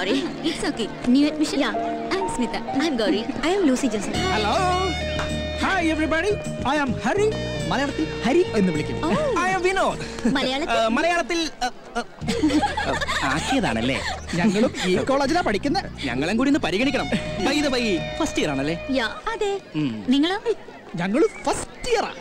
sorry. It's okay. New admission? Yeah. I'm Smita. I'm Gauri. I am Lucy Joseph. Hello. Hi everybody. I am Hari. മലയാളത്തിൽ ഹരി എന്ന് വിളിക്കും I am Vinod മലയാളത്തിൽ? ആക്കിയതാണല്ലേ ഞങ്ങളും ഈ കോളേജിലാ പഠിക്കുന്ന ഞങ്ങളും കൂടി ഒന്ന് പരിഗണിക്കണം by the by first year ആണല്ലേ Yeah. അതെ. നിങ്ങളോ? ഞങ്ങൾ ഫസ്റ്റ് ഇയറാ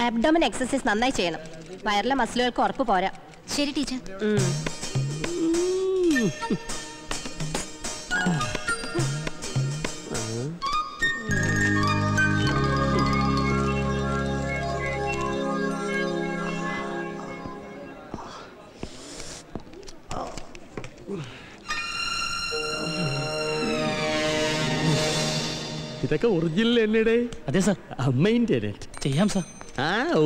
അബ്ഡോമൻ എക്സസൈസ് നന്നായി ചെയ്യണം. വയറിലെ മസിലുകൾക്ക് ഉറപ്പ് പോരാ. ശരി ടീച്ചർ. ഇതൊക്കെ ഒറിജിനൽ എന്നടേ അതെ സാർ. ചെയ്യാം സാർ. ആ ഓ.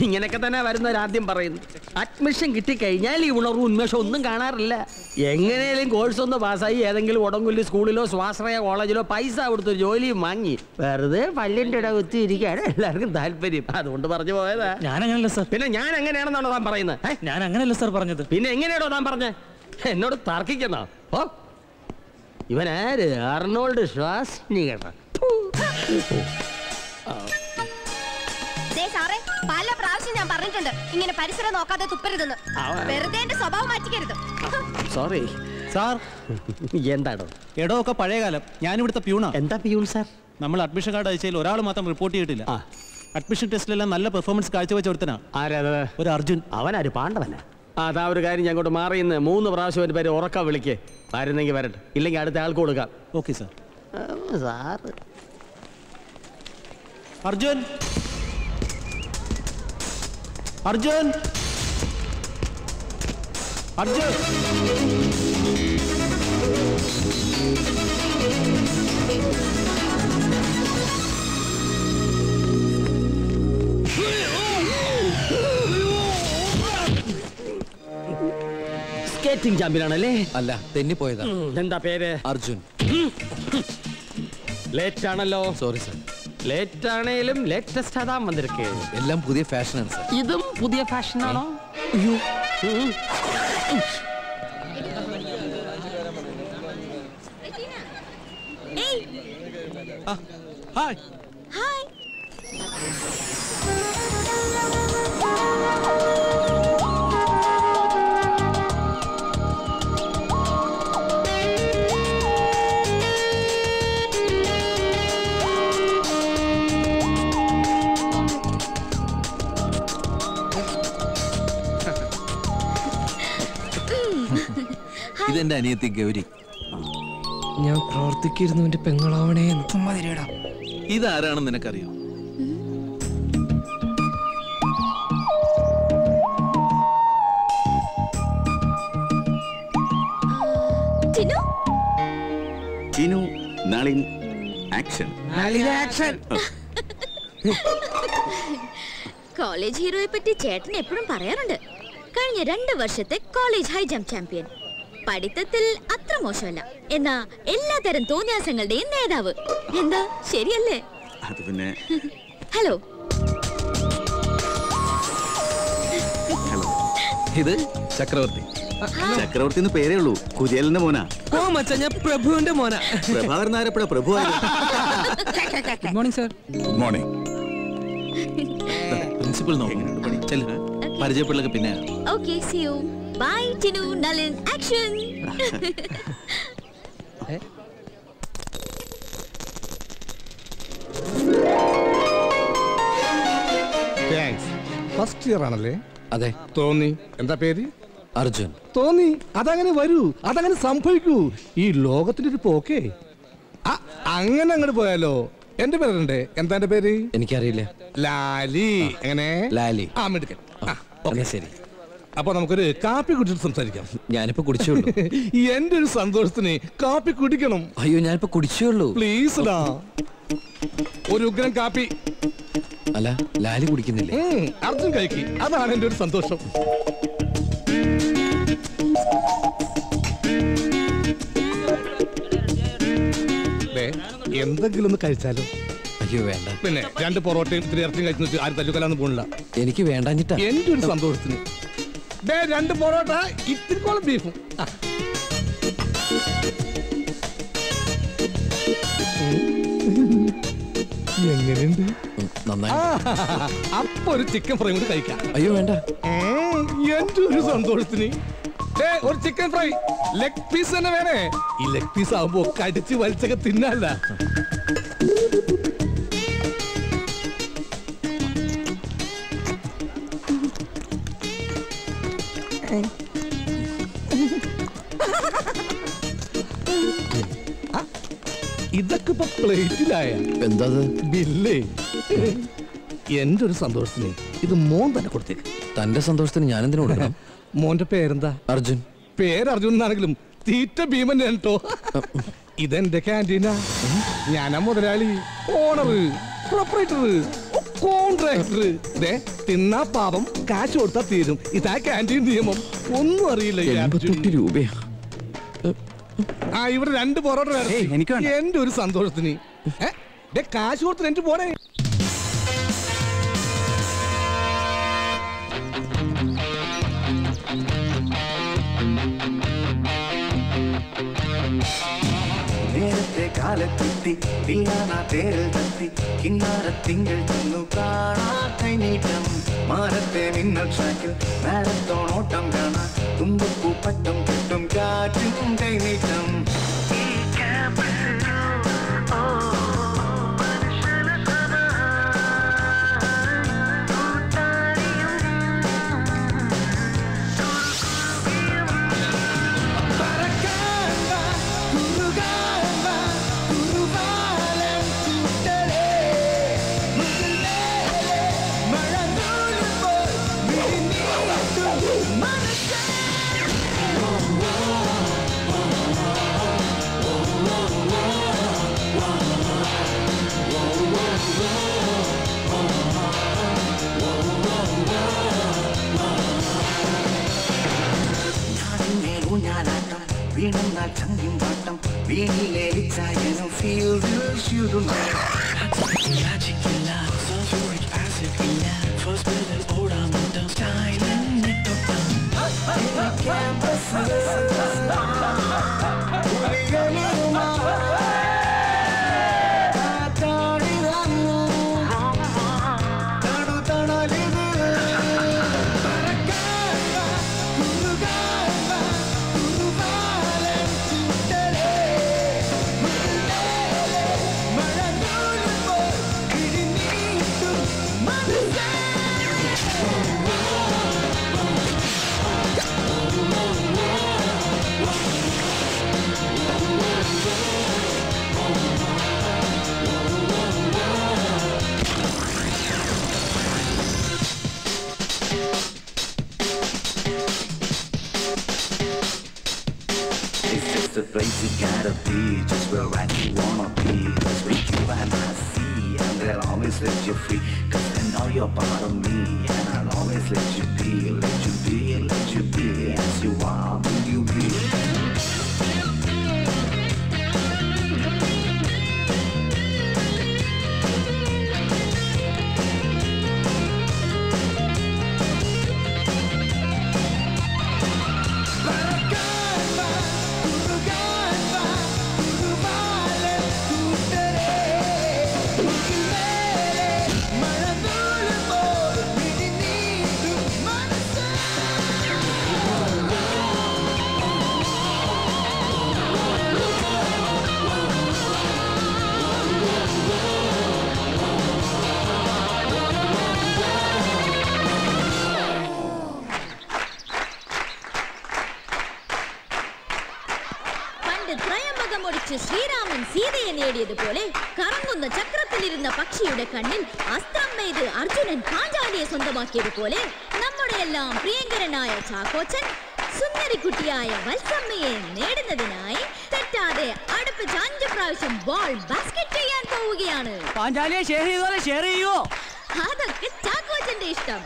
ഇങ്ങനെയൊക്കെ തന്നെ വരുന്നവർ ആദ്യം പറയുന്നു അഡ്മിഷൻ കിട്ടിക്കഴിഞ്ഞാൽ ഈ ഉണർവും ഉന്മേഷം ഒന്നും കാണാറില്ല. എങ്ങനെയും കോഴ്സ് ഒന്ന് പാസ്സായി ഏതെങ്കിലും ഉടങ്കുല്ലി സ്കൂളിലോ സ്വാശ്രയ കോളേജിലോ പൈസ കൊടുത്തൊരു ജോലിയും വാങ്ങി. വെറുതെ പല്ലിന്റെ ഇട കുത്തി ഇരിക്കുകയാണ് എല്ലാവർക്കും താല്പര്യം. അതുകൊണ്ട് പറഞ്ഞു പോയതാ. ഞാൻ അങ്ങനല്ല സാർ. പിന്നെ ഞാൻ എങ്ങനെയാണെന്നാണോ താൻ പറയുന്നത്? ഞാൻ അങ്ങനല്ല സാർ പറഞ്ഞത്. പിന്നെ എങ്ങനെയാണോ താൻ പറഞ്ഞേ എന്നോട് തർക്കിക്കുന്നോ? ഓ ഇവൻ ആര്? അർണോൾഡ് ശ്വാസിനികട ദേ സാറേ പല പ്രാവശ്യം ഞാൻ പറഞ്ഞിട്ടുണ്ട് ഇങ്ങനെ പരിസരം നോക്കാതെ തുപ്പരുതെന്ന്. വെറുതെ എന്റെ സ്വഭാവം മാറ്റിക്കരുത്. Sorry sir. എന്താണോ എടോ ഒക്കെ പഴയ കാലം. ഞാനിവിടുത്തെ പ്യൂണാ. എന്താ പ്യൂൺ സാർ? നമ്മൾ അഡ്മിഷൻ കാർഡ് അയച്ചതിൽ ഒരാൾ മാത്രം റിപ്പോർട്ട് ചെയ്തിട്ടില്ല. അഡ്മിഷൻ ടെസ്റ്റിലെല്ലാം നല്ല പെർഫോമൻസ് കാഴ്ചവെച്ച ഒരുത്തനാ. ആരാത്? ഒരു അർജുൻ. അവനാര്? പാണ്ഡവന? അതാ ഒരു കാര്യം ഞാൻ മാറി മാറിയുന്ന മൂന്ന് പ്രാവശ്യം എന്റെ പേര് ഉറക്ക വിളിക്കേ. വരുന്നെങ്കിൽ വരട്ടെ. ഇല്ലെങ്കിൽ അടുത്ത ആൾക്ക് കൊടുക്കാം. Okay sir. Sir Arjun. Arjun. Arjun. Skating champion ആണല്ലേ? അല്ല തെന്നിപ്പോയതാ. എന്താ പേര്? അർജുൻ. ലേറ്റ് ആണല്ലോ. സോറി സാർ ലേറ്റ് ആണേലും ലേറ്റസ്റ്റ് അതാ വന്നിരിക്കേ. എല്ലാം പുതിയ ഫാഷനാണ് സാർ ഇതും പുതിയ ഫാഷൻ ആണോ ഏയ് ഹായ്. ഹായ്. ഇതെന്റെ അനിയത്തി ഗൗരി. ഞാൻ പ്രാർത്ഥിക്കിരുന്നു എന്റെ പെങ്ങളാവണേ ഇതാരാണെന്ന് നിനക്കറിയോ? നളിൻ ആക്ഷൻ. കോളേജ് ഹീറോയെ പറ്റി ചേട്ടൻ എപ്പോഴും പറയാറുണ്ട്. കഴിഞ്ഞ രണ്ട് വർഷത്തെ കോളേജ് ഹൈ ജംപ് ചാമ്പ്യൻ. പഠിത്തത്തിൽ അത്ര മോശമല്ല. എന്നാ എല്ലാതരം തോന്നിയാസങ്ങളുടെയും നേതാവ്. എന്താ? ശരിയല്ലേ? അത് പിന്നെ ഹലോ. ഹലോ. ഇത് ചക്രവർത്തി. ചക്രവർത്തി എന്ന് പേരേ ഉള്ളൂ. കുചേലന്റെ മോനാ. ഓ മച്ച ഞാൻ പ്രഭുവിന്റെ മോനാ. Prabhakaran നായരപ്പഴ Prabhu good morning sir good morning principal നോക്കും. ചെല്ലു. പരിചയപ്പെടലൊക്കെ പിന്നെ. Okay see you bye Tinu നലൻ action thanks first year ആണല്ലേ? അതെ. തോന്നി. എന്താ പേര്? അർജുൻ. തോന്നി. അതങ്ങനെ വരൂ. അതങ്ങനെ സംഭവിക്കൂ. ഈ ലോകത്തിന്റെ ഒരു പോക്കേ. അങ്ങനെ അങ്ങോട്ട് പോയാലോ? എന്റെ പേരുണ്ട് എന്താ എന്റെ പേര്? എനിക്കറിയില്ല. ലാലി. എങ്ങനെ? ലാലി. ആ മിടുക്കൻ. ശരി. അപ്പൊ നമുക്കൊരു കാപ്പി കുടിച്ചിട്ട് സംസാരിക്കാം. ഞാനിപ്പോ കുടിച്ചുള്ളൂ എന്റെ ഒരു സന്തോഷത്തിന് കാപ്പി കുടിക്കണം. അയ്യോ ഞാനിപ്പോ കുടിച്ചുള്ളൂ പ്ലീസ് ഒരു ഉഗ്രം കാപ്പി. അല്ല ലാലി കുടിക്കുന്നില്ലേ? അർജുൻ കഴിക്കി. അതാണ് എന്റെ ഒരു സന്തോഷം. എന്തെങ്കിലും ഒന്ന് കഴിച്ചാലോ? അയ്യോ വേണ്ട. പിന്നെ രണ്ട് പൊറോട്ടയും ഇത്തിരി ഇറച്ചിയും കഴിച്ചു ആരും തല്ലുകൊല്ലാന്ന് പോണില്ല. എനിക്ക് വേണ്ടാഞ്ഞിട്ടാ. എന്റെ ഒരു സന്തോഷത്തിന്. ദേ രണ്ട് പൊറോട്ട ഇത്തിരിക്കോളം ബീഫും. എങ്ങനെയുണ്ട്? നന്നായി. അപ്പൊ ഒരു ചിക്കൻ ഫ്രൈ കൂടി കഴിക്കാം. അയ്യോ വേണ്ട. എന്റെ ഒരു സന്തോഷത്തിന്. ദേ, ഒരു ചിക്കൻ ഫ്രൈ ലെഗ് പീസ് തന്നെ വേണേ. ഈ ലെഗ് പീസ് ആവുമ്പോ കടിച്ച് വലിച്ചൊക്കെ തിന്നല്ല ഇതൊക്കെ ഇപ്പൊ പ്ലേറ്റിലായ. എന്താ? ബില്ലേ. എന്റെ ഒരു സന്തോഷത്തിന് ഇത് മോൻ തന്നെ കൊടുത്തേക്ക്. തന്റെ സന്തോഷത്തിന് ഞാൻ എന്തിനു കൊടുക്കണം? മോന്റെ പേരെന്താ? അർജുൻ. പേര് അർജുൻ എന്നാണെങ്കിലും തീറ്റ ഭീമൻ കേട്ടോ ഇതെന്റെ ക്യാന്റീനാ ഞാനാ മുതലാളി ഓണർ പ്രൊപ്പറേറ്റർ കോൺട്രാക്ടർ ദേ തിന്നാ പാപം കാശ് കൊടുത്താ തീരും. ഇതാ ക്യാന്റീൻ നിയമം. ഒന്നും അറിയില്ല ഈ രൂപയാ. ആ ഇവിടെ രണ്ട് പൊറോട്ട വേറെ. ഏയ്, എനിക്ക് വേണ്ട. എന്റെ ഒരു സന്തോഷത്തിന്. ഏ, ദേ കാശ് കൊടുത്ത് എന്റെ പോണേ കാലത്തെത്തി വീണാ തേരൽ തത്തി കിന്നാരത്തിങ്കൾ ചെന്നു കാണാ കൈനീട്ടം മാനത്തെ മിന്നൽ ട്രാക്കിൽ മാരത്തോൺ ഓട്ടം കാണാൻ. തുമ്പപ്പൂ പട്ടം കെട്ടും കാറ്റും കൈനീട്ടം ഈ ക്യാമ്പസിൽ ഓ. 당긴 바람 위니 내리자 don't feel the shoe don't know 아직 place you gotta be, just where I wanna be. That's with you and I see, and they'll always let you free. Cause they know you're part of me, and I'll always let you be, നേടിയതുപോലെ കറങ്ങുന്ന ചക്രത്തിലിരുന്ന പക്ഷിയുടെ കണ്ണിൽ അസ്ത്രം പെയ്ത് അർജുനൻ പാഞ്ചാലിയെ സ്വന്തമാക്കിയതുപോലെ നമ്മുടെ എല്ലാം പ്രിയങ്കരനായ ചാക്കോച്ചൻ സുന്ദരിക്കുട്ടിയായ വത്സമ്മയെ നേടുന്നതിനായി തെറ്റാതെ അടുപ്പിച്ച് അഞ്ചു പ്രാവശ്യം ബോൾ ബാസ്കറ്റ് ചെയ്യാൻ പോവുകയാണ്. അതൊക്കെ ചാക്കോച്ചന്റെ ഇഷ്ടം.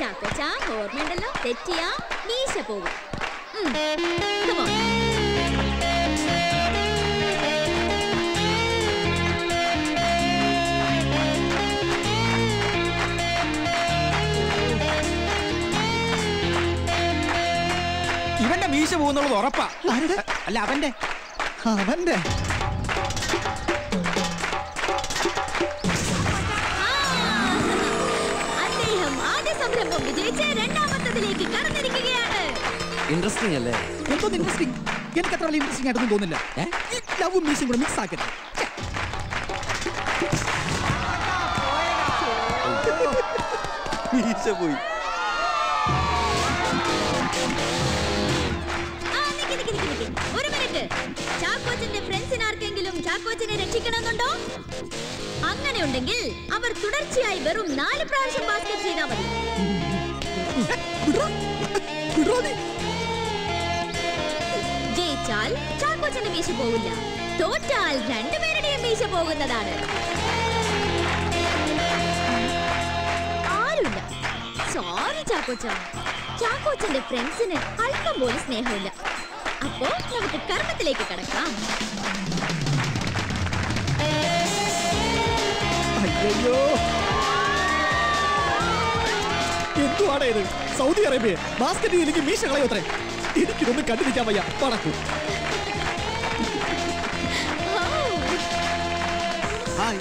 ചാക്കോച്ച ഓർമ്മയുണ്ടല്ലോ? തെറ്റിയാ മീശ പോകും. പോകുന്നുള്ളത് ഉറപ്പാ. അല്ല അവന്റെ. അവന്റെ. അദ്ദേഹം ആദ്യ സംരംഭം വിജയിച്ച് രണ്ടാമത്തതിലേക്ക് കടന്നിരിക്കുകയാണ്. ഇൻട്രസ്റ്റിംഗ് അല്ലേ? എന്തോ ഇൻട്രസ്റ്റിംഗ് എനിക്ക് അത്ര വലിയ ഇൻട്രസ്റ്റിംഗ് ആയിട്ടൊന്നും തോന്നില്ല. ലവും മീശയും കൂടെ മിക്സ് ആക്കരുത് മീശ പോയി. ചാക്കോച്ചന്റെ ഫ്രണ്ട്സിന് ആർക്കെങ്കിലും ചാക്കോച്ചനെ രക്ഷിക്കണമെന്നുണ്ടോ? അങ്ങനെ ഉണ്ടെങ്കിൽ അവർ തുടർച്ചയായി വെറും നാല് പ്രാവശ്യം ബാസ്കറ്റ് ചെയ്താൽ മതി. ജയിച്ചാൽ ചാക്കോച്ചന്റെ മീശ പോവില്ല. തോറ്റാൽ രണ്ടുപേരുടെയും മീശ പോകുന്നതാണ്. ആരുമില്ല. സോറി ചാക്കോച്ച. ചാക്കോച്ചന്റെ ഫ്രണ്ട്സിന് അല്പം പോലും സ്നേഹമില്ല. അപ്പോ നമുക്ക് കർമ്മത്തിലേക്ക് കടക്കാം അയ്യോ എന്തുവാണ് ഇത് സൗദി അറേബ്യ ബാസ്കറ്റ് എനിക്ക് മീശ കളയോത്രേ എനിക്കിതൊന്നും കണ്ടിരിക്കാൻ വയ്യ പണക്കൂ ഹായ്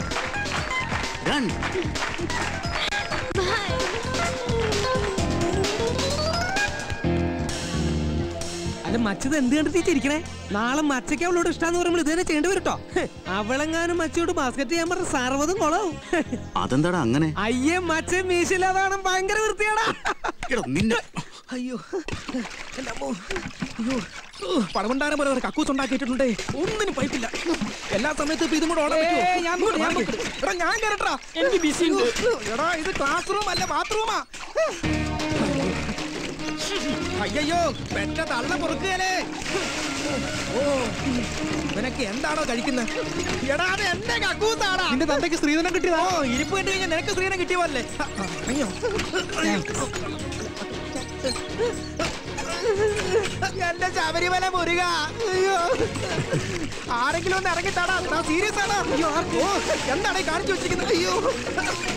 മച്ചത് എന്ത് കണ്ടിട്ട് ചിരിക്കണേ? നാളെ മച്ചയ്ക്ക് അവളോട് ഇഷ്ടാന്ന് പറയുമ്പോൾ ഇത് തന്നെ ചെയ്യേണ്ടി വരും കേട്ടോ അവളെങ്ങാനും മച്ചയോട് ബാസ്കറ്റ് ചെയ്യാൻ പറഞ്ഞ സർവതും കൊളാവും. അതെന്താടാ അങ്ങനെ? അയ്യേ മച്ച മീശില്ലാതാണ് ഭയങ്കര വൃത്തിയാടാ. നിന്നെ അയ്യോ എന്റെ അമ്മോ. അയ്യോ. പടമുണ്ടാരം പോലെ ഒരു കക്കൂസ് ഉണ്ടാക്കിയിട്ടുണ്ടേ. ഒന്നിനും പൈപ്പില്ല. എല്ലാ സമയത്തും ഇപ്പൊ ഇതും കൂടെ ഓടാൻ. എടാ ഞാൻ കേറട്ടാ എനിക്ക് ബിസി ഉണ്ട് എടാ ഇത് ക്ലാസ് റൂം അല്ല ബാത്റൂമാ അയ്യോ പെറ്റ തള്ള പൊറുക്കുകയല്ലേ ഓ ഇവനൊക്കെ എന്താണോ കഴിക്കുന്നത് എടാ അത് എന്റെ കക്കൂസാടാ നിന്റെ തന്തയ്ക്ക് സ്ത്രീധനം കിട്ടിയതാ. ഓ ഇരിപ്പ് കണ്ടു കഴിഞ്ഞാൽ നിനക്ക് സ്ത്രീധനം കിട്ടിയ പോലെ അയ്യോ. എന്റെ ശബരിമല മുരുക. അയ്യോ. ആരെങ്കിലും ഒന്ന് ഇറങ്ങി ഞാൻ സീരിയസ് ആണ് അയ്യോ ഓ എന്താണ് ഈ കാണിച്ചു വെച്ചിരിക്കുന്നത്? അയ്യോ.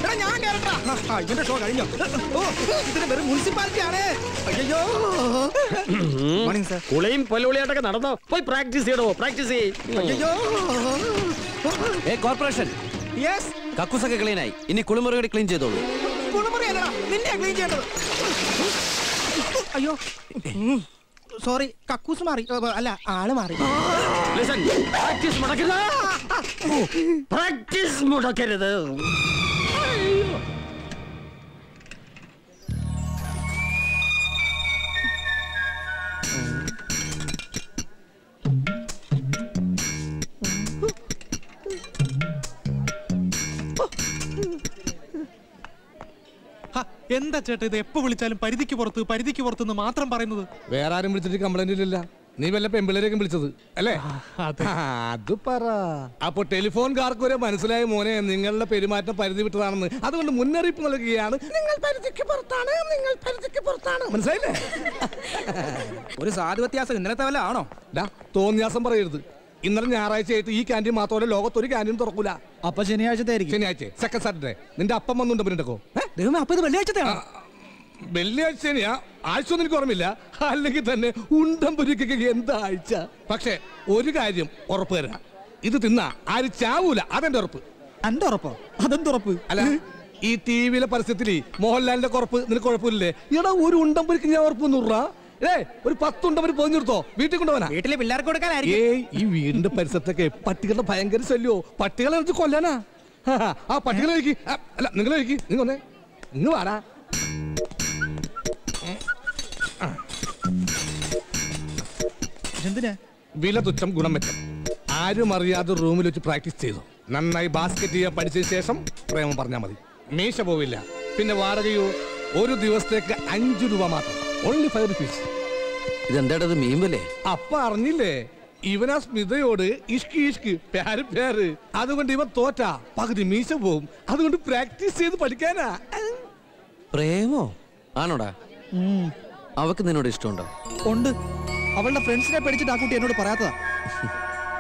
എടാ ഞാൻ കേരട്ടാ ആ, ഇവന്റെ ഷോ കഴിഞ്ഞോ? ഓ ഇതിന് വെറും മുനിസിപ്പാലിറ്റി ആണ്. അയ്യോ മോർണിംഗ് സർ കുളയും പൊല്ലുളിയായിട്ടൊക്കെ നടന്നോ? പോയി പ്രാക്ടീസ് ചെയ്യണോ പ്രാക്ടീസ് ചെയ്യ്. അയ്യോ ഏ കോർപ്പറേഷൻ യെസ് കക്കൂസൊക്കെ ക്ലീൻ ആയി. ഇനി കുളിമുറിയുടെ ക്ലീൻ ചെയ്തോളൂ. കുളിമുറി അല്ലടാ. നിന്നെ ക്ലീൻ ചെയ്യേണ്ടത്. അയ്യോ. സോറി കക്കൂസ് മാറി. അല്ല ആൾ മാറി. പ്രാക്ടീസ് മുടക്കരുത്. പ്രാക്ടീസ് മുടക്കരുത്. എന്താ ചേട്ടാ ഇത് എപ്പോ വിളിച്ചാലും പരിധിക്ക് പുറത്ത് പരിധിക്ക് പുറത്ത് മാത്രം പറയുന്നത്? വേറെ ആരും വിളിച്ചിട്ട് കംപ്ലൈന്റ് ഇല്ലല്ല. നീ വല്ല പെമ്പിളരെയൊക്കെ വിളിച്ചത് അല്ലേ? അതെ. അത് പറ. അപ്പൊ ടെലിഫോൺകാർക്ക് വരെ മനസ്സിലായ മോനെ നിങ്ങളുടെ പെരുമാറ്റം പരിധി വിട്ടതാണെന്ന്. അതുകൊണ്ട് മുന്നറിയിപ്പ് നൽകുകയാണ്. നിങ്ങൾ പരിധിക്ക് പുറത്താണ് നിങ്ങൾ പരിധിക്ക് പുറത്താണ്. മനസ്സിലായില്ലേ? ഒരു സാധു വ്യത്യാസം ഇന്നലത്തെ വല്ല ആണോ? ഡാ തോന്നിയാസം പറയരുത്. ഇന്നലെ ഞായറാഴ്ചയായിട്ട് ഈ ക്യാന്റീൻ മാത്രമല്ല ലോകത്ത് ഒരു ക്യാന്റീൻ തുറക്കൂല. അപ്പൊ ശനിയാഴ്ചത്തെ ആയിരിക്കും. ശനിയാഴ്ച സെക്കൻഡ് സാറ്റർഡേ നിന്റെ അപ്പം വന്നുണ്ടോ പിന്നെക്കോ ദൈവമേ അപ്പൊ ഇത് വെള്ളിയാഴ്ചത്തെയാണ്? വെള്ളിയാഴ്ച ശനിയാ ആഴ്ച ഒന്നും എനിക്ക് ഓർമ്മയില്ല. അല്ലെങ്കിൽ തന്നെ ഉണ്ടം പുരിക്കൊക്കെ എന്താ ആഴ്ച? പക്ഷെ ഒരു കാര്യം ഉറപ്പ് തരാം. ഇത് തിന്നാ. ആര് ചാവൂല. അതെന്റെ ഉറപ്പ്. എന്റെ ഉറപ്പോ? അതെന്തുറപ്പ് അല്ല ഈ ടി വിയിലെ പരസ്യത്തിൽ മോഹൻലാലിന്റെ കുറപ്പ് നിനക്ക് കുഴപ്പമില്ലേ എടാ ഒരു ഉണ്ടം പുരിക്ക് ഞാൻ ഉറപ്പ് നൂറാ ഏ ഒരു പത്തുണ്ടം ഒരു പൊതിഞ്ഞെടുത്തോ വീട്ടിൽ കൊണ്ടുപോകാനാ വീട്ടിലെ പിള്ളേർക്ക് കൊടുക്കാനായിരിക്കും. ഏയ് ഈ വീടിന്റെ പരിസരത്തൊക്കെ പട്ടികളുടെ ഭയങ്കര ശല്യോ. പട്ടികളെ കൊല്ലാനാ? ആ പട്ടികളെ അല്ല നിങ്ങൾ കഴിക്ക് നിങ്ങൾ ഇങ്ങ് വാടാ. എന്തിനാ? വില തുച്ഛം ഗുണം മെച്ചം ആരും അറിയാതെ റൂമിൽ വെച്ച് പ്രാക്ടീസ് ചെയ്തു. നന്നായി ബാസ്കറ്റ് ചെയ്യാൻ പഠിച്ചതിന് ശേഷം പ്രേമം പറഞ്ഞാൽ മതി. മീശ പോവില്ല. പിന്നെ വാടകയോ ഒരു ദിവസത്തേക്ക് അഞ്ചു രൂപ മാത്രം. ഓൺലി ഫൈവ് റുപ്പീസ് ഇതെന്താടത് മീമ്പല്ലേ അപ്പ അറിഞ്ഞില്ലേ? ഇവനാ സ്മിതയോട് ഇഷ്കി ഇഷ്കി പേര് പേര്. അതുകൊണ്ട് ഇവൻ തോറ്റ. പകുതി മീശ പോവും. അതുകൊണ്ട് പ്രാക്ടീസ് ചെയ്ത് പഠിക്കാനാ. പ്രേമോ? ആണോടാ. അവക്ക് നിന്നോട് ഇഷ്ടമുണ്ടോ? ഉണ്ട്. അവളുടെ ഫ്രണ്ട്സിനെ പേടിച്ചിട്ട് ആ കുട്ടി എന്നോട് പറയാത്തതാ.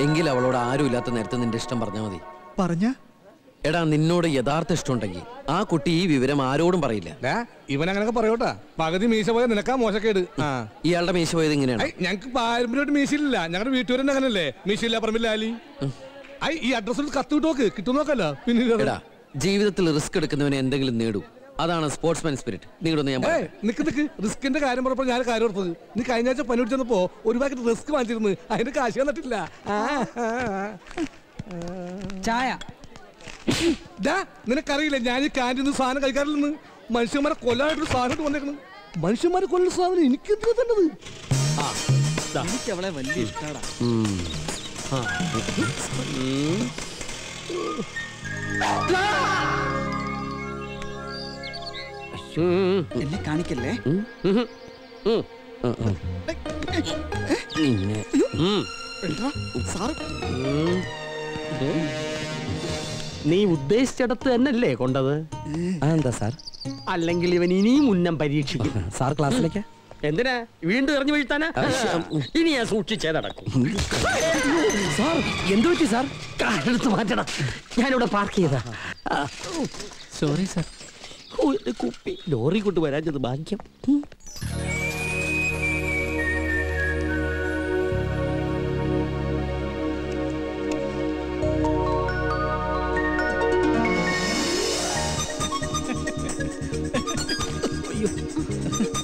എങ്കിൽ അവളോട് ആരും ഇല്ലാത്ത നേരത്തെ നിന്റെ ഇഷ്ടം പറഞ്ഞാൽ മതി. പറഞ്ഞ? എടാ നിന്നോട് യഥാർത്ഥ ഇഷ്ടമുണ്ടെങ്കിൽ ആ കുട്ടി ഈ വിവരം ആരോടും പറയില്ല. ഇവൻ അങ്ങനെ പറയോട്ടാ. പകുതി മീശ പോയ നിനക്കാ മോശക്കേട്. ആ. ഇയാളുടെ മീശ പോയത് ഇങ്ങനെയാണ്? ഞങ്ങൾക്ക് പാരമ്പര്യമായിട്ട് മീശയില്ല ഞങ്ങളുടെ വീട്ടുകാരൻ അങ്ങനല്ലേ? മീശയില്ല പറമ്പില്ല ആലി. ഐ ഈ അഡ്രസ്സിൽ കത്ത് വിട്ട് നോക്ക് കിട്ടും നോക്കല്ലോ പിന്നെ ജീവിതത്തിൽ റിസ്ക് എടുക്കുന്നവനെ എന്തെങ്കിലും നേടൂ. അതാണ് സ്പോർട്സ്മാൻ സ്പിരിറ്റ് നിങ്ങളൊന്ന് ഞാൻ നിക്ക് നിക്ക്. റിസ്കിന്റെ കാര്യം പറഞ്ഞപ്പോൾ ഞാൻ കാര്യം ഓർത്തത്. നീ കഴിഞ്ഞ ആഴ്ച പനി പിടിച്ചപ്പോ ഒരു പാക്കറ്റ് റിസ്ക് വാങ്ങിച്ചിരുന്നു. അതിന്റെ കാശ് തന്നിട്ടില്ല. ആ, ആ, ആ. ചായ. നിനക്കറിയില്ല ഞാൻ ഈ ക്യാന്റീന്ന് സാധനം കഴിക്കാറില്ലെന്ന്? മനുഷ്യന്മാരെ കൊല്ലാനായിട്ടൊരു സാധനം വന്നേക്കണം. മനുഷ്യന്മാരെ കൊല്ലുന്ന സാധനം എനിക്ക് എന്തിനാ തന്നത് എനിക്ക് അവളെ വലിയ ഇഷ്ടാടാ. ഉം. എന്നെ കാണിക്കല്ലേ? നീ ഉദ്ദേശിച്ചിടത്ത് തന്നെയല്ലേ കൊണ്ടത്? എന്താ സാർ? അല്ലെങ്കിൽ ഇവൻ ഇനിയും ഉന്നം പരീക്ഷിക്കും. സാർ ക്ലാസ്സിലേക്ക്? എന്തിനാ? വീണ്ടും എറിഞ്ഞു വീഴ്ത്താനാ? ഇനി ഞാൻ സൂക്ഷിച്ചേ നടക്കും. സാർ എന്തു പറ്റി സാർ? കാറെടുത്ത് മാറ്റണം. ഞാനിവിടെ പാർക്ക് ചെയ്താ സോറി സാർ കുപ്പി ലോറി കൊണ്ട് വരാഞ്ഞത് ഭാഗ്യം.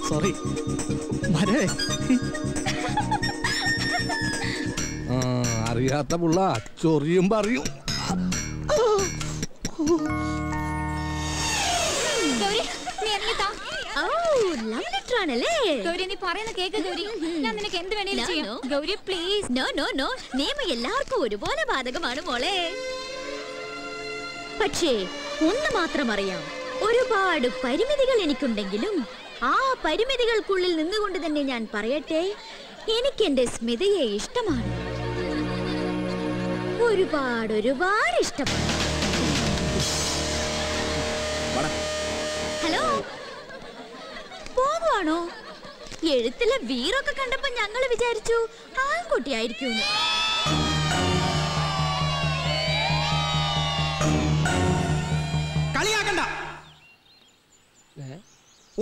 സോറി മരേ. അറിയാത്ത പുള്ള ചൊറിയും പറയും. ഗൗരി നീ പറയുന്ന കേക്ക് ഗൗരി ഞാൻ നിനക്ക് എന്ത് വേണേലും No, Gauri please no no no നിയമം എല്ലാവർക്കും ഒരുപോലെ ബാധകമാണ് മോളെ. പക്ഷേ ഒന്ന് മാത്രം അറിയാം. ഒരുപാട് പരിമിതികൾ എനിക്കുണ്ടെങ്കിലും ആ പരിമിതികൾക്കുള്ളിൽ നിന്നുകൊണ്ട് തന്നെ ഞാൻ പറയട്ടെ എനിക്ക് എന്റെ സ്മിതയെ ഇഷ്ടമാണ്. ഒരുപാട് ഒരുപാട് ഇഷ്ടമാണ്. ഹലോ? പോകുവാണോ എഴുത്തിലെ വീറൊക്കെ കണ്ടപ്പോ ഞങ്ങൾ വിചാരിച്ചു ആൺകുട്ടിയായിരിക്കും കളിയാക്കണ്ട.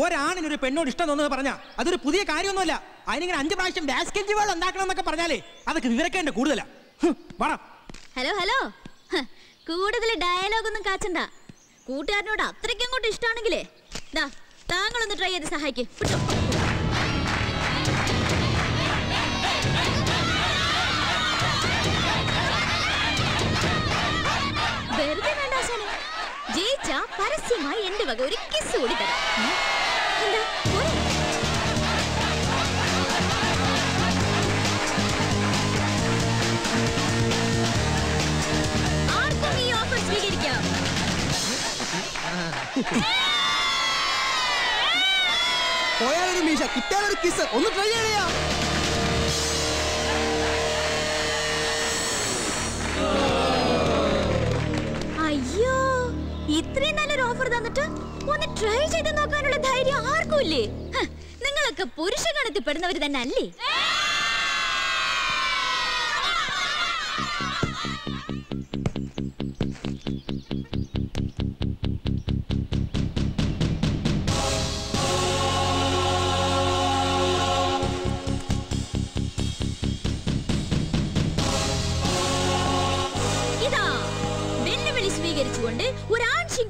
ഒരാണിനൊരു പെണ്ണോട് ഇഷ്ടം തോന്നുന്നത് പറഞ്ഞാ അതൊരു പുതിയ കാര്യമൊന്നുമല്ല. അതിനിങ്ങനെ അഞ്ചു പ്രാവശ്യം ബാസ്കറ്റ് ബോൾ ഉണ്ടാക്കണം എന്നൊക്കെ പറഞ്ഞാലേ അതൊക്കെ വിവരക്കേണ്ട കൂടുതലാ. വാടാ. Hello hello. കൂടുതൽ ഡയലോഗ് ഒന്നും കാച്ചണ്ട. കൂട്ടുകാരനോട് അത്രയ്ക്കും അങ്ങോട്ട് ഇഷ്ടമാണെങ്കിലേ. ദാ താങ്കളൊന്ന് ട്രൈ ചെയ്ത് സഹായിക്ക്. പരസ്യമായി എന്റെ വക ഒരു കിസ് കൂടി തരാം? ആർക്കും ഈ ഓഫർ സ്വീകരിക്കാം. പോയാലൊരു മീശ കിട്ടാനൊരു കിസ് ഒന്ന് ട്രൈ ചെയ്യാ. അയ്യോ ഇത്രയും നല്ലൊരു ഓഫർ തന്നിട്ട് ഒന്ന് ട്രൈ ചെയ്ത് നോക്കാനുള്ള ധൈര്യം ആർക്കും നിങ്ങളൊക്കെ പുരുഷ ഗണത്തിൽ പെടുന്നവർ തന്നെ അല്ലേ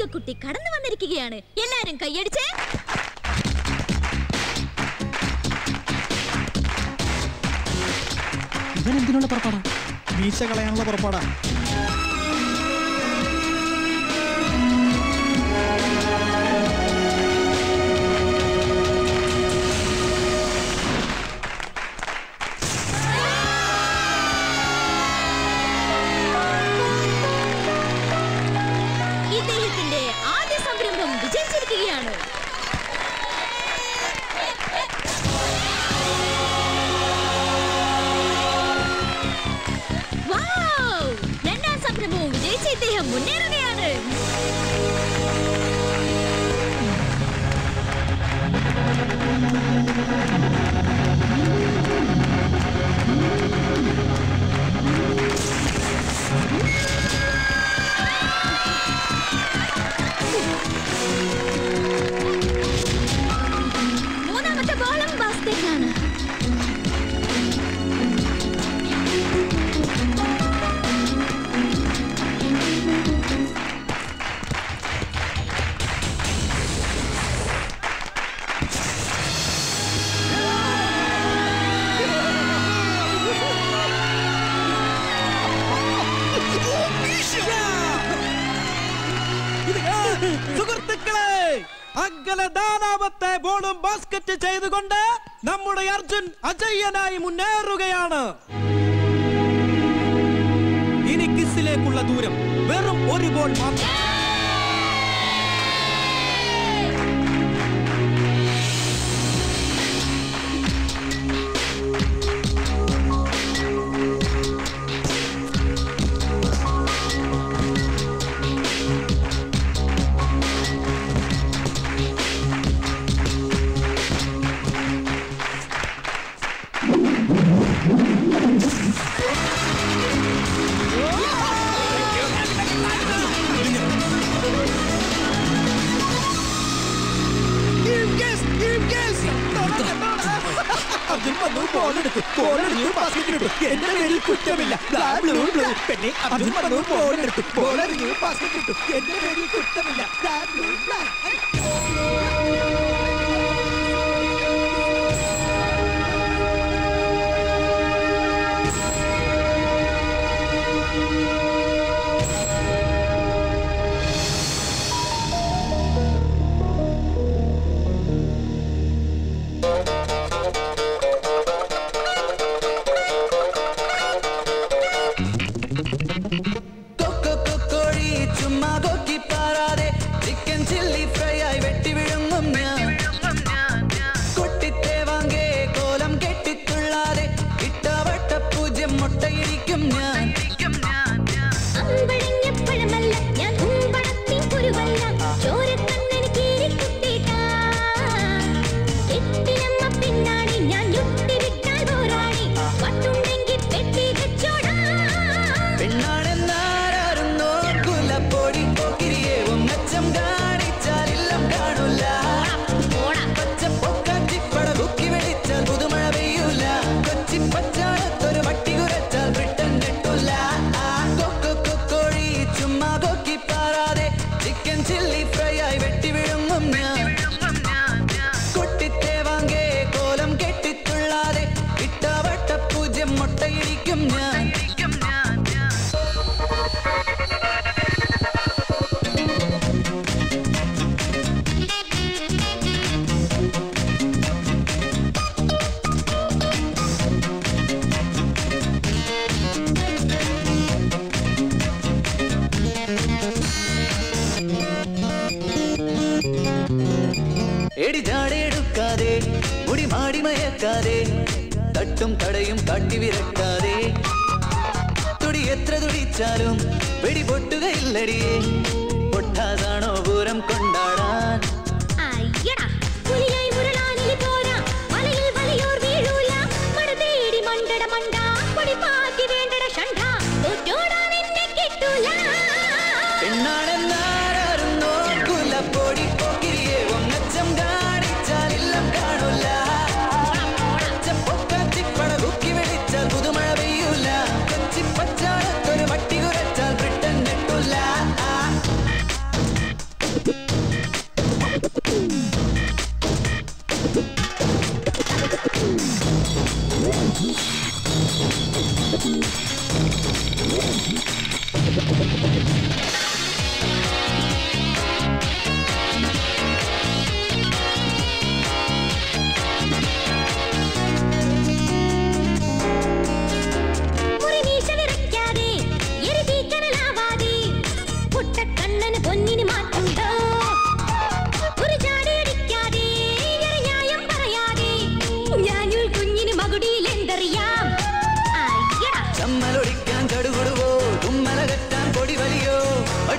ഒരു കടന്നു വന്നിരിക്കുകയാണ്. എല്ലാരും കൈയടിച്ചേ. ഇവൻ എന്തിനുള്ള പുറപ്പാടാ? മീശ കളയാനുള്ള പുറപ്പാടാ. முன்னேறுகையாறு രണ്ടാമത്തെ ബോളും ബാസ്കറ്റ് ചെയ്തുകൊണ്ട് നമ്മുടെ അർജുൻ അജയ്യനായി മുന്നേറുകയാണ്. ഇനി കിസിലേക്കുള്ള ദൂരം വെറും ഒരു ബോൾ മാത്രം. മാറ്റമില്ല പെണ്ണെ അതും ബോൾ എടുത്തു ബോൾ എറിഞ്ഞു പാസ് എന്റെ പേരിൽ കുറ്റമില്ല.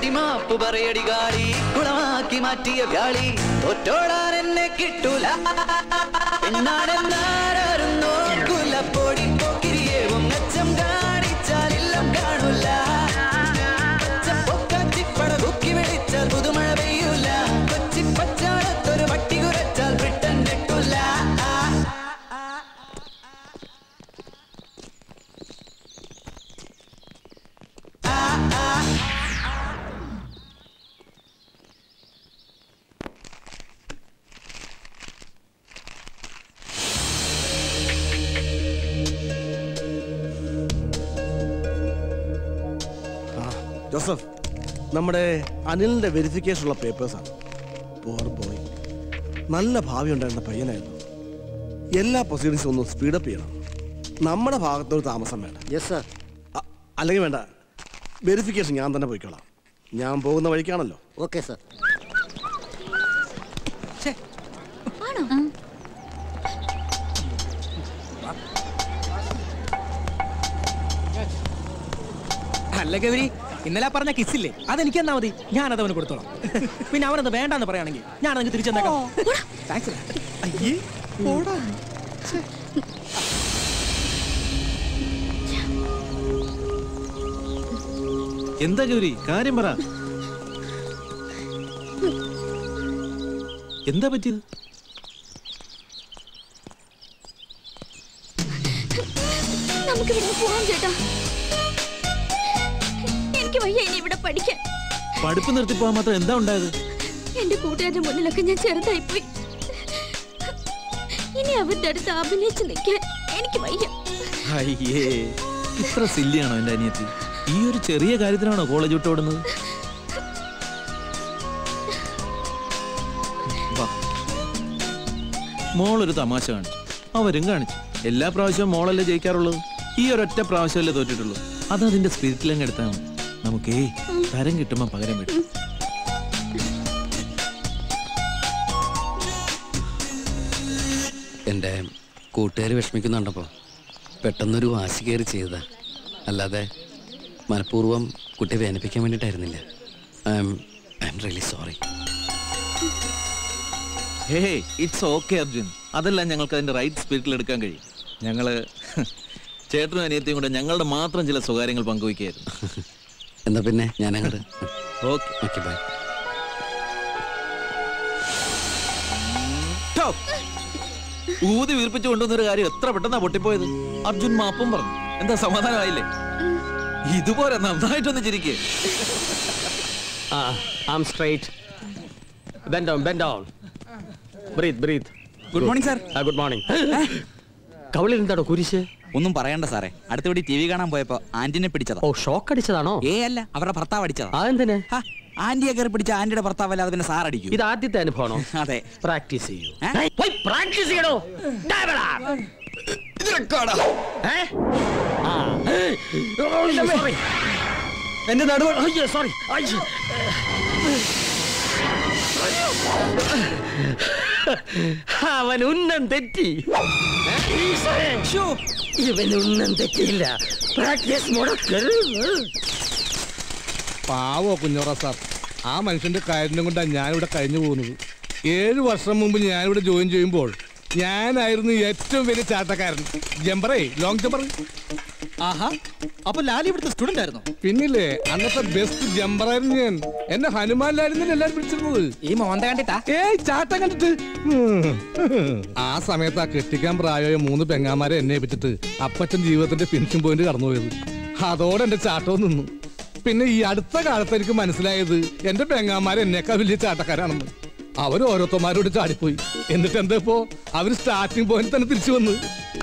മാപ്പ് പറയടി കാളി കുളമാക്കി മാറ്റിയ വ്യാളി. തോറ്റോടാൻ എന്നെ കിട്ടൂല. എന്നാരെന്നാരോ നമ്മുടെ അനിലിന്റെ വെരിഫിക്കേഷൻ ഉള്ള പേപ്പേഴ്സാണ് പോർ ബോയ് നല്ല ഭാവി ഉണ്ടായിരുന്ന പയ്യനായിരുന്നു. എല്ലാ പ്രൊസീഡിങ്സും ഒന്ന് സ്പീഡപ്പ് ചെയ്യണം. നമ്മുടെ ഭാഗത്തൊരു താമസം വേണ്ട. യെസ് സർ അല്ലെങ്കിൽ വേണ്ട. വെരിഫിക്കേഷൻ ഞാൻ തന്നെ പോയിക്കോളാം. ഞാൻ പോകുന്ന വഴിക്കാണല്ലോ. ഓക്കെ സർ അല്ല ഗൗരി ഇന്നലെ പറഞ്ഞ കിസ്സില്ലേ അതെനിക്ക് എന്നാ മതി. ഞാനത് അവന് കൊടുത്തോളാം. പിന്നെ അവനത് വേണ്ടെന്ന് പറയുകയാണെങ്കിൽ ഞാൻ അതിന് തിരിച്ചെന്നേക്കാം താങ്ക്സ് അയ്യേ ഓടാ എന്താ ഗൗരി കാര്യം പറ. എന്താ പറ്റിയത്? നമുക്ക് ഇവിടെ പോവാം ചേട്ടാ. എനിക്ക് വയ്യ ഇനി ഇവിടെ പഠിക്കാൻ. പഠിപ്പ് നിർത്തി പോകാൻ മാത്രം എന്താ ഉണ്ടായത്? എന്റെ കൂട്ടുകാരുടെ മുന്നിലൊക്കെ ഞാൻ ചെറുതായി പോയി ഇനി അവരുടെ അടുത്ത് അഭിനയിച്ച് നിൽക്കാൻ എനിക്ക് വയ്യ. അയ്യേ ഇത്ര സില്ലിയാണോ എന്റെ അനിയത്തി? ഈ ഒരു ചെറിയ കാര്യത്തിനാണോ കോളേജ് വിട്ട് ഓടുന്നത്? വാ. മോളൊരു തമാശ കാണിച്ചു. അവരും കാണിച്ചു. എല്ലാ പ്രാവശ്യവും മോളല്ലേ ജയിക്കാറുള്ളത്? ഈ ഒരൊറ്റ പ്രാവശ്യമല്ലേ തോറ്റിട്ടുള്ളൂ അത് അതിന്റെ സ്പിരിറ്റിലങ്ങ് എടുത്താൽ മതി. നമുക്കേ തരം കിട്ടുമ്പോ പകരം വിടും. എന്റെ കൂട്ടുകാർ വിഷമിക്കുന്നുണ്ടപ്പോൾ പെട്ടെന്നൊരു വാശി കയറി ചെയ്തതാ. അല്ലാതെ മനഃപൂർവം കുട്ടിയെ വേദനിപ്പിക്കാൻ വേണ്ടിയിട്ടായിരുന്നില്ല. I'm I'm really sorry hey it's okay Arjun അതെല്ലാം ഞങ്ങൾക്ക് അതിന്റെ റൈറ്റ് സ്പിരിറ്റിൽ എടുക്കാൻ കഴിയും. ഞങ്ങൾ ചേട്ടനും അനിയത്തിയും കൂടെ ഞങ്ങളുടെ മാത്രം ചില സ്വകാര്യങ്ങൾ പങ്കുവയ്ക്കായിരുന്നു എന്നാ പിന്നെ ഞാൻ അങ്ങോട്ട് ഓക്കെ. ഓക്കെ ബൈ ഊതി വീർപ്പിച്ചു കൊണ്ടുവന്നൊരു കാര്യം എത്ര പെട്ടെന്നാ പൊട്ടിപ്പോയത്? അർജുൻ മാപ്പും പറഞ്ഞു. എന്താ സമാധാനമായില്ലേ? ഇതുപോലെ നന്നായിട്ടൊന്ന് ചിരിക്കേ. ആ straight bend down bend down breathe breathe good morning sir good morning കവളിൽ എന്താണോ കുരിശ്? ഒന്നും പറയണ്ട സാറേ. അടുത്തപടി ടി വി കാണാൻ പോയപ്പോ ആന്റിനെ പിടിച്ചതാ. ഓ ഷോക്ക് അടിച്ചതാണോ? ഏ അല്ല അവരുടെ ഭർത്താവ് അടിച്ചതാ. അതെന്തിന്? ആന്റിയെ കയറി പിടിച്ച ആന്റിയുടെ ഭർത്താവ് അല്ലാതെ പിന്നെ സാർ അടിക്കും ഇത് ആദ്യത്തെ അനുഭവമാണോ? അതെ. പ്രാക്ടീസ് ചെയ്യൂ? പോയി പ്രാക്ടീസ് ചെയ്യണോ എന്റെ നടുവ്. സോറി അവൻ ഉന്നം തെറ്റി. ഇവൻ ഉന്നം തെറ്റിയില്ല. പ്രാക്ടീസ് മുടക്കരുത് പാവോ കുഞ്ഞോറ സാർ. ആ മനുഷ്യന്റെ കാര്യം കൊണ്ടാണ് ഞാനിവിടെ കഴിഞ്ഞു പോകുന്നത്. ഏഴു വർഷം മുമ്പ് ഞാനിവിടെ ജോയിൻ ചെയ്യുമ്പോൾ ഞാനായിരുന്നു ഏറ്റവും വലിയ ചാട്ടക്കാരൻ. ജമ്പറേ ലോങ് ജമ്പർ. ആഹാ. അപ്പൊ ലാലി ഇവിടുത്തെ സ്റ്റുഡന്റ് ആയിരുന്നു? പിന്നില്ലേ അന്നത്തെ ബെസ്റ്റ് ജമ്പറായിരുന്നു ഞാൻ. എന്നെ ഹനുമാനിലായിരുന്നു എല്ലാരും വിളിച്ചിരുന്നത്? ഈ മോന്ത കണ്ടിട്ടാ? ഏയ് ചാട്ടം കണ്ടിട്ട്. ആ സമയത്ത് ആ കെട്ടിക്കാൻ പ്രായമായ മൂന്ന് പെങ്ങാമാരെ എന്നെ ഏൽപ്പിച്ചിട്ട് അപ്പച്ചൻ ജീവിതത്തിന്റെ ഫിനിഷിംഗ് പോയിന്റ് കടന്നുപോയത് അതോടെ എന്റെ ചാട്ടവും നിന്നു. പിന്നെ ഈ അടുത്ത കാലത്ത് എനിക്ക് മനസ്സിലായത് എന്റെ പെങ്ങാമാരെ എന്നേക്കാൾ വലിയ ചാട്ടക്കാരാണെന്ന്. അവർ ഓരോരുത്തന്മാരോട് ചാടിപ്പോയി. എന്നിട്ട് എന്താ ഇപ്പോ? അവർ സ്റ്റാർട്ടിംഗ് പോയിന്റ് തന്നെ തിരിച്ചു വന്ന്.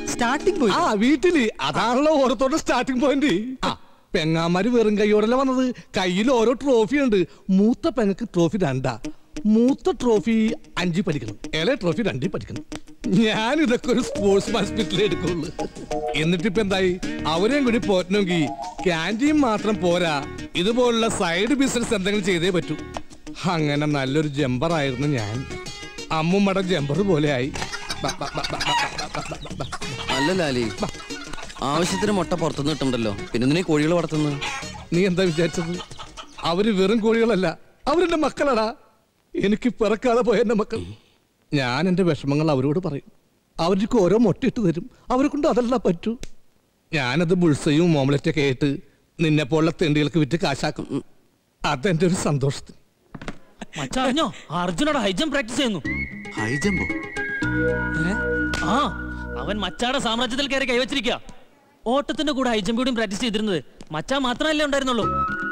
സ്റ്റാർട്ടിംഗ് പോയി ആ വീട്ടിൽ. അതാണല്ലോ ഓരോരുത്തരുടെ സ്റ്റാർട്ടിംഗ് പോയിന്റ് ആ പെങ്ങാമാര് വെറും കൈയോടല്ല വന്നത്? കയ്യിൽ ഓരോ ട്രോഫി ഉണ്ട്. മൂത്ത പെങ്ങക്ക് ട്രോഫി രണ്ടാ. മൂത്ത ട്രോഫി അഞ്ചി പഠിക്കണം. ഇല ട്രോഫി രണ്ടിൽ പഠിക്കണം. ഞാൻ ഇതൊക്കെ ഒരു സ്പോർട്സ് ഹോസ്പിറ്റലിൽ എടുക്കുള്ളൂ. എന്നിട്ടിപ്പോ എന്തായി? അവരെയും കൂടി പോറ്റണമെങ്കിൽ ക്യാന്റീൻ മാത്രം പോരാ. ഇതുപോലുള്ള സൈഡ് ബിസിനസ് എന്തെങ്കിലും ചെയ്തേ പറ്റൂ. അങ്ങനെ നല്ലൊരു ജമ്പറായിരുന്നു ഞാൻ. അമ്മുമ്മയുടെ ജമ്പർ പോലെയായി. അല്ല ലാലി. ആവശ്യത്തിന് മുട്ട പുറത്തുനിന്ന് കിട്ടണ്ടല്ലോ പിന്നെ നീ കോഴികൾ വളർത്തുന്നു നീ എന്താ വിചാരിച്ചത്? അവർ വെറും കോഴികളല്ല. അവരെന്റെ മക്കളടാ. എനിക്ക് പിറക്കാതെ പോയ എന്റെ മക്കൾ. ഞാൻ എന്റെ വിഷമങ്ങൾ അവരോട് പറയും. അവർക്ക് ഓരോ മുട്ടയിട്ട് തരും. അവരെ കൊണ്ട് അതല്ല പറ്റൂ. ഞാനത് ബുൾസയും ഓംലറ്റൊക്കെ ആയിട്ട് നിന്നെ പോലുള്ള തെണ്ടികൾക്ക് വിറ്റ് കാശാക്കും. അതെന്റെ ഒരു സന്തോഷത്തിന്. മച്ചറിഞ്ഞോ അർജുനോട് ഹൈജം പ്രാക്ടീസ് ചെയ്യുന്നു. ഹൈജമ്പോ ആ അവൻ മച്ചാടെ സാമ്രാജ്യത്തിൽ കയറി കൈവച്ചിരിക്കുക ഓട്ടത്തിന്റെ കൂടെ ഹൈജം കൂടിയും പ്രാക്ടീസ് ചെയ്തിരുന്നത് മച്ചാ മാത്രമല്ലേ ഉണ്ടായിരുന്നുള്ളൂ.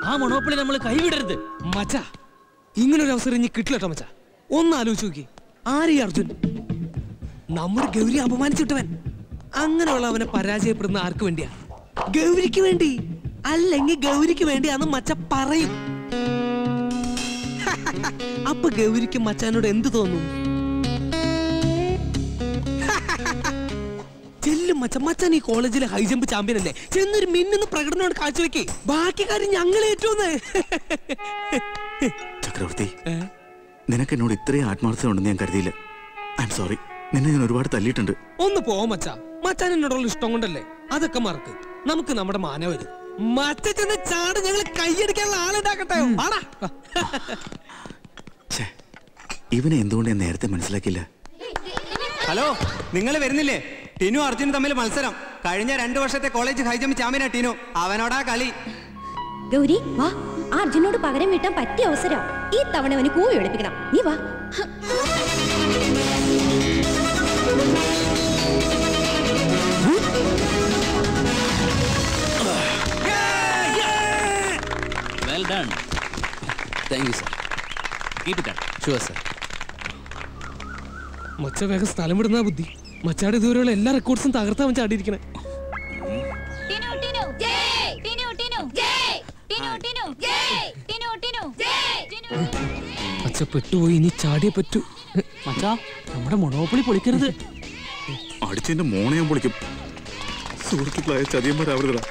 ആ മൊണോപ്പൊളി നമ്മൾ കൈവിടരുത്. മച്ച ഇങ്ങനൊരു അവസരം ഇനി കിട്ടില്ലട്ടോ മച്ച. ഒന്ന് ആലോചിച്ച് നോക്കി. ആരീ അർജുൻ? നമ്മുടെ ഗൗരി അപമാനിച്ചിട്ടവൻ. അങ്ങനെയുള്ള അവനെ പരാജയപ്പെടുന്ന ആർക്ക് വേണ്ടിയാ? ഗൗരിക്ക് വേണ്ടി. അല്ലെങ്കിൽ ഗൗരിക്ക് വേണ്ടിയാന്ന് മച്ച പറയും. അപ്പൊ ഗൗരിക്ക് മച്ചാനോട് എന്ത് തോന്നും? ചെല്ലും മച്ച മച്ചാൻ ഈ കോളേജിലെ ഹൈ ജമ്പ് ചാമ്പ്യൻ അല്ലേ? ചെന്നൊരു മിന്നുന്ന പ്രകടനമാണ് കാഴ്ചവെക്കേ ബാക്കി കാര്യം ഞങ്ങൾ ഏറ്റോന്ന് ചക്രവർത്തി നിനക്ക് എന്നോട് ഇത്രയും ആത്മാർത്ഥത ഉണ്ടെന്ന് ഞാൻ കരുതിയില്ല. ഐ എം സോറി നിന്നെ ഞാൻ ഒരുപാട് തല്ലിയിട്ടുണ്ട്. ഒന്ന് പോ മച്ച. മച്ചാൻ എന്നോടുള്ള ഇഷ്ടം കൊണ്ടല്ലേ? അതൊക്കെ മറക്ക്. നമുക്ക് നമ്മുടെ മാന വരും മച്ച ചെന്ന് ചാട് ഞങ്ങൾ കൈയടിക്കാനുള്ള ആളുണ്ടാക്കട്ടെ. ആടാ ഇവനെ എന്തുകൊണ്ട് ഞാൻ നേരത്തെ മനസ്സിലാക്കില്ല ഹലോ നിങ്ങൾ വരുന്നില്ലേ? ടിനു അർജുനും തമ്മിൽ മത്സരം. കഴിഞ്ഞ രണ്ടു വർഷത്തെ കോളേജ് ഹൈജമ്പ് ചാമ്പ്യനാ ടിനു. അവനോടാ കളി. ഗൗരി വാ. ആ അർജുനോട് പകരം വീട്ടാൻ പറ്റിയ അവസരം. ഈ തവണ അവന് കൂവി ഒളിപ്പിക്കണം. നീ വാ. Well done thank you sir keep it sure sir മച്ച വേഗം സ്ഥലം വിടുന്ന ബുദ്ധി. മച്ചാട് ഇതുവരെയുള്ള എല്ലാ റെക്കോർഡ്സും തകർത്താ മച്ച ആടിയിരിക്കണേ മച്ച പെട്ടുപോയി ഇനി ചാടിയേ പറ്റൂ. മച്ചാ നമ്മുടെ മൊണോപ്പൊളി പൊളിക്കരുത്. അടിച്ചെന്റെ ഞാൻ പൊളിക്കും. സുഹൃത്തുക്കളായ ചതിയന്മാരാവരുതടാ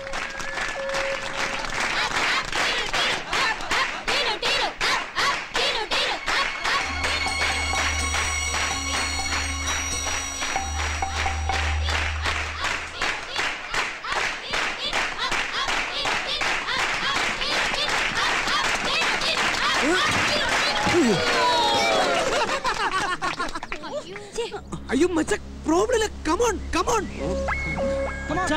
on. Come on.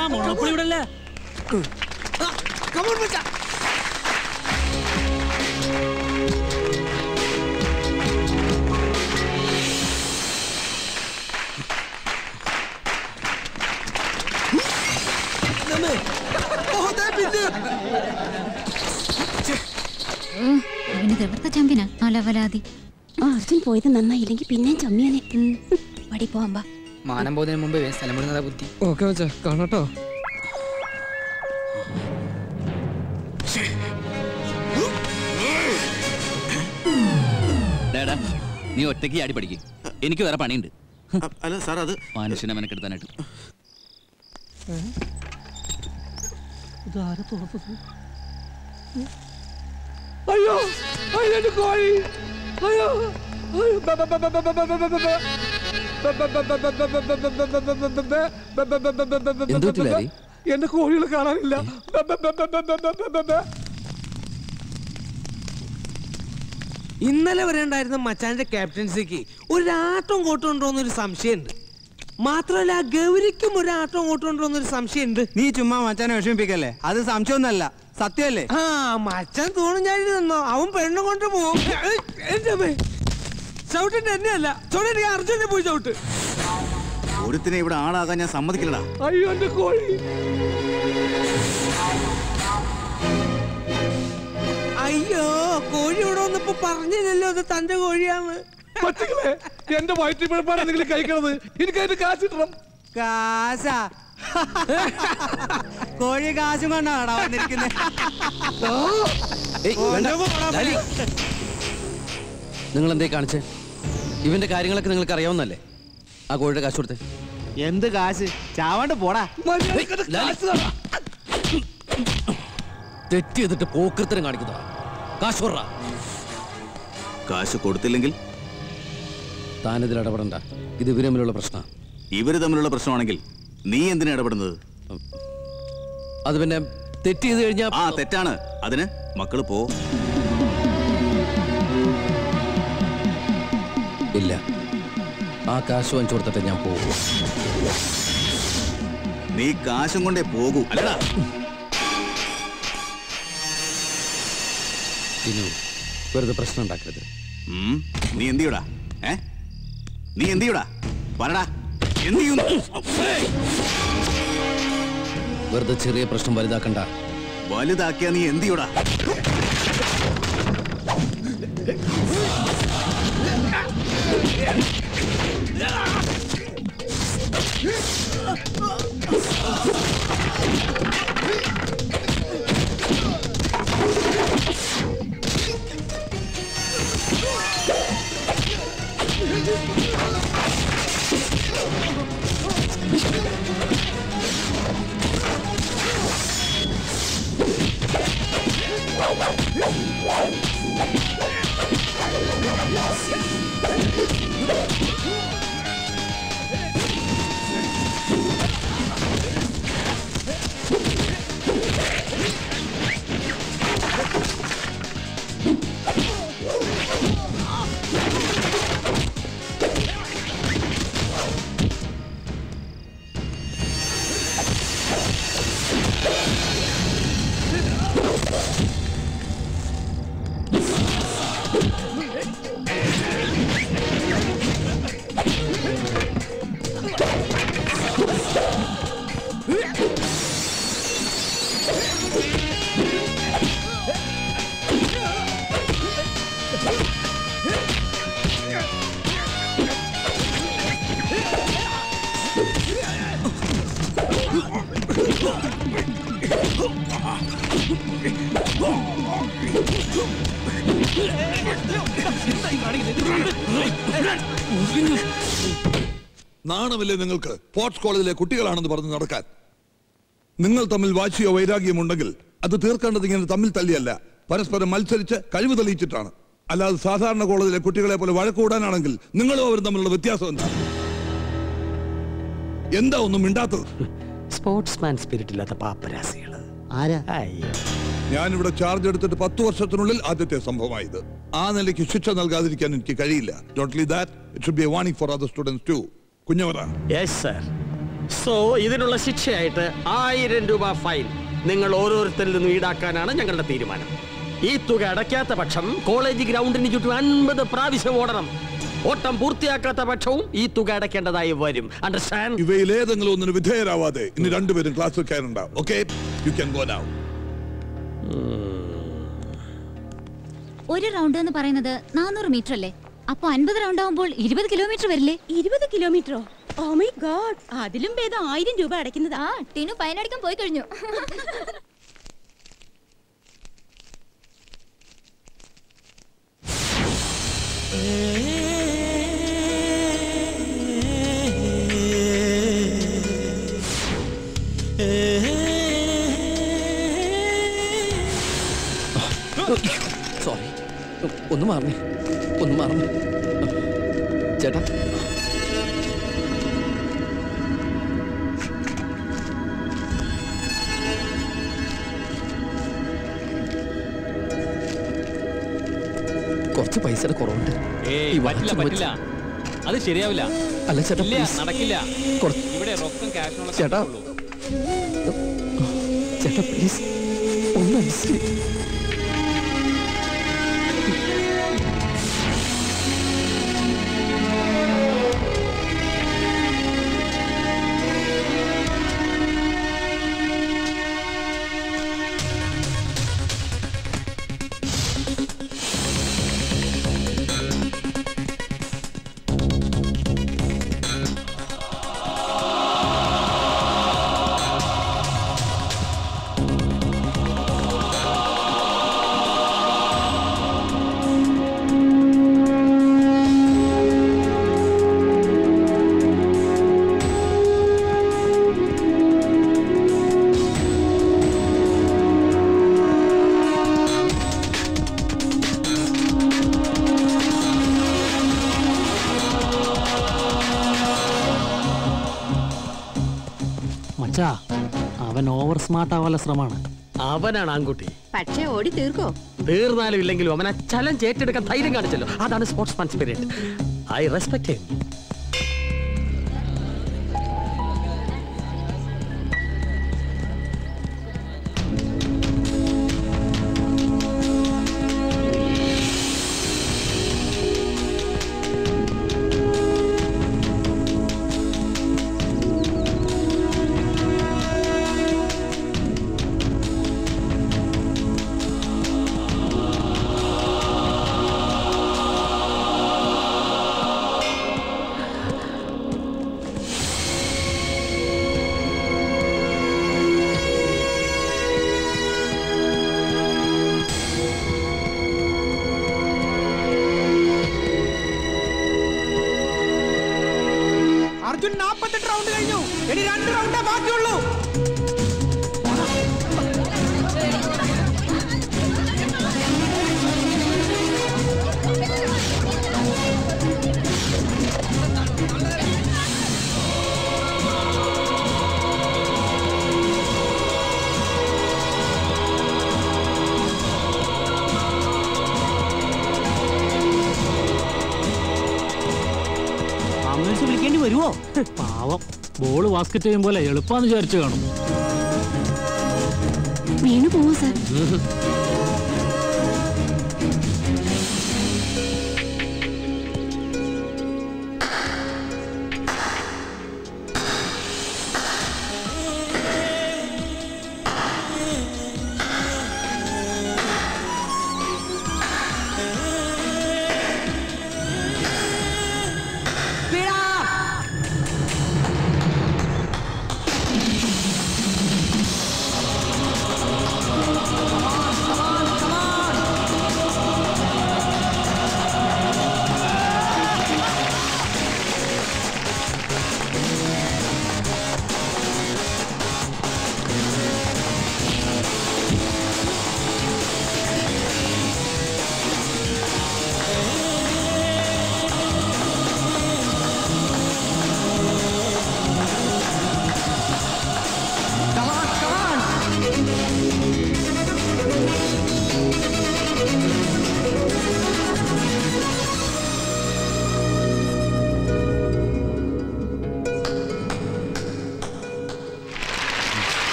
ചമ്പിനാ ആ? അർജുൻ പോയത് നന്നായില്ലെങ്കിൽ പിന്നെയും ചമ്മിയാനെ. പടി പോവാൻ മാനം പോകുന്നതിന് മുമ്പ് വേ സ്ഥലം വിടുന്നതാ ബുദ്ധി. ഓക്കെ മച്ചാ കാണട്ടോ. നീ ഒറ്റയ്ക്ക് ആടി പഠിക്കും. എനിക്ക് വേറെ പണിയുണ്ട്. അല്ല സാർ അത് മനുഷ്യനെ മെനക്കെടുത്താനായിട്ട്. അയ്യോ അയ്യോ കോഴി. അയ്യോ അയ്യോ എന്റെ കോഴികൾ കാണാനില്ല ഇന്നലെ വരെ ഉണ്ടായിരുന്ന മച്ചാന്റെ ക്യാപ്റ്റൻസിക്ക് ഒരു ആട്ടം കോട്ടം ഉണ്ടോന്ന് സംശയമുണ്ട് മാത്രമല്ല ഗൗരിക്കും ഒരു ആട്ടം കോട്ടം ഉണ്ടോന്ന് സംശയമുണ്ട് നീ ചുമ്മാ മച്ചാനെ വിഷമിപ്പിക്കല്ലേ അത് സംശയമൊന്നല്ല സത്യമല്ലേ ആ മച്ചാൻ തോണും ഞാൻ അവൻ പെണ്ണു കൊണ്ട് പോവും ചവിട്ടിട്ട് എന്നെയല്ല. ചവിട്ടി അർജുനെ പോയി ചവിട്ട്. ഒരുത്തിനെ ഇവിടെ ആളാകാൻ ഞാൻ സമ്മതിക്കില്ലടാ. അയ്യോ എന്റെ കോഴി. അയ്യോ കോഴി ഇവിടെ വന്നപ്പോ പറഞ്ഞില്ലല്ലോ അത് തന്റെ കോഴിയാണ് പറ്റുകളെ എന്റെ വയറ്റിൽ പിഴപ്പാണ് നിങ്ങൾ കഴിക്കണത്. എനിക്ക് അതിന്റെ കാശ് കിട്ടണം. കാശാ? കോഴി കാശും കൊണ്ടാടാ വന്നിരിക്കുന്നത് നിങ്ങൾ എന്തേ കാണിച്ചേ? ഇവന്റെ കാര്യങ്ങളൊക്കെ നിങ്ങൾക്ക് അറിയാവുന്നല്ലേ ആ കോഴിയുടെ കാശ് കൊടുത്തേ. എന്ത് കാശ്? ചാവാണ്ട് പോടാ. തെറ്റ് ചെയ്തിട്ട് പോക്കൃത്തരം കാണിക്കുന്നതാ. കാശ് കാശ് കൊടുത്തില്ലെങ്കിൽ? താനിതിൽ ഇടപെടണ്ട. ഇത് ഇവർ തമ്മിലുള്ള പ്രശ്ന. ഇവർ തമ്മിലുള്ള പ്രശ്നമാണെങ്കിൽ നീ എന്തിനാ ഇടപെടുന്നത്? അത് പിന്നെ തെറ്റ് ചെയ്ത് കഴിഞ്ഞാൽ ആ തെറ്റാണ്. അതിന് മക്കൾ പോ. ഇല്ല. ആ കാശ് വാങ്ങിച്ചു കൊടുത്തിട്ട് ഞാൻ പോകും. നീ കാശും കൊണ്ടേ പോകൂ. അല്ലടാ. വെറുതെ പ്രശ്നം ഉണ്ടാക്കരുത്. നീ എന്ത് ചെയ്യൂടാ? ഏ? നീ എന്ത് ചെയ്യൂടാ? പറടാ എന്ത് ചെയ്യുന്നു വെറുതെ ചെറിയ പ്രശ്നം വലുതാക്കണ്ട. വലുതാക്കിയാ നീ എന്ത് ചെയ്യൂടാ? Yeah. നാണമില്ലേ നിങ്ങൾക്ക്? സ്പോർട്സ് കോളേജിലെ കുട്ടികളാണെന്ന് പറഞ്ഞ് നടക്കാൻ. നിങ്ങൾ തമ്മിൽ വാശിയോ വൈരാഗ്യമുണ്ടെങ്കിൽ അത് തീർക്കേണ്ടത് ഇങ്ങനെ തമ്മിൽ തല്ലിയല്ല പരസ്പരം മത്സരിച്ച് കഴിവ് തെളിയിച്ചിട്ടാണ്. അല്ലാതെ സാധാരണ കോളേജിലെ കുട്ടികളെ പോലെ വഴക്കൂടാനാണെങ്കിൽ നിങ്ങളും അവരും തമ്മിലുള്ള വ്യത്യാസം എന്താ? എന്താ ഒന്നും മിണ്ടാത്തത്? സ്പോർട്സ്മാൻ സ്പിരിറ്റ് ഇല്ലാത്ത പാപ്പരാസികൾ. ആരാ? അയ്യോ. ഞാനിവിടെ ചാർജ് എടുത്തിട്ട് പത്ത് വർഷത്തിനുള്ളിൽ ആദ്യത്തെ സംഭവമായത്. ആ നിലയ്ക്ക് ശിക്ഷ നൽകാതിരിക്കാൻ എനിക്ക് കഴിയില്ല. Dot that it should be a warning for other students too yes sir so ഇതിനുള്ള ശിക്ഷയായിട്ട് ആയിരം രൂപ ഫൈൻ നിങ്ങൾ ഓരോരുത്തരിൽ നിന്നും ഈടാക്കാനാണ് ഞങ്ങളുടെ തീരുമാനം. ഈ തുക അടയ്ക്കാത്ത പക്ഷം കോളേജ് ഗ്രൗണ്ടിന് ചുറ്റും അൻപത് പ്രാവശ്യം ഓടണം. ഓട്ടം പൂർത്തിയാക്കാത്ത പക്ഷവും ഈ തുക അടയ്ക്കേണ്ടതായി വരും. അണ്ടർസ്റ്റാൻഡ് ഇവയിലേതെങ്കിലും ഒന്നിന് വിധേയരാവാതെ ഇനി രണ്ടുപേരും ക്ലാസ്സിൽ കയറണ്ട okay you can go now ഒരു റൗണ്ട് എന്ന് പറയുന്നത് നാനൂറ് മീറ്റർ അല്ലേ? അപ്പൊ അൻപത് റൗണ്ട് ആവുമ്പോൾ ഇരുപത് കിലോമീറ്റർ വരില്ലേ? ഇരുപത് കിലോമീറ്ററോ? ഓ മൈ ഗോഡ് അതിലും ഭേദം ആയിരം രൂപ അടയ്ക്കുന്നത്. ആ ടിനു പയനടിക്കാൻ പോയി കഴിഞ്ഞു. സോറി ഒന്ന് മാറണേ ഒന്ന് മാറണേ ചേട്ടാ. കുറച്ച് പൈസയുടെ കുറവുണ്ട്. അത് ശരിയാവില്ല. അല്ല ചേട്ടാ നടക്കില്ല. ഇവിടെ റൊക്കം ക്യാഷ് ചേട്ടാ. ചേട്ടാ പ്ലീസ് ഒന്ന് അനുസരിച്ച് സ്മാർട്ട് ആവാനുള്ള ശ്രമമാണ്. അവനാണ് ആൺകുട്ടി. പക്ഷേ ഓടി തീർക്കോ? തീർന്നാലും ഇല്ലെങ്കിലും അവൻ ആ ചലഞ്ച് ഏറ്റെടുക്കാൻ ധൈര്യം കാണിച്ചല്ലോ. അതാണ് sportsman spirit I respect him ball basket ചെയ്യും പോലെ എളുപ്പാന്ന് വിചാരിച്ചു കാണും വീണു പോവോ സാർ?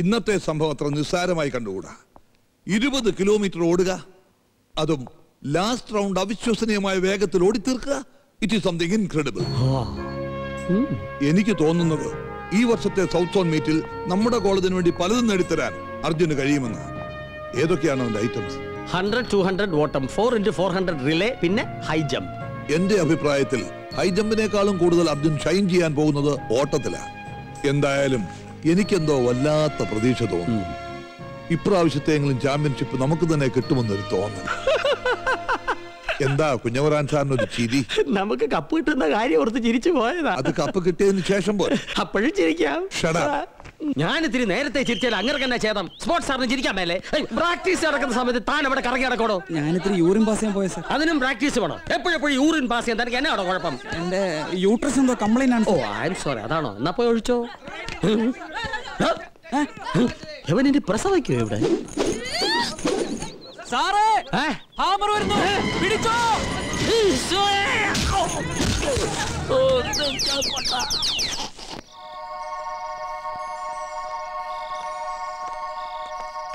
ഇന്നത്തെ സംഭവം അത്ര നിസ്സാരമായി കണ്ടുകൂടാ. ഇരുപത് കിലോമീറ്റർ ഓടുക അതും ലാസ്റ്റ് റൗണ്ട് അവിശ്വസനീയമായ വേഗത്തിൽ ഓടിത്തീർക്കുക ഇറ്റ് ഈസ് സംതിങ് ഇൻക്രെഡിബിൾ എനിക്ക് തോന്നുന്നത് ഈ വർഷത്തെ സൗത്ത് സോൺ മീറ്റിൽ നമ്മുടെ കോളേജിന് വേണ്ടി പലതും നേടിത്തരാൻ അർജുന് കഴിയുമെന്ന്. ഏതൊക്കെയാണ് അവന്റെ ഐറ്റംസ് ഹൺഡ്രഡ് ടു ഹൺഡ്രഡ് ഓട്ടം four into four hundred relay പിന്നെ ഹൈ ജമ്പ് എന്റെ അഭിപ്രായത്തിൽ ഹൈ ജമ്പിനേക്കാളും കൂടുതൽ അർജുൻ ഷൈൻ ചെയ്യാൻ പോകുന്നത് ഓട്ടത്തിലാണ് എന്തായാലും എനിക്കെന്തോ വല്ലാത്ത പ്രതീക്ഷ തോന്നുന്നു ഇപ്രാവശ്യത്തെങ്കിലും ചാമ്പ്യൻഷിപ്പ് നമുക്ക് തന്നെ കിട്ടുമെന്നൊരു തോന്നൽ. എന്താ കുഞ്ഞവറാൻ സാറിന് ഒരു ചിരി? നമുക്ക് കപ്പ് കിട്ടുന്ന കാര്യം ഓർത്ത് ചിരിച്ചു പോയതാ. അത് കപ്പ് കിട്ടിയതിന് ശേഷം പോലെ അപ്പോഴും ചിരിക്കാം. up. ഞാൻ ഇത്തിരി നേരത്തെ ചിരിച്ചാൽ അങ്ങനെ തന്നെ ചേതം സ്പോർട്സ് സാറിന് ചിരിക്കാൻ മേലെ. പ്രാക്ടീസ് നടക്കുന്ന സമയത്ത് താൻ അവിടെ കറങ്ങി നടക്കണോ? ഞാനിത്തിരി യൂറിൻ പാസ് ചെയ്യാൻ പോയത് സാർ അതിനും പ്രാക്ടീസ് വേണം? എപ്പോഴെപ്പോഴും യൂറിൻ പാസ് ചെയ്യാൻ തനിക്ക് എന്നാണോ കുഴപ്പം? എന്റെ യൂട്രസ് എന്തോ കംപ്ലൈന്റ് ആണ് ഓ ഐ എം സോറി അതാണോ? എന്നാ പോയി ഒഴിച്ചോ. എവൻ ഇനി പ്രസവിക്കോ ഇവിടെ? സാറേ ഹാമർ വരുന്നു. പിടിച്ചോ.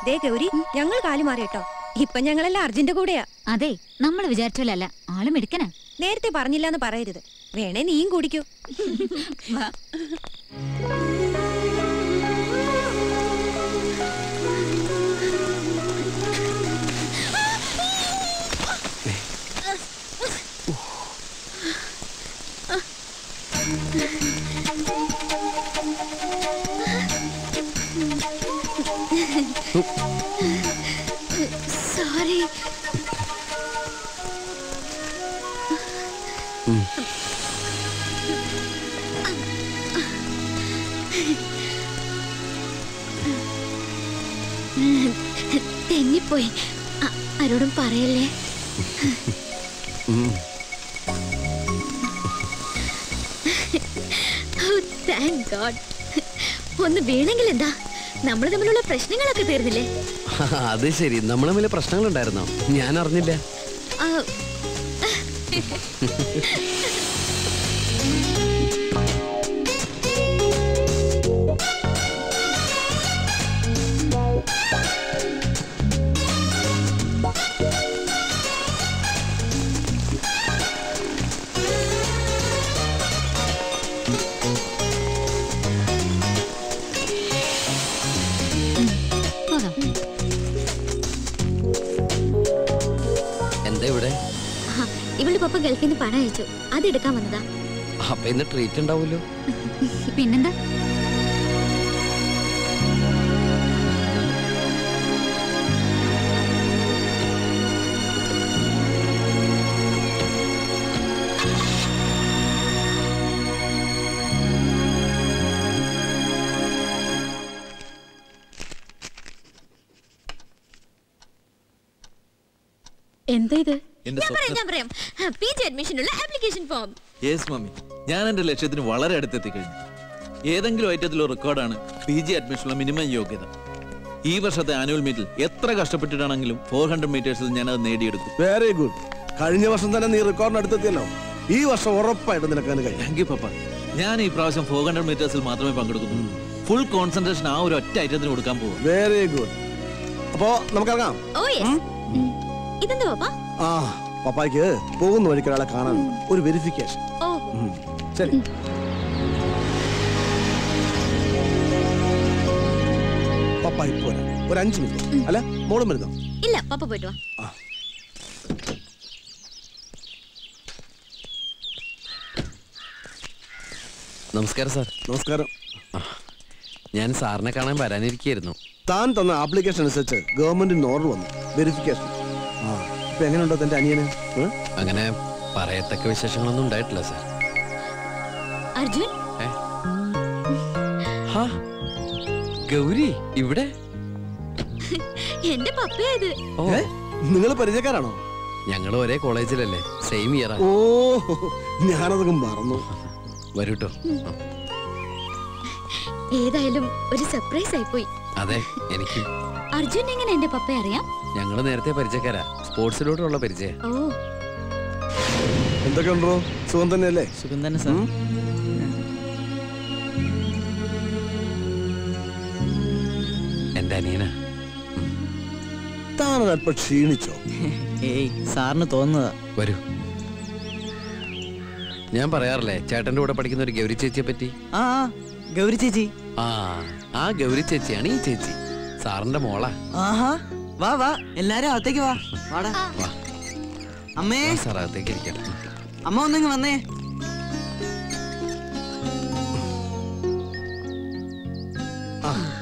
ദേ ഗൗരി ഞങ്ങൾ കാലു മാറി കേട്ടോ ഇപ്പൊ ഞങ്ങളെല്ലാം അർജുന്റെ കൂടെയാ. അതെ നമ്മൾ വിചാരിച്ചോലല്ല. ആൾ മിടുക്കനാ. നേരത്തെ പറഞ്ഞില്ലാന്ന് പറയരുത്. വേണേ നീയും കുടിക്കൂ. തെന്നിപ്പോയി ആരോടും പറയല്ലേ? താങ്ക് ഗോഡ് ഒന്ന് വീണെങ്കിൽ എന്താ? നമ്മൾ തമ്മിലുള്ള പ്രശ്നങ്ങളൊക്കെ തീർന്നില്ലേ? അത് ശരി. നമ്മൾ തമ്മിൽ പ്രശ്നങ്ങളുണ്ടായിരുന്നോ? ഞാൻ അറിഞ്ഞില്ല. പപ്പ ഗൾഫിന് നിന്ന് പണം അയച്ചു. അത് എടുക്കാൻ വന്നതാ. അപ്പൊ ഇന്ന് ട്രീറ്റ് ഉണ്ടാവുമല്ലോ. പിന്നെന്താ? എന്താ ഇത്? എന്റെ ഞാൻ പറയാം ഞാൻ പറയാം. പി ജി അഡ്മിഷനുള്ള ആപ്ലിക്കേഷൻ ഫോം യെസ് മമ്മി ഞാൻ എന്റെ ലക്ഷ്യത്തിന് വളരെ അടുത്തെത്തി കഴിഞ്ഞു ഏതെങ്കിലും ഐറ്റത്തിലോ റെക്കോർഡാണ് പി ജി അഡ്മിഷനുള്ള മിനിമം യോഗ്യത. ഈ വർഷത്തെ ആനുവൽ മീറ്റിൽ എത്ര കഷ്ടപ്പെട്ടിട്ടാണെങ്കിലും ഫോർ ഹൺഡ്രഡ് മീറ്റേഴ്സിൽ ഞാൻ അത് നേടിയെടുക്കും. വെരി ഗുഡ് കഴിഞ്ഞ വർഷം തന്നെ നീ റെക്കോർഡിന് അടുത്തെത്തിയല്ലോ ഈ വർഷം ഉറപ്പായിട്ട് നിനക്ക് കഴിയും. പപ്പ ഞാൻ ഈ പ്രാവശ്യം ഫോർ ഹൺഡ്രഡ് മീറ്റേഴ്സിൽ മാത്രമേ പങ്കെടുക്കുന്നുള്ളൂ. ഫുൾ കോൺസെൻട്രേഷൻ ആ ഒരു ഒറ്റ ഐറ്റത്തിന് കൊടുക്കാൻ പോകും വെരി ഗുഡ് അപ്പോ നമുക്കിറങ്ങാം. ഓ യെസ് ഇതെന്താ പപ്പ ആ പപ്പായ്ക്ക് പോകുന്ന വഴിക്ക് ഒരാളെ കാണാൻ ഒരു വെരിഫിക്കേഷൻ ശരി. പപ്പ പോരാ ഒരു അഞ്ച് മിനിറ്റ്. അല്ല മോളും വരുന്നോ? ഇല്ല പപ്പ പോയിട്ട് വാ. നമസ്കാരം സാർ. നമസ്കാരം. ഞാൻ സാറിനെ കാണാൻ വരാനിരിക്കുന്നു താൻ തന്ന ആപ്ലിക്കേഷൻ അനുസരിച്ച് ഗവൺമെന്റിന് ഓർഡർ വന്നു. വെരിഫിക്കേഷൻ എങ്ങനെയുണ്ടോ തന്റെ അനിയന്? അങ്ങനെ പറയത്തക്ക വിശേഷങ്ങളൊന്നും ഉണ്ടായിട്ടില്ല സാർ. അർജുൻ? ഗൗരി ഇവിടെ? എന്റെ പപ്പയത് നിങ്ങൾ പരിചയക്കാരാണോ? ഞങ്ങൾ ഒരേ കോളേജിലല്ലേ സെയിം ഇയർ ഓ ഞാനതൊക്കെ മറന്നു. വരൂട്ടോ. ഏതായാലും ഒരു സർപ്രൈസ് ആയിപ്പോയി അതെ എനിക്ക്. അർജുൻ എങ്ങനെ എന്റെ പപ്പയെ അറിയാം? ഞങ്ങൾ നേരത്തെ പരിചയക്കാരാ. സ്പോർട്സിലോട്ടുള്ള പരിചയം. ഓ. എന്തൊക്കെ ഉണ്ടോ? സുഖം തന്നെയല്ലേ? സുഖം തന്നെ സാർ. എന്റെ അനിയന? താനത് അല്പം ക്ഷീണിച്ചോ? ഏയ് സാറിന് തോന്നുന്നതാ. വരൂ. ഞാൻ പറയാറില്ലേ ചേട്ടന്റെ കൂടെ പഠിക്കുന്ന ഒരു ഗൗരി ചേച്ചിയെ പറ്റി? ആ ആ, ഗൗരി ചേച്ചി. ആ ആ ഗൗരി ചേച്ചിയാണ് ഈ ചേച്ചി. സാറിന്റെ മോളാ. ആഹാ. വാ വാ. എല്ലാരും അകത്തേക്ക് വാ. വാടാ. വാ. അമ്മേ. സാർ അകത്തേക്ക് ഇരിക്കാം അമ്മ ഒന്നിങ്ങ് വന്നേ.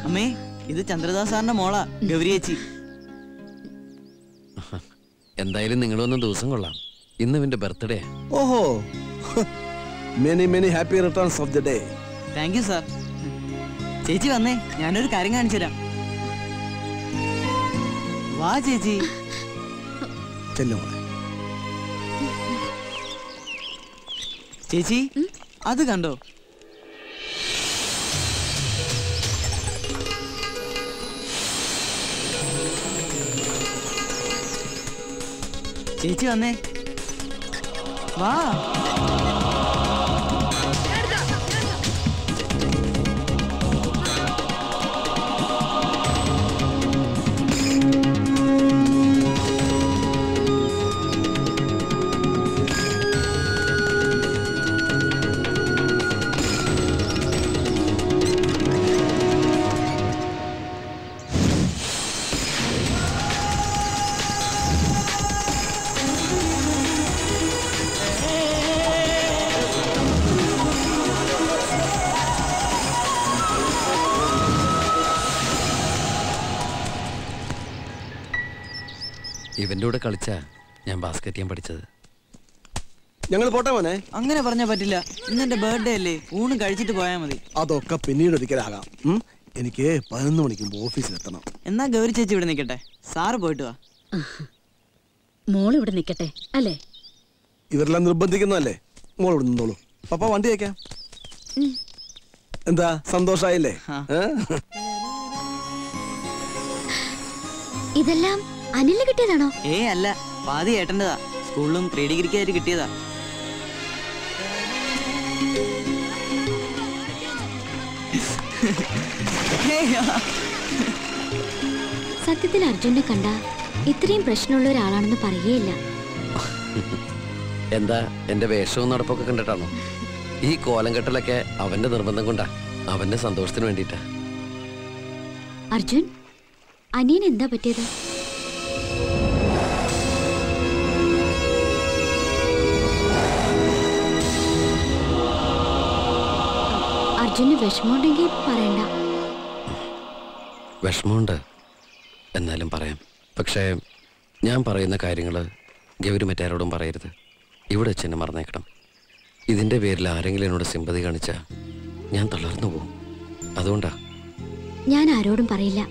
അമ്മേ ഇത് ചന്ദ്രദാസ് സാറിന്റെ മോളാ ഗൗരി ചേച്ചി. എന്തായാലും നിങ്ങളൊന്നും ദിവസം കൊള്ളാം. ഇന്ന് ഇവന്റെ ബർത്ത്ഡേ. ഓഹോ. Many many happy returns of the day thank you sir ചേച്ചി വന്നേ. ഞാനൊരു കാര്യം കാണിച്ചു തരാം വാ ചേച്ചി. ചെല്ലു ചേച്ചി അത് കണ്ടോ? ചേച്ചി വന്നേ. വാ. ഇവന്റെ കൂടെ കളിച്ചാ ഞാൻ ബാസ്കറ്റ് ചെയ്യാൻ പഠിച്ചത്. ഞങ്ങൾ പോട്ടെ മോനെ? അങ്ങനെ പറഞ്ഞാ പറ്റില്ല. ഇന്നെന്റെ ബർത്ത്ഡേ അല്ലേ? ഊണ് കഴിച്ചിട്ട് പോയാ മതി. അതൊക്കെ പിന്നീട് ഒരിക്കലാകാം. എനിക്ക് പതിനൊന്ന് മണിക്ക് ഓഫീസിൽ എത്തണം. എന്നാ ഗൗരി ചേച്ചി ഇവിടെ നിൽക്കട്ടെ സാറ് പോയിട്ട് വാ. മോൾ ഇവിടെ നിൽക്കട്ടെ അല്ലേ? ഇവരെല്ലാം നിർബന്ധിക്കുന്നതല്ലേ? മോൾ ഇവിടെ നിന്നോളൂ. പപ്പ വണ്ടി അയക്കാം എന്താ സന്തോഷായില്ലേ? ഇതെല്ലാം അനിലിന് കിട്ടിയതാണോ? ഏ അല്ല. പാതി ഏട്ടന്റെതാ. സ്കൂളിലും പ്രീ ഡിഗ്രിക്കായിട്ട് കിട്ടിയതാ. സത്യത്തിൽ അർജുനെ കണ്ട ഇത്രയും പ്രശ്നമുള്ള ഒരാളാണെന്ന് പറയുകയില്ല. എന്താ എന്റെ വേഷവും നടപ്പൊക്കെ കണ്ടിട്ടാണോ? ഈ കോലം കെട്ടലൊക്കെ അവന്റെ നിർബന്ധം കൊണ്ടാ. അവന്റെ സന്തോഷത്തിന് വേണ്ടിട്ടാ അർജുൻ അനിയൻ എന്താ പറ്റിയത്? അർജുന് വിഷമമുണ്ടെങ്കിൽ പറയണ്ട. വിഷമമുണ്ട്. എന്നാലും പറയാം. പക്ഷേ ഞാൻ പറയുന്ന കാര്യങ്ങൾ ഗൗരി മറ്റാരോടും പറയരുത്. ഇവിടെ വെച്ച് എന്നെ മറന്നേക്കണം. ഇതിന്റെ പേരിൽ ആരെങ്കിലും എന്നോട് സിമ്പതി കാണിച്ചാൽ ഞാൻ തളർന്നു പോകും അതുകൊണ്ടാ. ഞാൻ ആരോടും പറയില്ല.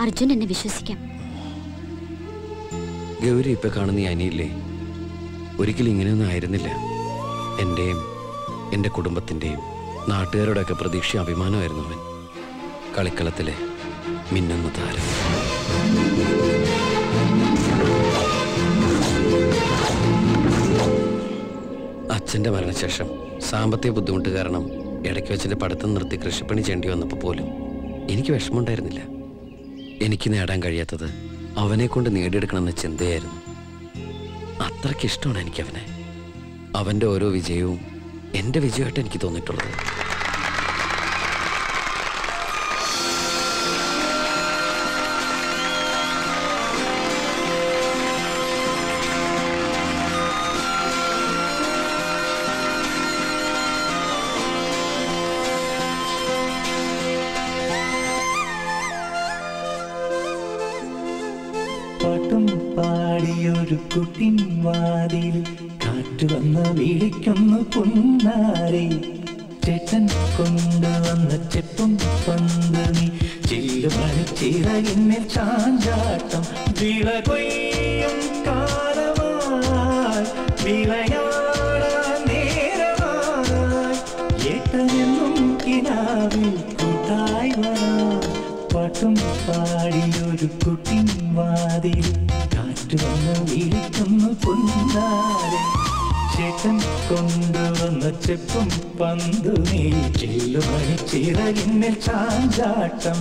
അർജുൻ എന്നെ വിശ്വസിക്കാം. ഗൗരി ഇപ്പൊ കാണുന്ന അനിയില്ലേ? ഒരിക്കലും ഇങ്ങനെയൊന്നും ആയിരുന്നില്ല. എന്റെയും എന്റെ കുടുംബത്തിന്റെയും നാട്ടുകാരുടെയൊക്കെ പ്രതീക്ഷ അഭിമാനമായിരുന്നു അവൻ. കളിക്കളത്തിലെ മിന്നുന്ന താരം. അച്ഛന്റെ മരണശേഷം സാമ്പത്തിക ബുദ്ധിമുട്ട് കാരണം ഇടയ്ക്ക് വെച്ചിന്റെ പഠിത്തം നിർത്തി കൃഷിപ്പണി ചെയ്യേണ്ടി വന്നപ്പോൾ പോലും എനിക്ക് വിഷമമുണ്ടായിരുന്നില്ല. എനിക്ക് നേടാൻ കഴിയാത്തത് അവനെ കൊണ്ട് നേടിയെടുക്കണമെന്ന ചിന്തയായിരുന്നു. അത്രയ്ക്ക് ഇഷ്ടമാണ് എനിക്ക് അവനെ അവന്റെ ഓരോ വിജയവും എന്റെ വിജയമായിട്ട് എനിക്ക് തോന്നിയിട്ടുള്ളത്. പന്തു നീ ചില്ലുമണി ചിറകിന്നെ ചാഞ്ചാട്ടം.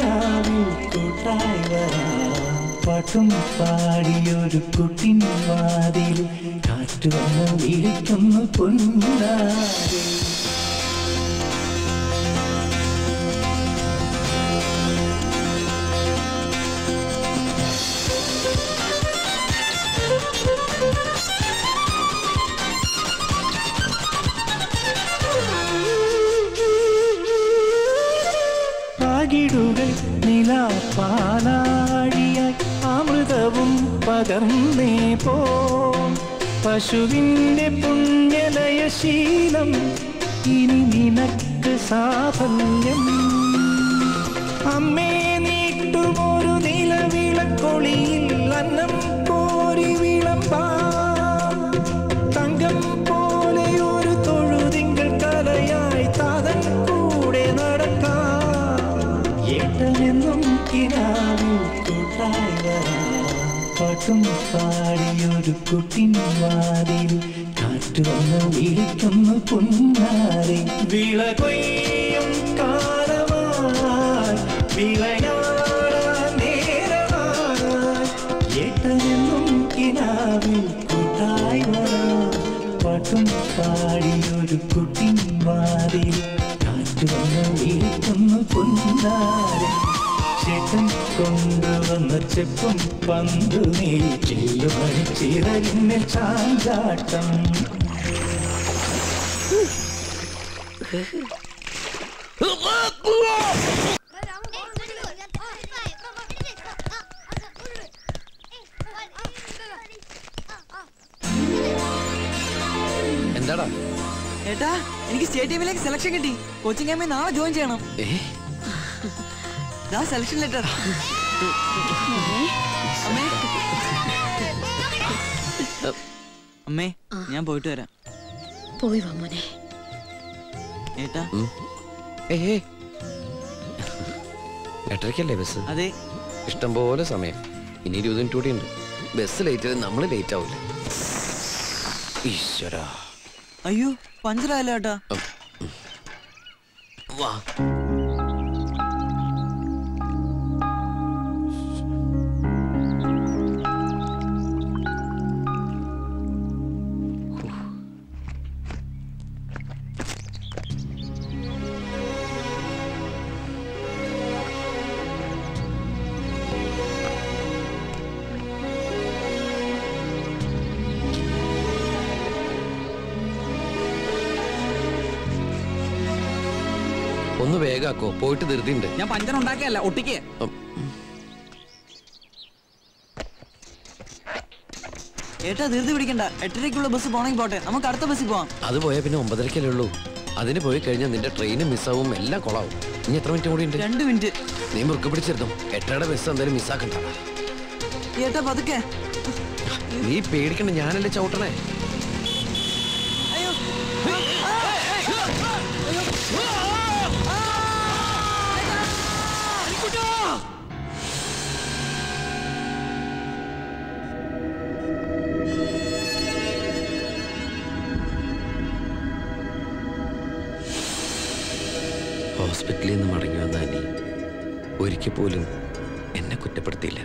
കിനാവിൽ കൂട്ടായി പാട്ടും പാടിയൊരു കുട്ടിൻ വാതിൽ കാറ്റ് വന്ന് വിളിക്കുന്നു പൊന്നാരെ പശുവിന്റെ പുണ്യലയശീലം ഇനി നിനക്ക് സാഫല്യം. അമ്മേ നീട്ടുമൊരു നിലവിളക്കൊളിയിൽ പാട്ടും പാടിയൊരു കുട്ടി വാതിൽ. കാറ്റ് വന്ന് വിളിക്കുന്നു പൊന്നാരെ. വിള കൊയ്യും കാലമായി ഏട്ടനെന്നും കിനാവിൽ കൂട്ടായി പാട്ടും പാടിയൊരു കുട്ടിൻ വാതിൽ. കാറ്റ് വന്ന് വിളിക്കുന്നു പൊന്നാരെ. കൊണ്ടുവന്ന ചെപ്പും പന്ത് നീ ചില്ലുമണി ചിറകിന്നെ ചാഞ്ചാട്ടം. എന്താടാ? ഏട്ടാ എനിക്ക് സ്റ്റേറ്റ് ടീമിലേക്ക് സെലക്ഷൻ കിട്ടി. കോച്ചിങ് ക്യാമ്പിൽ നാളെ ജോയിൻ ചെയ്യണം. ഏ? ദാ സെലക്ഷൻ ലെറ്റർ അമ്മേ. അമ്മേ ഞാൻ പോയിട്ട് വരാം. പോയി വാ മോനെ. ഏട്ടാ. ഏ ബസ്? അതെ. ഇഷ്ടം പോലെ സമയം. ഇനി ഇരുപത് മിനിറ്റ് കൂടി ഉണ്ട്. ബസ് ലേറ്റ് ആയാലും നമ്മൾ ലേറ്റ് ആവില്ല ഈശ്വരാ. അയ്യോ പഞ്ചറായല്ലോ ഏട്ടാ. വാ. ഒന്ന് വേഗാക്കോ പോയിട്ട് ധൃതിണ്ട് ഞാൻ പഞ്ചർ ഉണ്ടാക്കിയല്ല ഒട്ടിക്ക്. ഏട്ടാ ധൃതി പിടിക്കണ്ട. എട്ടരയ്ക്കുള്ള ബസ് പോണെങ്കിൽ പോട്ടെ. നമുക്ക് അടുത്ത ബസ്സിൽ പോവാം. അത് പോയാൽ പിന്നെ ഒമ്പതരക്കല്ലേ ഉള്ളൂ. അതിന് പോയി കഴിഞ്ഞാൽ നിന്റെ ട്രെയിനും മിസ്സാവും എല്ലാം കൊളാവും. ഇനി എത്ര മിനിറ്റ് കൂടി ഉണ്ട്? രണ്ട് മിനിറ്റ് നീ മുറുക്ക് പിടിച്ചിരുന്നു? എട്ടയുടെ ബസ് എന്തായാലും മിസ്സാക്കണ്ട ഏട്ടാ പതുക്കെ. നീ പേടിക്കണ്ട ഞാനല്ലേ ചവിട്ടണേ. ഹോസ്പിറ്റലിൽ നിന്ന് മടങ്ങി വന്ന അനി ഒരിക്കൽ പോലും എന്നെ കുറ്റപ്പെടുത്തിയില്ല.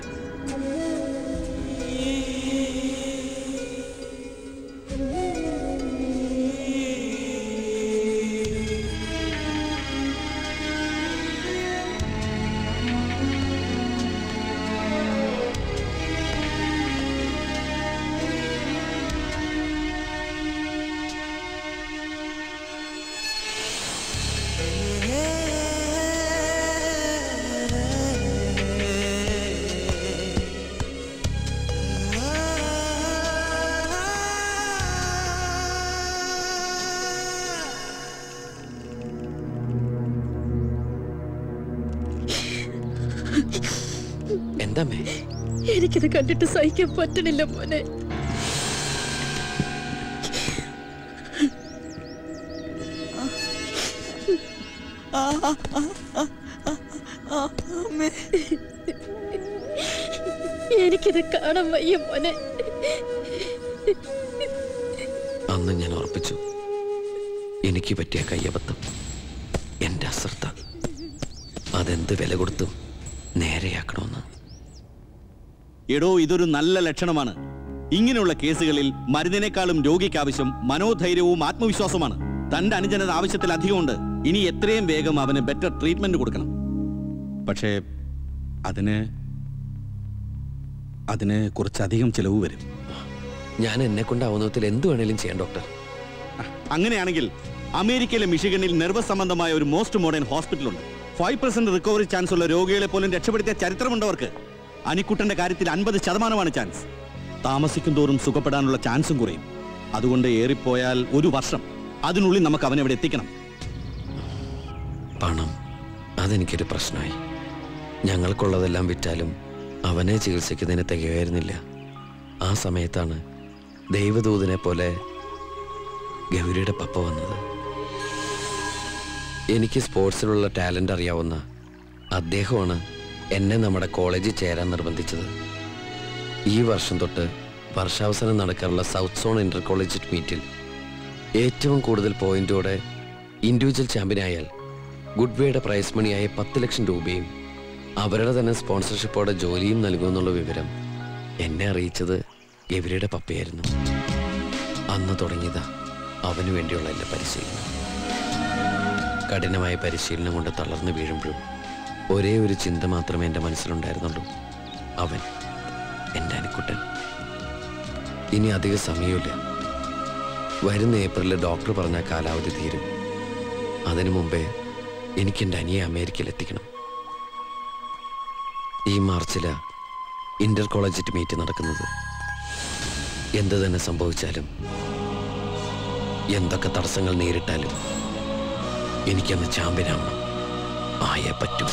കണ്ടിട്ട് സഹിക്കാൻ പറ്റണില്ല മോനെ. എനിക്കിത് കാണാൻ വയ്യ മോനെ. അന്ന് ഞാൻ ഉറപ്പിച്ചു. എനിക്ക് പറ്റിയ കയ്യബദ്ധം എന്റെ അശ്രദ്ധ. അതെന്ത് വില കൊടുത്തും എടോ ഇതൊരു നല്ല ലക്ഷണമാണ്. ഇങ്ങനെയുള്ള കേസുകളിൽ മരുന്നിനേക്കാളും രോഗിക്ക് ആവശ്യം മനോധൈര്യവും ആത്മവിശ്വാസമാണ്. തന്റെ അനുജനത ആവശ്യത്തിൽ അധികമുണ്ട്. ഇനി എത്രയും വേഗം അവന് ബെറ്റർ ട്രീറ്റ്മെന്റ് കൊടുക്കണം. പക്ഷേ അതിന് അതിന് കുറച്ചധികം ചിലവ് വരും. ഞാൻ എന്നെ കൊണ്ട് വിധത്തിൽ എന്ത് വേണേലും ചെയ്യാം ഡോക്ടർ. അങ്ങനെയാണെങ്കിൽ അമേരിക്കയിലെ മിഷിഗണിൽ നെർവസ് സംബന്ധമായ ഒരു മോസ്റ്റ് മോഡേൺ ഹോസ്പിറ്റലുണ്ട് ഫൈവ് പെർസെന്റ് റിക്കവറി ചാൻസ് ഉള്ള രോഗികളെ പോലും രക്ഷപ്പെടുത്തിയ ചരിത്രമുണ്ടവർക്ക് അനിക്കുട്ടന്റെ കാര്യത്തിൽ അൻപത് ശതമാനമാണ് ചാൻസ് താമസിക്കും തോറും സുഖപ്പെടാനുള്ള ചാൻസും കുറയും. അതുകൊണ്ട് ഏറിപ്പോയാൽ ഒരു വർഷം അതിനുള്ളിൽ നമുക്ക് അവനെ ഇവിടെ എത്തിക്കണം. പണം. അതെനിക്കൊരു പ്രശ്നമായി. ഞങ്ങൾക്കുള്ളതെല്ലാം വിറ്റാലും അവനെ ചികിത്സിക്കുന്നതിന് തികയായിരുന്നില്ല. ആ സമയത്താണ് ദൈവദൂതനെ പോലെ ഗൗരിയുടെ പപ്പ വന്നത്. എനിക്ക് സ്പോർട്സിലുള്ള ടാലന്റ് അറിയാവുന്ന അദ്ദേഹമാണ് എന്നെ നമ്മുടെ കോളേജിൽ ചേരാൻ നിർബന്ധിച്ചത്. ഈ വർഷം തൊട്ട് വർഷാവസാനം നടക്കാറുള്ള സൗത്ത് സോൺ ഇന്റർ കോളേജ് മീറ്റിൽ ഏറ്റവും കൂടുതൽ പോയിന്റോടെ ഇൻഡിവിജ്വൽ ചാമ്പ്യനായാൽ ഗുഡ്വേയുടെ പ്രൈസ് മണിയായ പത്ത് ലക്ഷം രൂപയും അവരുടെ തന്നെ സ്പോൺസർഷിപ്പോടെ ജോലിയും നൽകുമെന്നുള്ള വിവരം എന്നെ അറിയിച്ചത് ഗൗരിയുടെ പപ്പയായിരുന്നു. അന്ന് തുടങ്ങിയതാ അവന് വേണ്ടിയുള്ള എന്റെ പരിശീലനം. കഠിനമായ പരിശീലനം കൊണ്ട് തളർന്നു വീഴുമ്പോഴും ഒരേ ഒരു ചിന്ത മാത്രമേ എന്റെ മനസ്സിലുണ്ടായിരുന്നുള്ളൂ. അവൻ എന്റെ അനുക്കുട്ടൻ. ഇനി അധിക സമയമില്ല. വരുന്ന ഏപ്രിലിൽ ഡോക്ടർ പറഞ്ഞ കാലാവധി തീരും. അതിനു മുമ്പേ എനിക്ക് എന്റെ അനിയെ അമേരിക്കയിൽ എത്തിക്കണം. ഈ മാർച്ചില ഇന്റർ കോളേജറ്റ് മീറ്റ് നടക്കുന്നത്. എന്ത് തന്നെ സംഭവിച്ചാലും എന്തൊക്കെ തടസ്സങ്ങൾ നേരിട്ടാലും എനിക്കന്ന് ചാമ്പ്യനാവണം. ആയേ പറ്റൂ.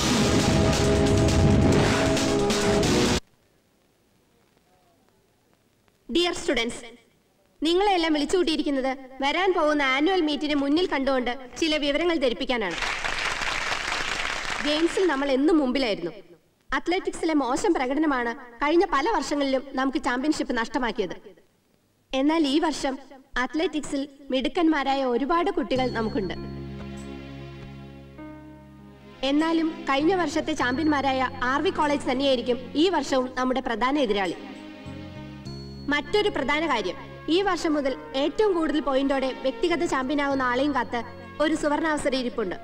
ഡിയർ സ്റ്റുഡൻസ് നിങ്ങളെല്ലാം വിളിച്ചുകൂട്ടിയിരിക്കുന്നത് വരാൻ പോകുന്ന ആനുവൽ മീറ്റിന് മുന്നിൽ കണ്ടുകൊണ്ട് ചില വിവരങ്ങൾ ധരിപ്പിക്കാനാണ്. ഗെയിംസിൽ നമ്മൾ എന്നും മുമ്പിലായിരുന്നു. അത്ലറ്റിക്സിലെ മോശം പ്രകടനമാണ് കഴിഞ്ഞ പല വർഷങ്ങളിലും നമുക്ക് ചാമ്പ്യൻഷിപ്പ് നഷ്ടമാക്കിയത്. എന്നാൽ ഈ വർഷം അത്ലറ്റിക്സിൽ മിടുക്കന്മാരായ ഒരുപാട് കുട്ടികൾ നമുക്കുണ്ട്. എന്നാലും കഴിഞ്ഞ വർഷത്തെ ചാമ്പ്യന്മാരായ ആർ വി കോളേജ് തന്നെയായിരിക്കും ഈ വർഷവും നമ്മുടെ പ്രധാന എതിരാളി. മറ്റൊരു പ്രധാന കാര്യം ഈ വർഷം മുതൽ ഏറ്റവും കൂടുതൽ പോയിന്റോടെ വ്യക്തിഗത ചാമ്പ്യനാവുന്ന ആളെയും കാത്ത് ഒരു സുവർണാവസര ഇരിപ്പുണ്ട്.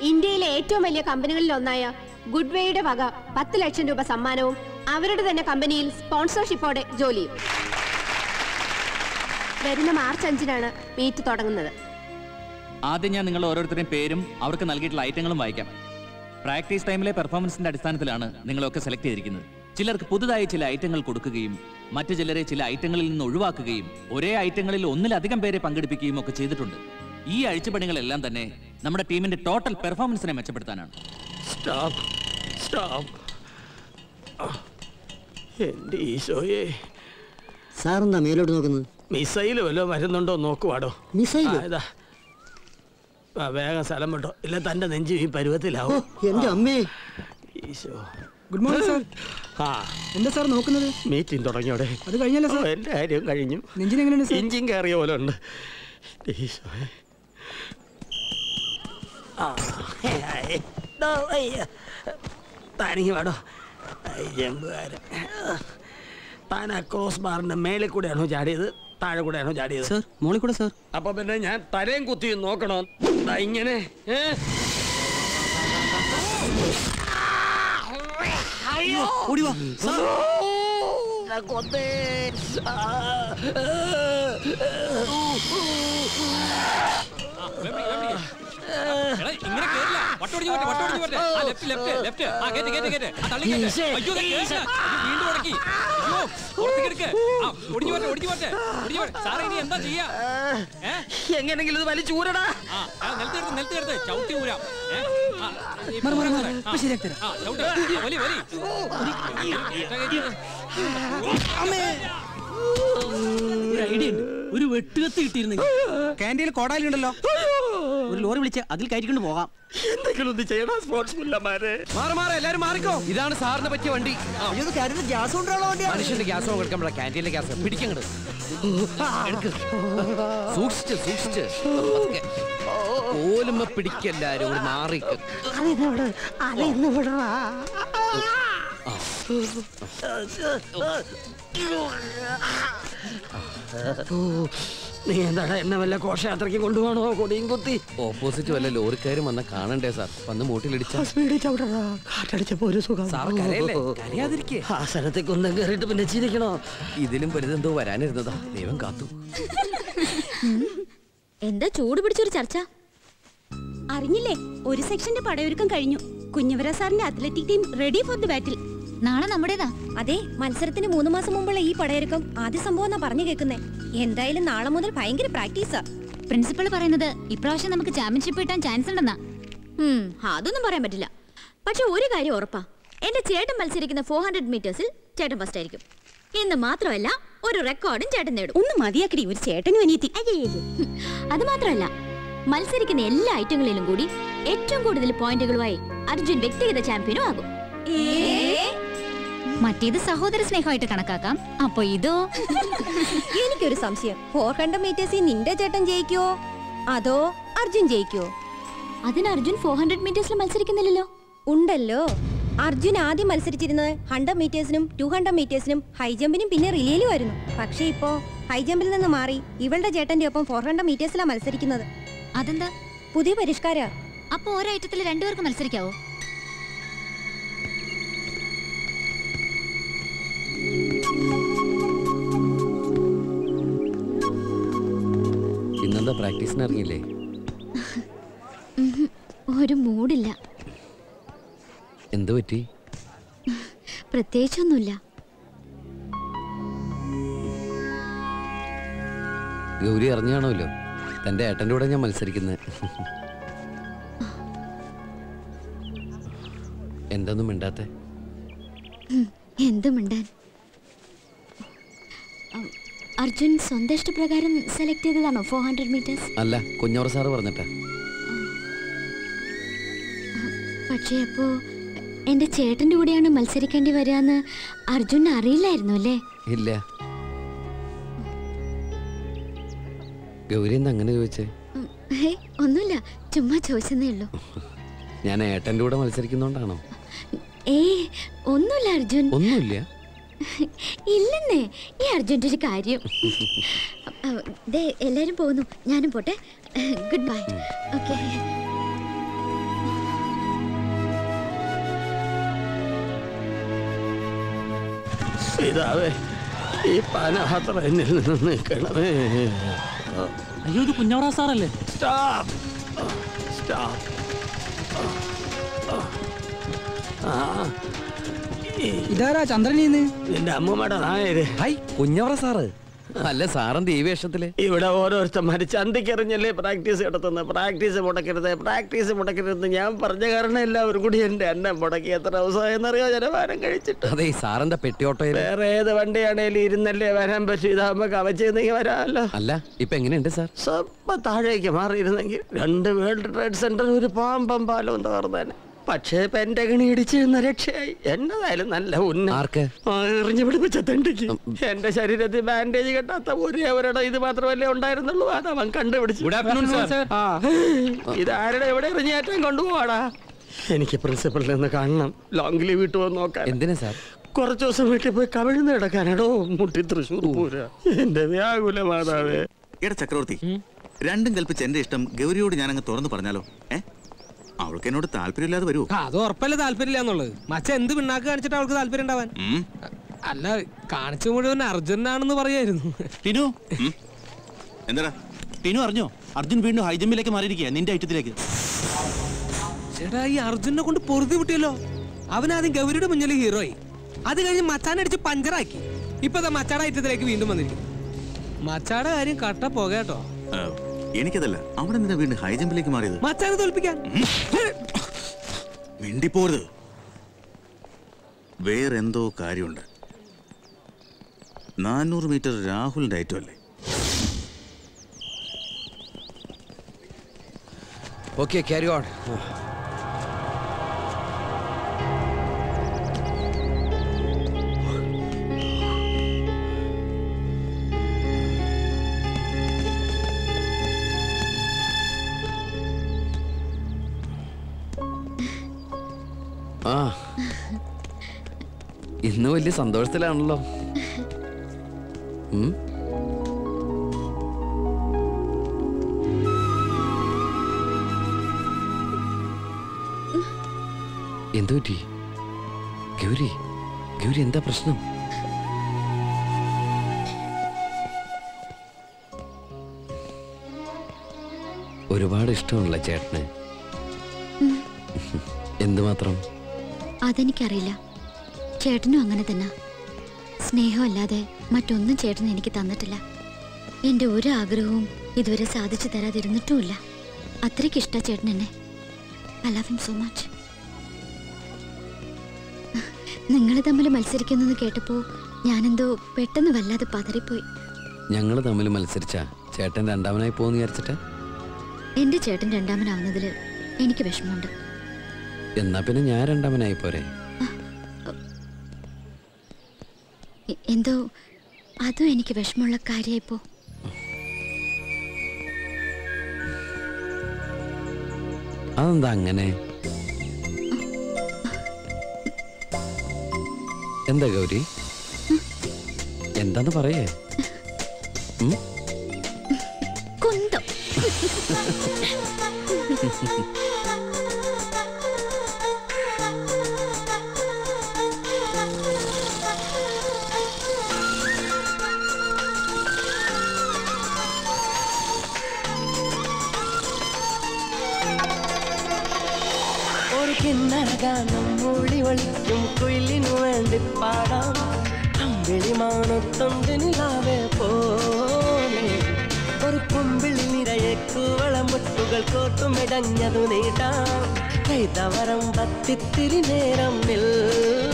ഇന്ത്യയിലെ ഏറ്റവും വലിയ കമ്പനികളിൽ ഒന്നായ ഗുഡ്വേയുടെ വക പത്ത് ലക്ഷം രൂപ സമ്മാനവും അവരുടെ തന്നെ കമ്പനിയിൽ സ്പോൺസർഷിപ്പോടെ ജോലിയും. വരുന്ന മാർച്ച് അഞ്ചിനാണ് മീറ്റ് തുടങ്ങുന്നത്. ആദ്യം ഞാൻ നിങ്ങൾ ഓരോരുത്തരുടെയും പേരും അവർക്ക് നൽകിയിട്ടുള്ള ഐറ്റങ്ങളും വായിക്കാം. പ്രാക്ടീസ് ടൈമിലെ പെർഫോമൻസിന്റെ അടിസ്ഥാനത്തിലാണ് നിങ്ങളൊക്കെ സെലക്ട് ചെയ്തിരിക്കുന്നത്. ചിലർക്ക് പുതുതായി ചില ഐറ്റങ്ങൾ കൊടുക്കുകയും മറ്റു ചിലരെ ചില ഐറ്റങ്ങളിൽ നിന്ന് ഒഴിവാക്കുകയും ഒരേ ഐറ്റങ്ങളിൽ ഒന്നിലധികം പേരെ പങ്കെടുപ്പിക്കുകയും ഒക്കെ ചെയ്തിട്ടുണ്ട്. ഈ അഴിച്ചുപണികളെല്ലാം തന്നെ നമ്മുടെ ടീമിന്റെ ടോട്ടൽ പെർഫോമൻസിനെ മെച്ചപ്പെടുത്താനാണ്. സ്റ്റോപ്പ് സ്റ്റോപ്പ് എന്റെ ഈശോയെ. സാറെന്താ മേലോട്ട് നോക്കുന്നത്? മിസൈൽ വല്ലതും വരുന്നുണ്ടോ നോക്കുവാടോ. ഇതാ ആ, വേഗം സ്ഥലം വിട്ടോ. ഇല്ല തന്റെ നെഞ്ചു ഈ പരുവത്തിലാവും. എന്റെ അമ്മേ. ഈശോ. ഗുഡ് മോർണിംഗ് സാർ ആ. എന്താ സാർ നോക്കുന്നത്? മീറ്റിംഗ് തുടങ്ങിയോടെ. അത് കഴിഞ്ഞല്ലോ സാർ എന്റെ കാര്യം കഴിഞ്ഞു. നെഞ്ചിന് എങ്ങനെയുണ്ട് ഇഞ്ചിൻ കയറിയ പോലെ ഉണ്ട്. ഈശോ. താനിങ്ങി വേടോ. ജമ്പുകാരൻ താൻ ആ ക്രോസ് ബാറിന്റെ മേലെ കൂടെയാണോ ചാടിയത്? താഴെ കൂടെയാണോ ചാടിയത്? സർ മോളിൽ കൂടെ സാർ. അപ്പൊ പിന്നെ ഞാൻ തലയും കുത്തി നോക്കണോ? ഇങ്ങനെ കൊത്തേ ഇങ്ങനെ കേറില്ല. വട്ടൊടിഞ്ഞ് പോട്ടെ, വട്ടൊടിഞ്ഞ് പോട്ടെ. ആ, ലെഫ്റ്റ് ലെഫ്റ്റ് ലെഫ്റ്റ് ആ, കേറ്റ്, കേറ്റ്, കേറ്റ്. ആ, തള്ളി കേറ്റ്. അയ്യോ, വീണ്ടും ഉടക്കി. അയ്യോ, പുറത്തേക്ക് എടുക്ക്. ആ, ഒടിഞ്ഞ് പോട്ടെ, ഒടിഞ്ഞ് പോട്ടെ, ഒടിഞ്ഞ് പോട്ടെ. സാറേ, ഇനി എന്താ ചെയ്യാ? ഏ? എങ്ങനെങ്കിലും ഇത് വലിച്ചൂരടാ ചൂരടാ ആ, നിലത്ത് കിടത്ത്, നിലത്ത് കിടത്ത്. ചവിട്ടി ഊരാം. ശരിയാക്കി വലി, വലി. ഒരു ഐഡിയ ഉണ്ട്. ഒരു വെട്ടുകത്ത് കിട്ടിയിരുന്നെങ്കിൽ. ക്യാന്റീനിൽ കോടാലി ഉണ്ടല്ലോ. ഒരു ലോറി വിളിച്ച് അതിൽ കയറ്റിക്കൊണ്ട് പോകാം. എന്തെങ്കിലും ഒന്ന് ചെയ്യണം സ്പോർട്സ് മുല്ലമാരെ മാറി മാറി എല്ലാരും മാറിക്കോ. ഇതാണ് സാറിന് പറ്റിയ വണ്ടി. ഗ്യാസ് കൊണ്ടുള്ള വണ്ടി മനുഷ്യന്റെ ഗ്യാസ് കൊടുക്കുമ്പോഴാ ക്യാന്റീനിലെ ഗ്യാസ്. പിടിക്കങ്ങട് എടുക്ക്. സൂക്ഷിച്ച് സൂക്ഷിച്ച്. പോലുമ്പോ പിടിക്കെല്ലാരും കൂടി മാറിക്ക് വിടറാ നീ എന്താടാ എന്നെ വല്ല ഘോഷയാത്രയ്ക്ക് കൊണ്ടുപോകണോ കൊടിയും കുത്തി? ഓപ്പോസിറ്റ് വല്ല ലോറിക്കാരും വന്ന കാണണ്ടേ സാർ വന്ന് മൂട്ടിലിടിച്ച. കാറ്റടിച്ചപ്പോ ഒരു സുഖം. കരയാതിരിക്കേ. ആസനത്തിൽ കുന്തം കയറിയിട്ട് പിന്നെ ചിരിക്കണോ? ഇതിലും പരിതെന്തോ വരാനിരുന്നതാ. ദൈവം കാത്തു. എന്താ ചൂട് പിടിച്ചൊരു ചർച്ച? അറിഞ്ഞില്ലേ ഒരു സെക്ഷന്റെ പടയൊരുക്കം കഴിഞ്ഞു. കുഞ്ഞവര സാറിന്റെ athletic team ready for the battle നാളെ നമ്മുടേതാ. അതെ മത്സരത്തിന് മൂന്ന് മാസം മുമ്പുള്ള ഈ പടയൊരുക്കം ആദ്യ സംഭവം എന്നാ പറഞ്ഞു കേൾക്കുന്നേ. എന്തായാലും നാളെ മുതൽ ഭയങ്കര പ്രാക്ടീസാ. പ്രിൻസിപ്പൾ പറയുന്നത് ഇപ്രാവശ്യം നമുക്ക് ചാമ്പ്യൻഷിപ്പ് കിട്ടാൻ ചാൻസ് ഉണ്ടെന്നാ. അതൊന്നും പറയാൻ പറ്റില്ല. പക്ഷെ ഒരു കാര്യം ഉറപ്പാ. എന്റെ ചേട്ടൻ മത്സരിക്കുന്ന ഫോർ ഹൺഡ്രഡ് മീറ്റേഴ്സിൽ ചേട്ടൻ ഫസ്റ്റ് ആയിരിക്കും. എന്ന് മാത്രമല്ല ഒരു റെക്കോർഡും ചേട്ടൻ നേടും. ഒന്ന് മതിയാക്കി ഒരു ചേട്ടനും അനിയത്തി. അത് മാത്രമല്ല മത്സരിക്കുന്ന എല്ലാ ഐറ്റങ്ങളിലും കൂടി ഏറ്റവും കൂടുതൽ പോയിന്റുകളുമായി അർജുൻ വ്യക്തിഗത ചാമ്പ്യനും ആകും. മറ്റേത് സഹോദര സ്നേഹമായിട്ട് കണക്കാക്കാം. അപ്പൊ ഇതോ. എനിക്കൊരു സംശയം. ഫോർ ഹൺഡ്രഡ് മീറ്റേഴ്സിൽ നിന്റെ ചേട്ടൻ ജയിക്കോ അതോ അർജുൻ ജയിക്കോ അതിന് അർജുൻ ഫോർ ഹൺഡ്രഡ് മീറ്റേഴ്സിൽ മത്സരിക്കുന്നില്ലല്ലോ. ഉണ്ടല്ലോ. അർജുൻ ആദ്യം മത്സരിച്ചിരുന്നത് ഹൺഡ്രഡ് മീറ്റേഴ്സിനും ടു ഹൺഡ്രഡ് മീറ്റേഴ്സിനും ഹൈ ജമ്പിനും പിന്നെ റിലേലും ആയിരുന്നു. പക്ഷേ ഇപ്പോ ഹൈ ജമ്പിൽ നിന്ന് മാറി ഇവളുടെ ചേട്ടന്റെ ഒപ്പം ഫോർ ഹൺഡ്രഡ് മീറ്റേഴ്സിലാണ് മത്സരിക്കുന്നത്. അതെന്താ? പുതിയ പരിഷ്കാര. അപ്പൊ ഓരോ ഐറ്റത്തിൽ രണ്ടുപേർക്ക് മത്സരിക്കാവോ? ഇന്നെന്താ പ്രാക്ടീസിന് ഇറങ്ങിയില്ലേ? ഒരു മൂടില്ല എന്ത് പറ്റി? പ്രത്യേകിച്ചൊന്നുമില്ല. ഗൗരി അറിഞ്ഞാണല്ലോ? തന്റെ ഏട്ടന്റെ കൂടെ ഞാൻ മത്സരിക്കുന്നത് എന്തൊന്നും മിണ്ടാത്തേ? എന്തും എന്ത് മിണ്ടാൻ? അർജുൻ സ്വന്തം ഇഷ്ടപ്രകാരം സെലക്ട് ചെയ്തതാണോ? ഫോർ ഹൺഡ്രഡ് മീറ്റേഴ്സ് അല്ല കുഞ്ഞോറ സാറ് പറഞ്ഞിട്ടാ. പക്ഷേ അപ്പോ എന്റെ ചേട്ടന്റെ കൂടെയാണ് മത്സരിക്കേണ്ടി വരാന്ന് അർജുൻ അറിയില്ലായിരുന്നു അല്ലേ? ഇല്ല. ഗൗരി എന്താ അങ്ങനെ ചോദിച്ചേ? ഒന്നുമില്ല ചുമ്മാ ചോദിച്ചെന്നേ ഉള്ളൂ. ഞാൻ ഏട്ടന്റെ കൂടെ മത്സരിക്കുന്നോണ്ടാണോ? ഏയ് ഒന്നുമില്ല അർജുൻ. ഒന്നുമില്ല? ഇല്ലെന്നേ ഈ അർജന്റ് ഒരു കാര്യം. ദേ എല്ലാരും പോകുന്നു. ഞാനും പോട്ടെ. Good bye. ഓക്കെ. പിതാവേ ഈ പാനപാത്രം എന്നിൽ നിന്ന് നീക്കണമേ അയ്യോ ഇത് കുഞ്ഞവറ സാറല്ലേ? സ്റ്റോപ്പ് സ്റ്റോപ്പ് ആ. ഇതാരാ ചന്ദ്രനീന്ന് നിന്റെ അമ്മൂമ്മയുടെ നായര്. High കുഞ്ഞവറ sir. അല്ല സാറന്ത് ഈ വേഷത്തിൽ? ഇവിടെ ഓരോരുത്തന്മാര് ചന്തിക്കെറിഞ്ഞല്ലേ പ്രാക്ടീസ് നടത്തുന്നത് പ്രാക്ടീസ് മുടക്കരുത് പ്രാക്ടീസ് മുടക്കരുത് ഞാൻ പറഞ്ഞ കാരണം എല്ലാവരും കൂടി എന്റെ അന്നം മുടക്കി എത്ര ദിവസമായെന്നറിയോ? ജനവാരം കഴിച്ചിട്ട്. അതെ സാറിന്റെ പെട്ടിയോട്ടോ വേറെ ഏത് വണ്ടിയാണേലും ഇരുന്നല്ലേ വരാൻ പറ്റും? ഇതാകുമ്പോ കവച്ചെന്നെങ്കിൽ വരാമല്ലോ. അല്ല ഇപ്പൊ എങ്ങനെയുണ്ട് സാർ? സ്വപ്പം താഴേക്ക് മാറിയിരുന്നെങ്കിൽ രണ്ട് വേൾഡ് ട്രേഡ് സെന്റർ ഒരു പാമ്പം പാലവും തകർന്നേനെ. പക്ഷേ പെന്റഗണി ഇടിച്ച് രക്ഷയായി. എന്നതായാലും നല്ല ഉന്ന. പിടിപ്പിച്ച തെണ്ടിക്ക്. എന്റെ ശരീരത്തിൽ ബാൻഡേജ് കെട്ടാത്ത ഒരേ ഒരിടം ഇത് മാത്രമല്ലേ ഉണ്ടായിരുന്നുള്ളൂ? അത് അവൻ കണ്ടുപിടിച്ചു. ഇതാരുടെ afternoon, ആ ഇത് ആരുടെ എവിടെ എറിഞ്ഞേറ്റം കൊണ്ടുപോവാടാ? എനിക്ക് പ്രിൻസിപ്പളിനെ ഒന്ന് കാണണം. ലോങ് ലീവ് ഇട്ട് വന്ന് നോക്കാം എന്തിനാ സാർ കുറച്ച് ദിവസം വീട്ടിൽ പോയി കവിഴ്ന്ന് കിടക്കാനടോ? മുട്ടി തൃശ്ശൂർ പൂര. എന്റെ വ്യാകുല മാതാവേ. എടാ ചക്രവർത്തി രണ്ടും കൽപ്പിച്ച് എന്റെ ഇഷ്ടം ഗൗരിയോട് ഞാൻ അങ്ങ് തുറന്നു പറഞ്ഞാലോ? ഏ? അവൾക്ക് എന്നോട് താല്പര്യമില്ലാതെ വരുമോ അത് ഉറപ്പല്ലേ താല്പര്യമില്ല എന്നുള്ളത്? മച്ച എന്ത് പിണ്ണാക്ക് കാണിച്ചിട്ട് അവൾക്ക് താല്പര്യം ഉണ്ടാവാൻ. അല്ല കാണിച്ചു മുഴുവൻ അർജുനാണെന്ന് പറയായിരുന്നു. ടിനു? എന്താടാ? ടിനു അറിഞ്ഞോ? അർജുൻ വീണ്ടും ഹൈജമ്പിലേക്ക് മാറിയിരിക്കുക നിന്റെ ഐറ്റത്തിലേക്ക് ചേട്ടാ ഈ അർജുനെ കൊണ്ട് പൊറുതി വിട്ടിയല്ലോ. അവനാദ്യം ഗൗരിയുടെ മുന്നിൽ ഹീറോയി. അത് കഴിഞ്ഞ് മച്ചാനടിച്ച് പഞ്ചറാക്കി. ഇപ്പൊ മച്ചാട മച്ചാടെ ഐറ്റത്തിലേക്ക് വീണ്ടും വന്നിരിക്കും മച്ചാടെ കാര്യം കട്ട പോകേട്ടോ എനിക്കതല്ല. അവിടെ നിന്നെ വീണ്ടും ഹൈ ജമ്പിലേക്ക് മാറിയത്. മച്ചാനെ തോൽപ്പിക്കാൻ. മിണ്ടിപ്പോരുത്. വേറെന്തോ കാര്യമുണ്ട്. നാനൂറ് മീറ്റർ രാഹുലിന്റെ ഐറ്റം അല്ലേ? ഓക്കെ ക്യാരി ഓൺ വലിയ സന്തോഷത്തിലാണല്ലോ. എന്തോ പറ്റി? ഗൗരി ഗൗരി എന്താ പ്രശ്നം? ഒരുപാട് ഇഷ്ടമുള്ള ചേട്ടന്. എന്തുമാത്രം? അതെനിക്കറിയില്ല. ചേട്ടനും അങ്ങനെ തന്നെ. സ്നേഹമല്ലാതെ മറ്റൊന്നും ചേട്ടൻ എനിക്ക് തന്നിട്ടില്ല. എന്റെ ഒരു ആഗ്രഹവും ഇതുവരെ സാധിച്ചു തരാതിരുന്നിട്ടുമില്ല. അത്രയ്ക്ക് ഇഷ്ട ചേട്ടൻ എന്നെ. I love him so much നിങ്ങൾ തമ്മിൽ മത്സരിക്കുന്നു കേട്ടപ്പോൾ ഞാനെന്തോ പെട്ടെന്ന് വല്ലാതെ പതറിപ്പോയി. ഞങ്ങൾ തമ്മിൽ മത്സരിച്ച ചേട്ടൻ രണ്ടാമനായി പോകുന്ന വിചാരിച്ചിട്ട്? എന്റെ ചേട്ടൻ രണ്ടാമനാവുന്നതിൽ എനിക്ക് വിഷമമുണ്ട്. എന്നാ പിന്നെ ഞാൻ രണ്ടാമനായി പോരെ? എന്തോ അതും എനിക്ക് വിഷമമുള്ള കാര്യമായിപ്പോ അതെന്താ അങ്ങനെ? എന്താ ഗൗരി? എന്താന്ന് പറയേ? കുന്തം. അമ്പിളി മാണത്തൊണ്ടിനിലാവെ പോലെ ഒരു കുമ്പിളി നിറയെ കൂവളമുട്ടുകൾ കോട്ടുമിടഞ്ഞതു നീട്ടാം കൈതവരം പത്തിത്തിരി നേരം നിൽക്കാം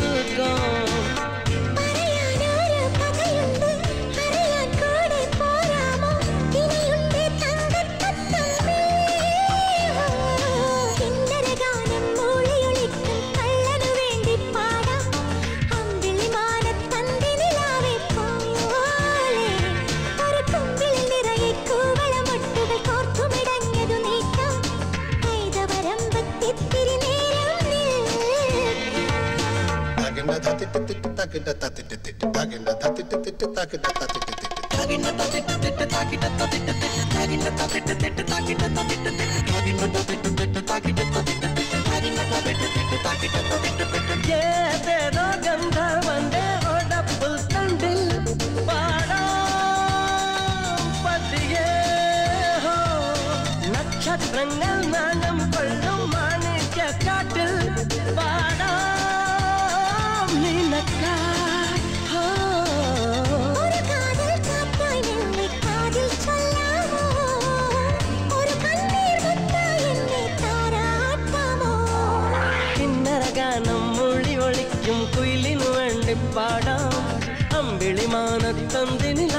ഏതേതോ ഗന്ധർവന്റെ ഒടപ്പുൽ തണ്ടിൽ പാടാം പതിയേ ഹോ. അമ്പിളിമാനത്തന്തിനിലാവെ പോലെ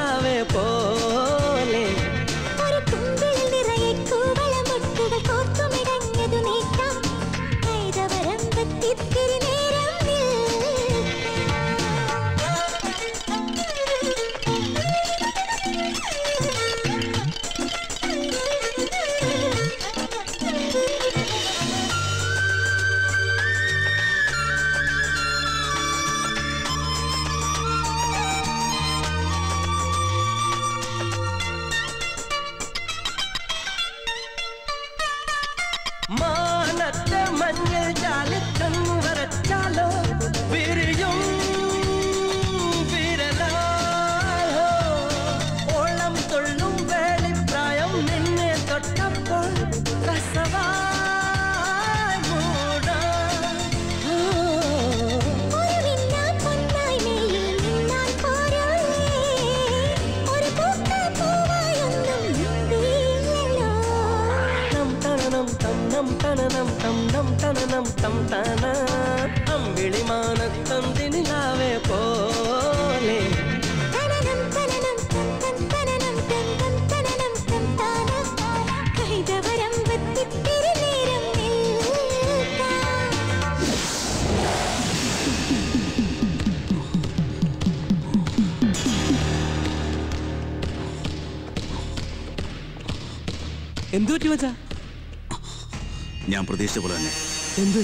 പ്രതീക്ഷിച്ച പോലെ തന്നെ. എന്ത്?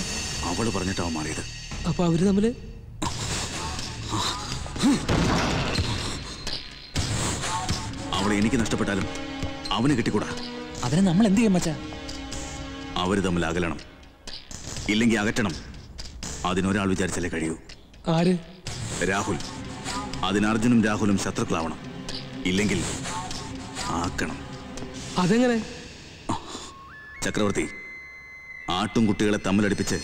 അവൾ പറഞ്ഞിട്ടാവും മാറിയത്. അപ്പൊ അവർ തമ്മിൽ? അവളെ എനിക്ക് നഷ്ടപ്പെട്ടാലും അവന് കിട്ടിക്കൂടാ. അതിനെ നമ്മൾ എന്ത് ചെയ്യും മച്ചാ അവർ തമ്മിൽ അകലണം. ഇല്ലെങ്കിൽ അകറ്റണം. അതിനൊരാൾ വിചാരിച്ചാലേ കഴിയൂ. ആര്? രാഹുൽ. അതിനർജുനും രാഹുലും ശത്രുക്കളാവണം. ഇല്ലെങ്കിൽ ആക്കണം. അതെങ്ങനെ? ചക്രവർത്തി ആട്ടും കുട്ടികളെ തമ്മിലടിപ്പിച്ച്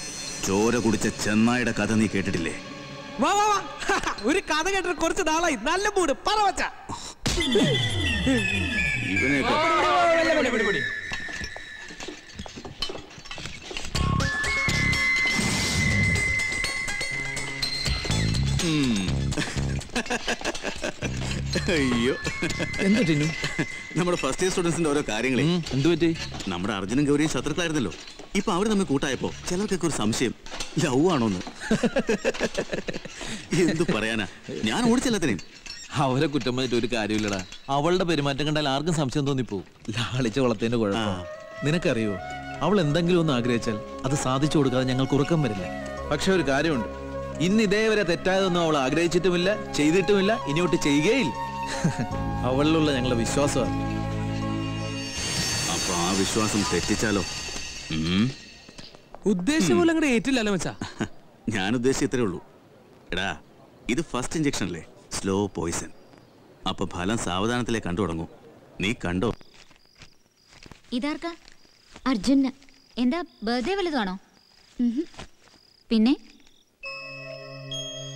ചോര കുടിച്ച ചെന്നായുടെ കഥ നീ കേട്ടിട്ടില്ലേ? വാ വാ വാ. ഒരു കഥ കേട്ടിട്ട് കുറച്ച് നാളായി. നല്ല മൂട്. പറ മച്ചാ. ഇവനെയൊക്കെ അയ്യോ. എന്ത് ടിന്നു നമ്മുടെ ഫസ്റ്റ് ഇയർ സ്റ്റുഡൻസിന്റെ ഓരോ കാര്യങ്ങളെ. എന്തു പറ്റി? നമ്മുടെ അർജുനും ഗൗരിയും ശത്രുക്കളായിരുന്നല്ലോ. ഇപ്പൊ അവർ തമ്മിൽ കൂട്ടായപ്പോ ചിലർക്കൊക്കെ ഒരു സംശയം ലവ് ആണോന്ന് എന്തു പറയാനാ? ഞാൻ ഓടിച്ചെല്ലാത്തിനെയും അവരെ കുറ്റം പറഞ്ഞിട്ട് ഒരു കാര്യമില്ലടാ. അവളുടെ പെരുമാറ്റം കണ്ടാൽ ആർക്കും സംശയം തോന്നിപ്പോ. ലാളിച്ച വളത്തേന്റെ കുഴപ്പം. നിനക്കറിയോ? അവൾ എന്തെങ്കിലും ഒന്ന് ആഗ്രഹിച്ചാൽ അത് സാധിച്ചു കൊടുക്കാതെ ഞങ്ങൾക്ക് ഉറക്കം വരില്ല. പക്ഷെ ഒരു കാര്യമുണ്ട്. ഇന്ന് ഇതേവരെ തെറ്റായതൊന്നും അവൾ ആഗ്രഹിച്ചിട്ടുമില്ല ചെയ്തിട്ടുമില്ല ഇനിയോട്ട് ചെയ്യുകയില്ല. അവളിലുള്ള ഞങ്ങളുടെ വിശ്വാസമാണ് അപ്പൊ ആ വിശ്വാസം തെറ്റിച്ചാലോ? ഉദ്ദേശം പോലെ അങ്ങോട്ട് ഏറ്റില്ലല്ലോ മച്ചാ. ഞാൻ ഉദ്ദേശിച്ച ഇത്രേ ഉള്ളൂ. എടാ ഇത് ഫസ്റ്റ് ഇഞ്ചക്ഷൻ അല്ലേ? സ്ലോ പോയിസൺ അപ്പൊ ഫലം സാവധാനത്തിലേ കണ്ടു തുടങ്ങും. നീ കണ്ടോ? ഇതാർക്കാ? അർജുന് എന്താ ബർത്ത്ഡേ വലുതാണോ പിന്നെ?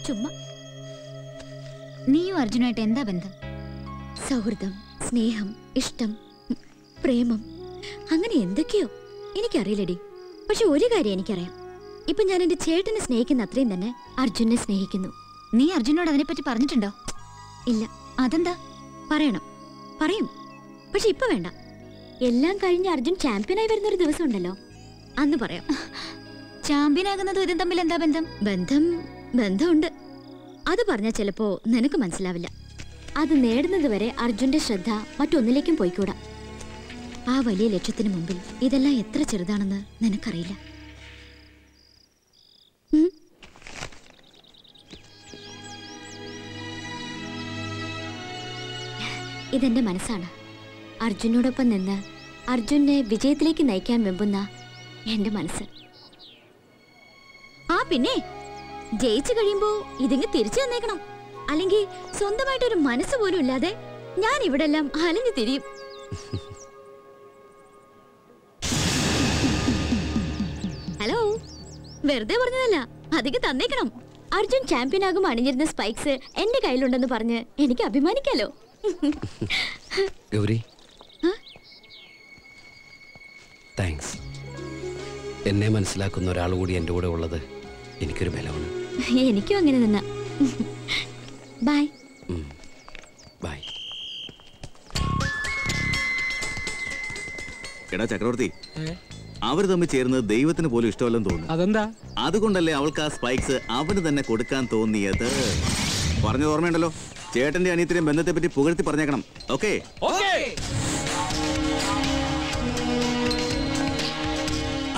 ചുമ്മാ. നീയും അർജുനായിട്ട് എന്താ ബന്ധം? സൗഹൃദം സ്നേഹം ഇഷ്ടം പ്രേമം. അങ്ങനെ എന്തൊക്കെയോ? എനിക്കറിയില്ലടി. പക്ഷെ ഒരു കാര്യം എനിക്കറിയാം. ഇപ്പൊ ഞാൻ എന്റെ ചേട്ടനെ സ്നേഹിക്കുന്ന അത്രയും തന്നെ അർജുനെ സ്നേഹിക്കുന്നു. നീ അർജുനോട് അതിനെപ്പറ്റി പറഞ്ഞിട്ടുണ്ടോ? ഇല്ല. അതെന്താ? പറയണം. പറയും. പക്ഷെ ഇപ്പൊ വേണ്ട. എല്ലാം കഴിഞ്ഞ് അർജുൻ ചാമ്പ്യനായി വരുന്ന ഒരു ദിവസം ഉണ്ടല്ലോ അന്ന് പറയാം. ചാമ്പ്യനാകുന്നതും ഇതും തമ്മിൽ എന്താ ബന്ധം? ബന്ധം ബന്ധമുണ്ട്. അത് പറഞ്ഞാൽ ചിലപ്പോ നിനക്ക് മനസ്സിലാവില്ല. അത് നേടുന്നതുവരെ അർജുന്റെ ശ്രദ്ധ മറ്റൊന്നിലേക്കും പോയിക്കൂടാ. ആ വലിയ ലക്ഷ്യത്തിന് മുമ്പിൽ ഇതെല്ലാം എത്ര ചെറുതാണെന്ന് നിനക്കറിയില്ല. ഇതെന്റെ മനസ്സാണ്. അർജുനോടൊപ്പം നിന്ന് അർജുനെ വിജയത്തിലേക്ക് നയിക്കാൻ വെമ്പുന്ന എന്റെ മനസ്സ്. ആ പിന്നെ? ജയിച്ചു കഴിയുമ്പോ ഇതിങ്ങ് തിരിച്ചു തന്നേക്കണം. അല്ലെങ്കിൽ സ്വന്തമായിട്ടൊരു മനസ്സ് പോലും ഇല്ലാതെ ഞാൻ ഇവിടെ എല്ലാം അലഞ്ഞു തിരിയും. ഹലോ വെറുതെ പറഞ്ഞതല്ല അധികം തന്നേക്കണം. അർജുൻ ചാമ്പ്യൻ ആകും അണിഞ്ഞിരുന്ന സ്പൈക്സ് എന്റെ കയ്യിലുണ്ടെന്ന് പറഞ്ഞ് എനിക്ക് അഭിമാനിക്കാലോ. ഗൗരി. ആ? താങ്ക്സ്. എന്നെ മനസ്സിലാക്കുന്ന ഒരാൾ കൂടി എന്റെ കൂടെ ഉള്ളത് എനിക്കൊരു ബലമാണ്. എനിക്കും അങ്ങനെ തന്നെ. ബൈ. ബൈ. എടാ ചക്രവർത്തി അവർ തമ്മിൽ ചേർന്ന് ദൈവത്തിന് പോലും ഇഷ്ടമല്ലെന്ന് തോന്നുന്നു. അതെന്താ? അതുകൊണ്ടല്ലേ അവൾക്ക് ആ സ്പൈക്സ് അവന് തന്നെ കൊടുക്കാൻ തോന്നിയത്? പറഞ്ഞത് ഓർമ്മയുണ്ടല്ലോ? ചേട്ടന്റെ അനിയത്തിന്റെ ബന്ധത്തെ പറ്റി പുകഴ്ത്തി പറഞ്ഞേക്കണം. ഓക്കെ?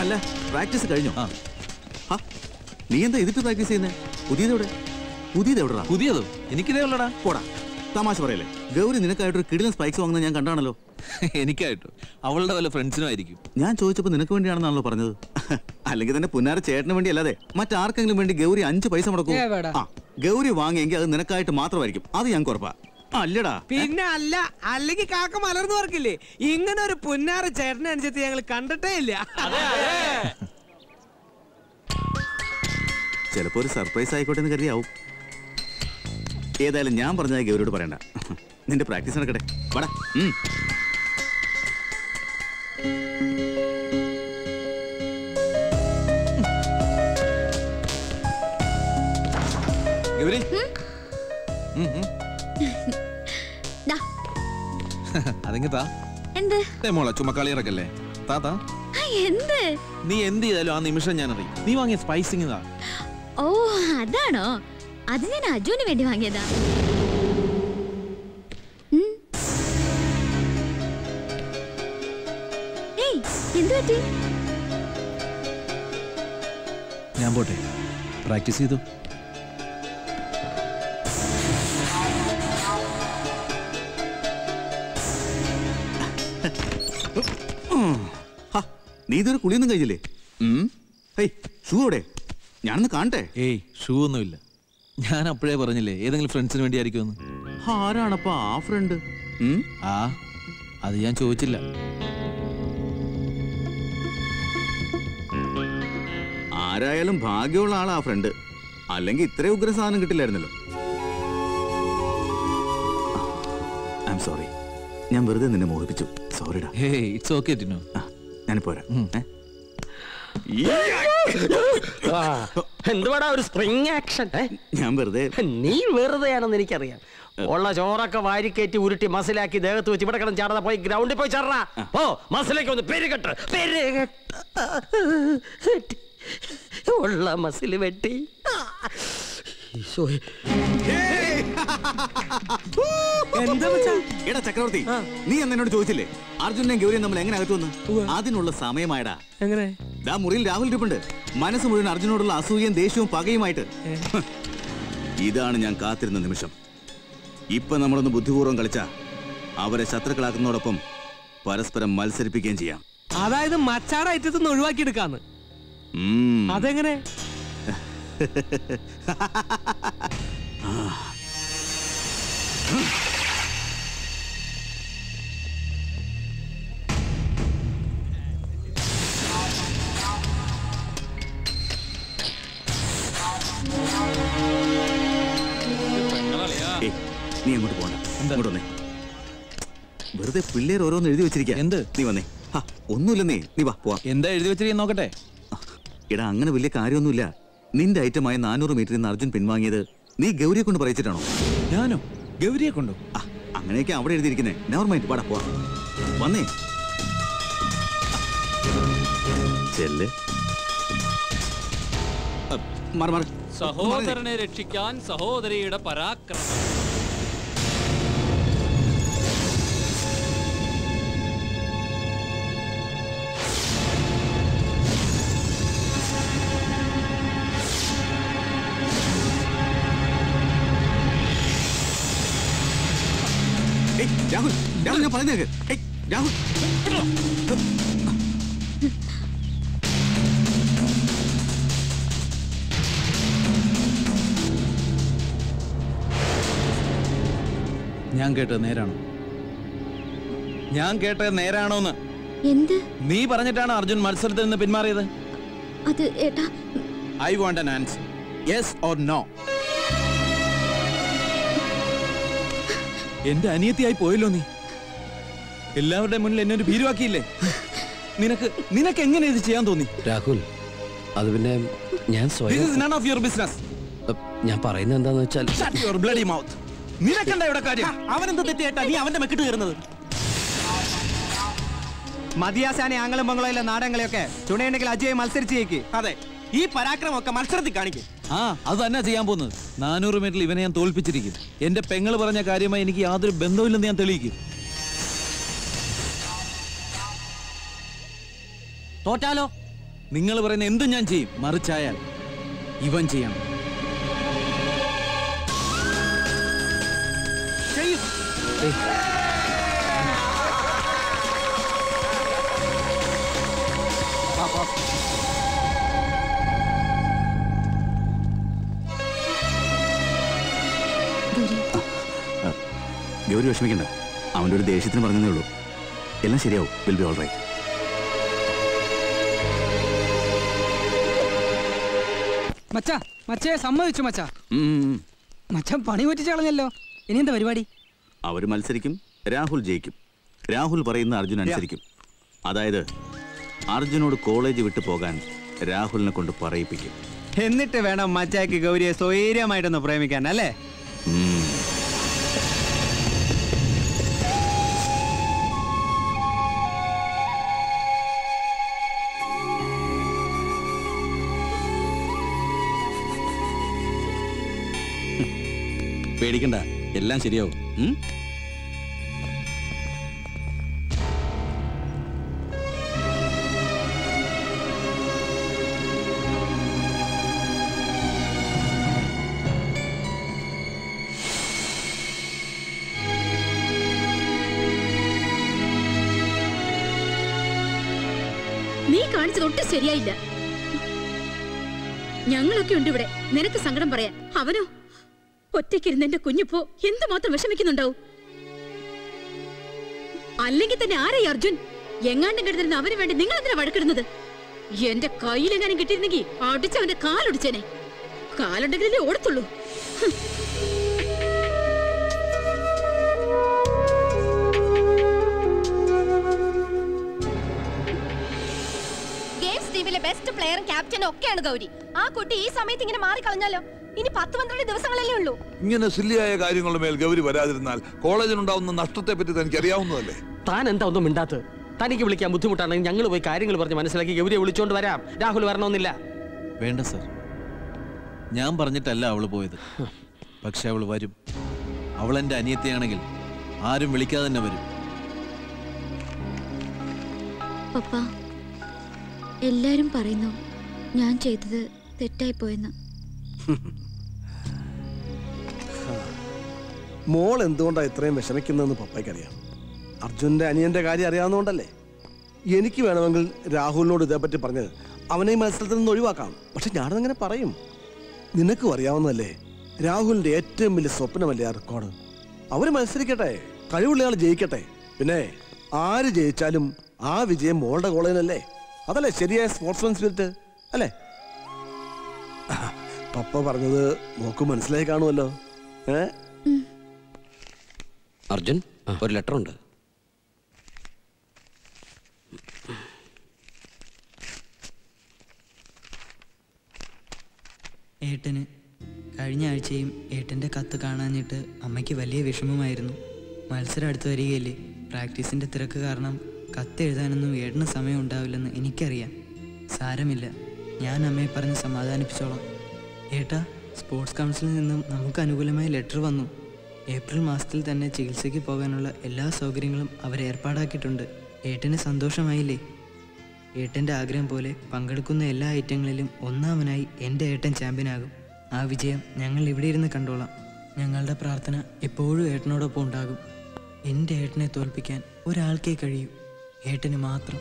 അല്ല പ്രാക്ടീസ് കഴിഞ്ഞോ. ആ. നീ എന്താ ഇതിട്ട് പ്രാക്ടീസ് ചെയ്യുന്നേ? പുതിയതെവിടെ പുതിയതെവിടാ പുതിയതോ എനിക്കിതേ ഉള്ളടാ. പോടാ തമാശ പറയല്ലേ. ഗൗരി നിനക്കായിട്ടൊരു കിടിലൻ സ്പൈക്സ് വാങ്ങുന്നത് ഞാൻ കണ്ടാണല്ലോ. എനിക്കായിട്ടോ. അവളുടെ വല്ല ഫ്രണ്ട്സിനും ആയിരിക്കും. ഞാൻ ചോദിച്ചപ്പോൾ നിനക്ക് വേണ്ടിയാണെന്നാണല്ലോ പറഞ്ഞത്. അല്ലെങ്കിൽ തന്നെ പുന്നാര ചേട്ടന് വേണ്ടി അല്ലാതെ മറ്റാർക്കെങ്കിലും വേണ്ടി ഗൗരി അഞ്ച് പൈസ മുടക്കും. ആ ഗൗരി വാങ്ങിയെങ്കിൽ അത് നിനക്കായിട്ട് മാത്രമായിരിക്കും. അത് ഞാൻ കുറപ്പാ അല്ലടാ. പിന്നെ അല്ല അല്ലെങ്കിൽ കാക്ക മലർന്നു വർക്കില്ലേ? ഇങ്ങനെ ഒരു പുന്നാറ് ചേട്ടനെ അനുസരിച്ച് ഞങ്ങൾ കണ്ടിട്ടേ ഇല്ല. ചിലപ്പോ ഒരു സർപ്രൈസ് ആയിക്കോട്ടെ എന്ന് കരുതിയാവും. ഏതായാലും ഞാൻ പറഞ്ഞ ഗൗരിയോട് പറയണ്ട. നിന്റെ പ്രാക്ടീസ് നടക്കട്ടെ. വട. ഗൗരി. അതെങ്കി താ? എന്ത്? മോളെ ചുമക്കളി ഇറക്കല്ലേ താ താ. ആ, എന്ത്? നീ എന്ത് ചെയ്താലും ആ നിമിഷം ഞാൻ അറിയും നീ വാങ്ങിയ സ്പൈസിങ് താ ഓ അതാണോ? അത് ഞാൻ അജുവിന് വേണ്ടി വാങ്ങിയതാ. ഞാൻ പോട്ടെ. പ്രാക്ടീസ് ചെയ്തു. നീ ഇതൊരു കുളിയൊന്നും കഴിഞ്ഞില്ലേ? ഉം. ഏയ് ഷൂ എവിടെ ഞാനൊന്ന് കാണട്ടെ? ഏയ് ഷൂ ഒന്നുമില്ല. ഞാൻ അപ്പോഴേ പറഞ്ഞില്ലേ ഏതെങ്കിലും ഫ്രണ്ട്സിന് വേണ്ടി ആയിരിക്കുമെന്ന് ആരാണപ്പോ ആ ഫ്രണ്ട് ആ അത് ഞാൻ ചോദിച്ചില്ല. ആരായാലും ഭാഗ്യമുള്ള ആളാ ആ ഫ്രണ്ട് അല്ലെങ്കിൽ ഇത്രയും ഉഗ്ര സാധനം കിട്ടില്ലായിരുന്നല്ലോ. ഐ എം സോറി ഞാൻ വെറുതെ നിന്നെ മോഹിപ്പിച്ചു. സോറിടാ ഹേ ഇറ്റ്സ് ഓക്കെ ടിനു. വരാം. ഏ? എന്തുവാടാ ഒരു സ്പ്രിങ് ആക്ഷൻ ഞാൻ വെറുതെ നീ വെറുതെയാണെന്ന് എനിക്കറിയാം. ഉള്ള ചോറൊക്കെ വാരിക്കേറ്റി ഉരുട്ടി മസിലാക്കി ദേഹത്ത് വെച്ച് ഇവിടെ കിടന്ന് ചാടാതെ പോയി ഗ്രൗണ്ടിൽ പോയി ചാടാ ഓ മസിലേക്ക് ഒന്ന് പെരുകെട്ട് പെരുകെട്ട്. ഉള്ള മസിൽ വെട്ടി. എടാ ചക്രവർത്തി നീ എന്നോട് ചോദിച്ചില്ലേ? അർജുനെയും ഗൗരിയും നമ്മൾ എങ്ങനെ അകറ്റുവന്ന് അതിനുള്ള സമയമായടാ. എങ്ങനെ? ദാ മുറിയിൽ രാഹുൽ ഇരിപ്പുണ്ട്. മനസ്സ് മുഴുവൻ അർജുനോടുള്ള അസൂയയും ദേഷ്യവും പകയുമായിട്ട്. ഇതാണ് ഞാൻ കാത്തിരുന്ന നിമിഷം. ഇപ്പൊ നമ്മളൊന്ന് ബുദ്ധിപൂർവം കളിച്ച അവരെ ശത്രുക്കളാക്കുന്നതോടൊപ്പം പരസ്പരം മത്സരിപ്പിക്കുകയും ചെയ്യാം. അതായത് മച്ചാടായിട്ട് ഒഴിവാക്കിയെടുക്കാന്ന്. അതെങ്ങനെ? നീ അങ്ങോട്ട് പോണ്ട. ഇങ്ങോട്ട് വന്നേ. വെറുതെ പിള്ളേർ ഓരോന്ന് എഴുതി വെച്ചിരിക്കുക എന്ത്? നീ വന്നേ. ഒന്നുമില്ല ഒന്നുമില്ലെന്നേ. നീ വാ പോവാ. എന്താ എഴുതി വെച്ചിരിക്കുന്ന നോക്കട്ടെ? എടാ അങ്ങനെ വലിയ കാര്യമൊന്നുമില്ല. നിന്റെ ഐറ്റമായ നാനൂറ് മീറ്ററിൽ നിന്ന് അർജുൻ പിൻവാങ്ങിയത് നീ ഗൗരിയെ കൊണ്ട് പറയിച്ചിട്ടാണോ? ഞാനോ? ഗൗരിയെ കൊണ്ടോ? ആ, അങ്ങനെയൊക്കെ അവിടെ എഴുതിയിരിക്കുന്നേ. നെവർ മൈൻഡ് പാടാ പോവാ. വന്നേ. ചെല്ല്. സഹോദരനെ രക്ഷിക്കാൻ സഹോദരിയുടെ പരാക്രമം. ഞാൻ പറഞ്ഞേക്ക് രാഹുൽ. ഞാൻ കേട്ടത് നേരാണോ. ഞാൻ കേട്ടത് നേരാണോന്ന്. എന്ത്? നീ പറഞ്ഞിട്ടാണ് അർജുൻ മത്സരത്തിൽ നിന്ന് പിന്മാറിയത്? അത് ഏട്ടാ. I want an answer yes or no എന്റെ അനിയത്തിയായി പോയല്ലോ നീ. എല്ലാവരുടെ മുന്നിൽ എന്നെ ഒരു ഭീരുവാക്കിയില്ലേ? നിനക്ക് നിനക്ക് എങ്ങനെ ഇത് ചെയ്യാൻ തോന്നി? രാഹുൽ അത് പിന്നെ ഞാൻ ദിസ് സ്വയം നൺ ഓഫ് യുവർ ബിസിനസ് ഞാൻ പറയുന്നത് എന്താന്ന് വെച്ചാൽ ബ്ലഡി മൗത്ത് നിനക്കെന്താ ഇവിടെ കാര്യം? അവനെന്ത് തെറ്റിയേട്ടാ നീ അവന്റെ മെക്കിട്ട് കയറുന്നത്? മതിയാസാനെ ആംഗളം മംഗളയിലെ നാടകങ്ങളെയൊക്കെ ചുണയുണ്ടെങ്കിൽ അജയ് മത്സരിച്ച് ജയിക്ക്. അതെ. ഈ പരാക്രമമൊക്കെ മത്സരത്തിൽ കാണിക്കും. ആ അത് തന്നെ ചെയ്യാൻ പോകുന്നത്. നാനൂറ് മീറ്ററിൽ ഇവനെ ഞാൻ തോൽപ്പിച്ചിരിക്കും. എന്റെ പെങ്ങൾ പറഞ്ഞ കാര്യമായി എനിക്ക് യാതൊരു ബന്ധവുമില്ലെന്ന് ഞാൻ തെളിയിക്കും. തോറ്റാലോ? നിങ്ങൾ പറയുന്ന എന്തും ഞാൻ ചെയ്യും. മറിച്ചായാൽ ഇവൻ ചെയ്യണം ചെയ്യും. ഗൗരി. വിഷമിക്കണ്ട. അവന്റെ ഒരു ദേഷ്യത്തിന് പറഞ്ഞതേ ഉള്ളൂ. എല്ലാം ശരിയാവും. വിൽ ബി ഓൾ റൈറ്റ് മച്ചാ മച്ചേ സമ്മതിച്ചു മച്ചാ. മച്ചാൻ പണി പറ്റിച്ച് കളഞ്ഞല്ലോ. ഇനി എന്താ പരിപാടി? അവർ മത്സരിക്കും രാഹുൽ ജയിക്കും. രാഹുൽ പറയുന്ന അർജുൻ അനുസരിക്കും. അതായത് അർജുനോട് കോളേജ് വിട്ടു പോകാൻ രാഹുലിനെ കൊണ്ട് പറയിപ്പിക്കും. എന്നിട്ട് വേണം മച്ചാക്ക് ഗൗരിയെ സ്വൈര്യമായിട്ടൊന്ന് പ്രേമിക്കാൻ അല്ലേ? പേടിക്കണ്ട. എല്ലാം ശരിയാവും. നീ ശരിയായില്ല. ഞങ്ങളൊക്കെ ഉണ്ട് ഇവിടെ. നിനക്ക് സങ്കടം പറയാൻ. അവനോ? ഒറ്റയ്ക്കിരുന്ന് എന്റെ കുഞ്ഞിപ്പോ എന്തുമാത്രം വിഷമിക്കുന്നുണ്ടാവും? അല്ലെങ്കിൽ തന്നെ ആരായി അർജുൻ? എങ്ങാണ്ടും കിടന്നിരുന്ന അവന് വേണ്ടി നിങ്ങൾ എന്തിനാ വഴക്കിടുന്നത്? എന്റെ കയ്യിലെങ്ങാനും കിട്ടിയിരുന്നെങ്കിൽ അടിച്ചവന്റെ കാലൊടിച്ചേനെ. കാലുണ്ടെങ്കിലേ ഓടത്തുള്ളൂ. ടീമിലെ ബെസ്റ്റ് പ്ലെയറും ക്യാപ്റ്റനും ഒക്കെയാണ് ഗൗരി. ആ കുട്ടി ഈ സമയത്ത് ഇങ്ങനെ മാറിക്കളഞ്ഞാലോ? ഇനി പത്ത് പന്ത്രണ്ട് ദിവസങ്ങളല്ലേ ഉള്ളൂ. ഇങ്ങനെ സില്ലിയായ കാര്യങ്ങളുടെ മേൽ ഗൗരി വരാതിരുന്നാൽ കോളേജിനുണ്ടാവുന്ന നഷ്ടത്തെ പറ്റി തനിക്ക് അറിയാവുന്നതല്ലേ താൻ എന്താ ഒന്നും മിണ്ടാത്തത്? തനിക്ക് വിളിക്കാൻ ബുദ്ധിമുട്ടാണെങ്കിൽ ഞങ്ങൾ പോയി കാര്യങ്ങൾ പറഞ്ഞ് മനസ്സിലാക്കി ഗൗരിയെ വിളിച്ചോണ്ട് വരാം. രാഹുൽ വരണമെന്നില്ല. വേണ്ട സർ. ഞാൻ പറഞ്ഞിട്ടല്ല അവൾ പോയത്. പക്ഷെ അവൾ വരും. അവൾ എന്റെ അനിയത്തിയാണെങ്കിൽ ആരും വിളിക്കാതെ തന്നെ വരും. പപ്പ എല്ലാരും പറയുന്നു ഞാൻ ചെയ്തത് തെറ്റായി പോയെന്ന്. മോൾ എന്തുകൊണ്ടാണ് ഇത്രയും വിഷമിക്കുന്നതെന്ന് പപ്പയ്ക്കറിയാം അർജുന്റെ അനിയന്റെ കാര്യം അറിയാവുന്നതുകൊണ്ടല്ലേ? എനിക്ക് വേണമെങ്കിൽ രാഹുലിനോട് ഇതേപ്പറ്റി പറഞ്ഞത് അവനെ ഈ മത്സരത്തിൽ നിന്ന് ഒഴിവാക്കാം. പക്ഷെ ഞാനതങ്ങനെ പറയും. നിനക്കും അറിയാവുന്നതല്ലേ? രാഹുലിന്റെ ഏറ്റവും വലിയ സ്വപ്നമല്ലേ ആ റെക്കോർഡ് അവർ മത്സരിക്കട്ടെ കഴിവുള്ളയാൾ ജയിക്കട്ടെ. പിന്നെ ആര് ജയിച്ചാലും ആ വിജയം മോളുടെ കോളേജിനല്ലേ? അതല്ലേ ശരിയായ സ്പോർട്സ്മാൻ സ്പിരിറ്റ് അല്ലേ? പപ്പ പറഞ്ഞത് മോക്ക് മനസ്സിലായി കാണുമല്ലോ. ഏ? അർജുൻ ഒരു ലെറ്റർ ഉണ്ട്. ഏട്ടന് കഴിഞ്ഞ ആഴ്ചയും ഏട്ടന്റെ കത്ത് കാണാഞ്ഞിട്ട് അമ്മയ്ക്ക് വലിയ വിഷമമായിരുന്നു. മത്സരം അടുത്ത് വരികയല്ലേ? പ്രാക്ടീസിന്റെ തിരക്ക് കാരണം കത്ത് എഴുതാനൊന്നും ഏട്ടന് സമയം ഉണ്ടാവില്ലെന്ന് എനിക്കറിയാം. സാരമില്ല. ഞാൻ അമ്മയെ പറഞ്ഞ് സമാധാനിപ്പിച്ചോളാം. ഏട്ടാ സ്പോർട്സ് കൗൺസിലിൽ നിന്നും നമുക്ക് അനുകൂലമായ ലെറ്റർ വന്നു. ഏപ്രിൽ മാസത്തിൽ തന്നെ ചികിത്സയ്ക്ക് പോകാനുള്ള എല്ലാ സൗകര്യങ്ങളും അവർ ഏർപ്പാടാക്കിയിട്ടുണ്ട്. ഏട്ടന് സന്തോഷമായില്ലേ? ഏട്ടന്റെ ആഗ്രഹം പോലെ പങ്കെടുക്കുന്ന എല്ലാ ഐറ്റങ്ങളിലും ഒന്നാമനായി എന്റെ ഏട്ടൻ ചാമ്പ്യനാകും. ആ വിജയം ഞങ്ങൾ ഇവിടെ ഇരുന്ന് കണ്ടോളാം. ഞങ്ങളുടെ പ്രാർത്ഥന എപ്പോഴും ഏട്ടനോടൊപ്പം ഉണ്ടാകും. എന്റെ ഏട്ടനെ തോൽപ്പിക്കാൻ ഒരാൾക്കേ കഴിയൂ. ഏട്ടന് മാത്രം.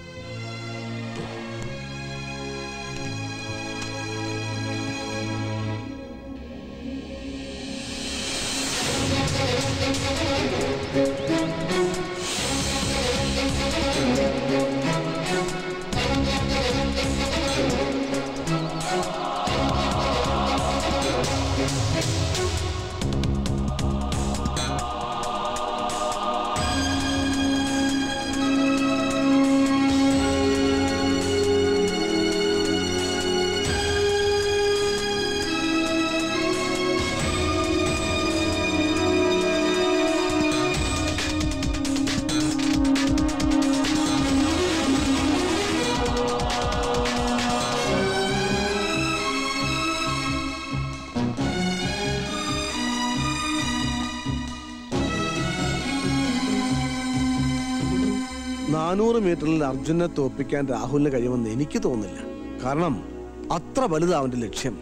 നാനൂറ് മീറ്ററിൽ അർജുനെ തോപ്പിക്കാൻ രാഹുലിന് കഴിയുമെന്ന് എനിക്ക് തോന്നുന്നില്ല. കാരണം അത്ര വലുതാ അവന്റെ ലക്ഷ്യം.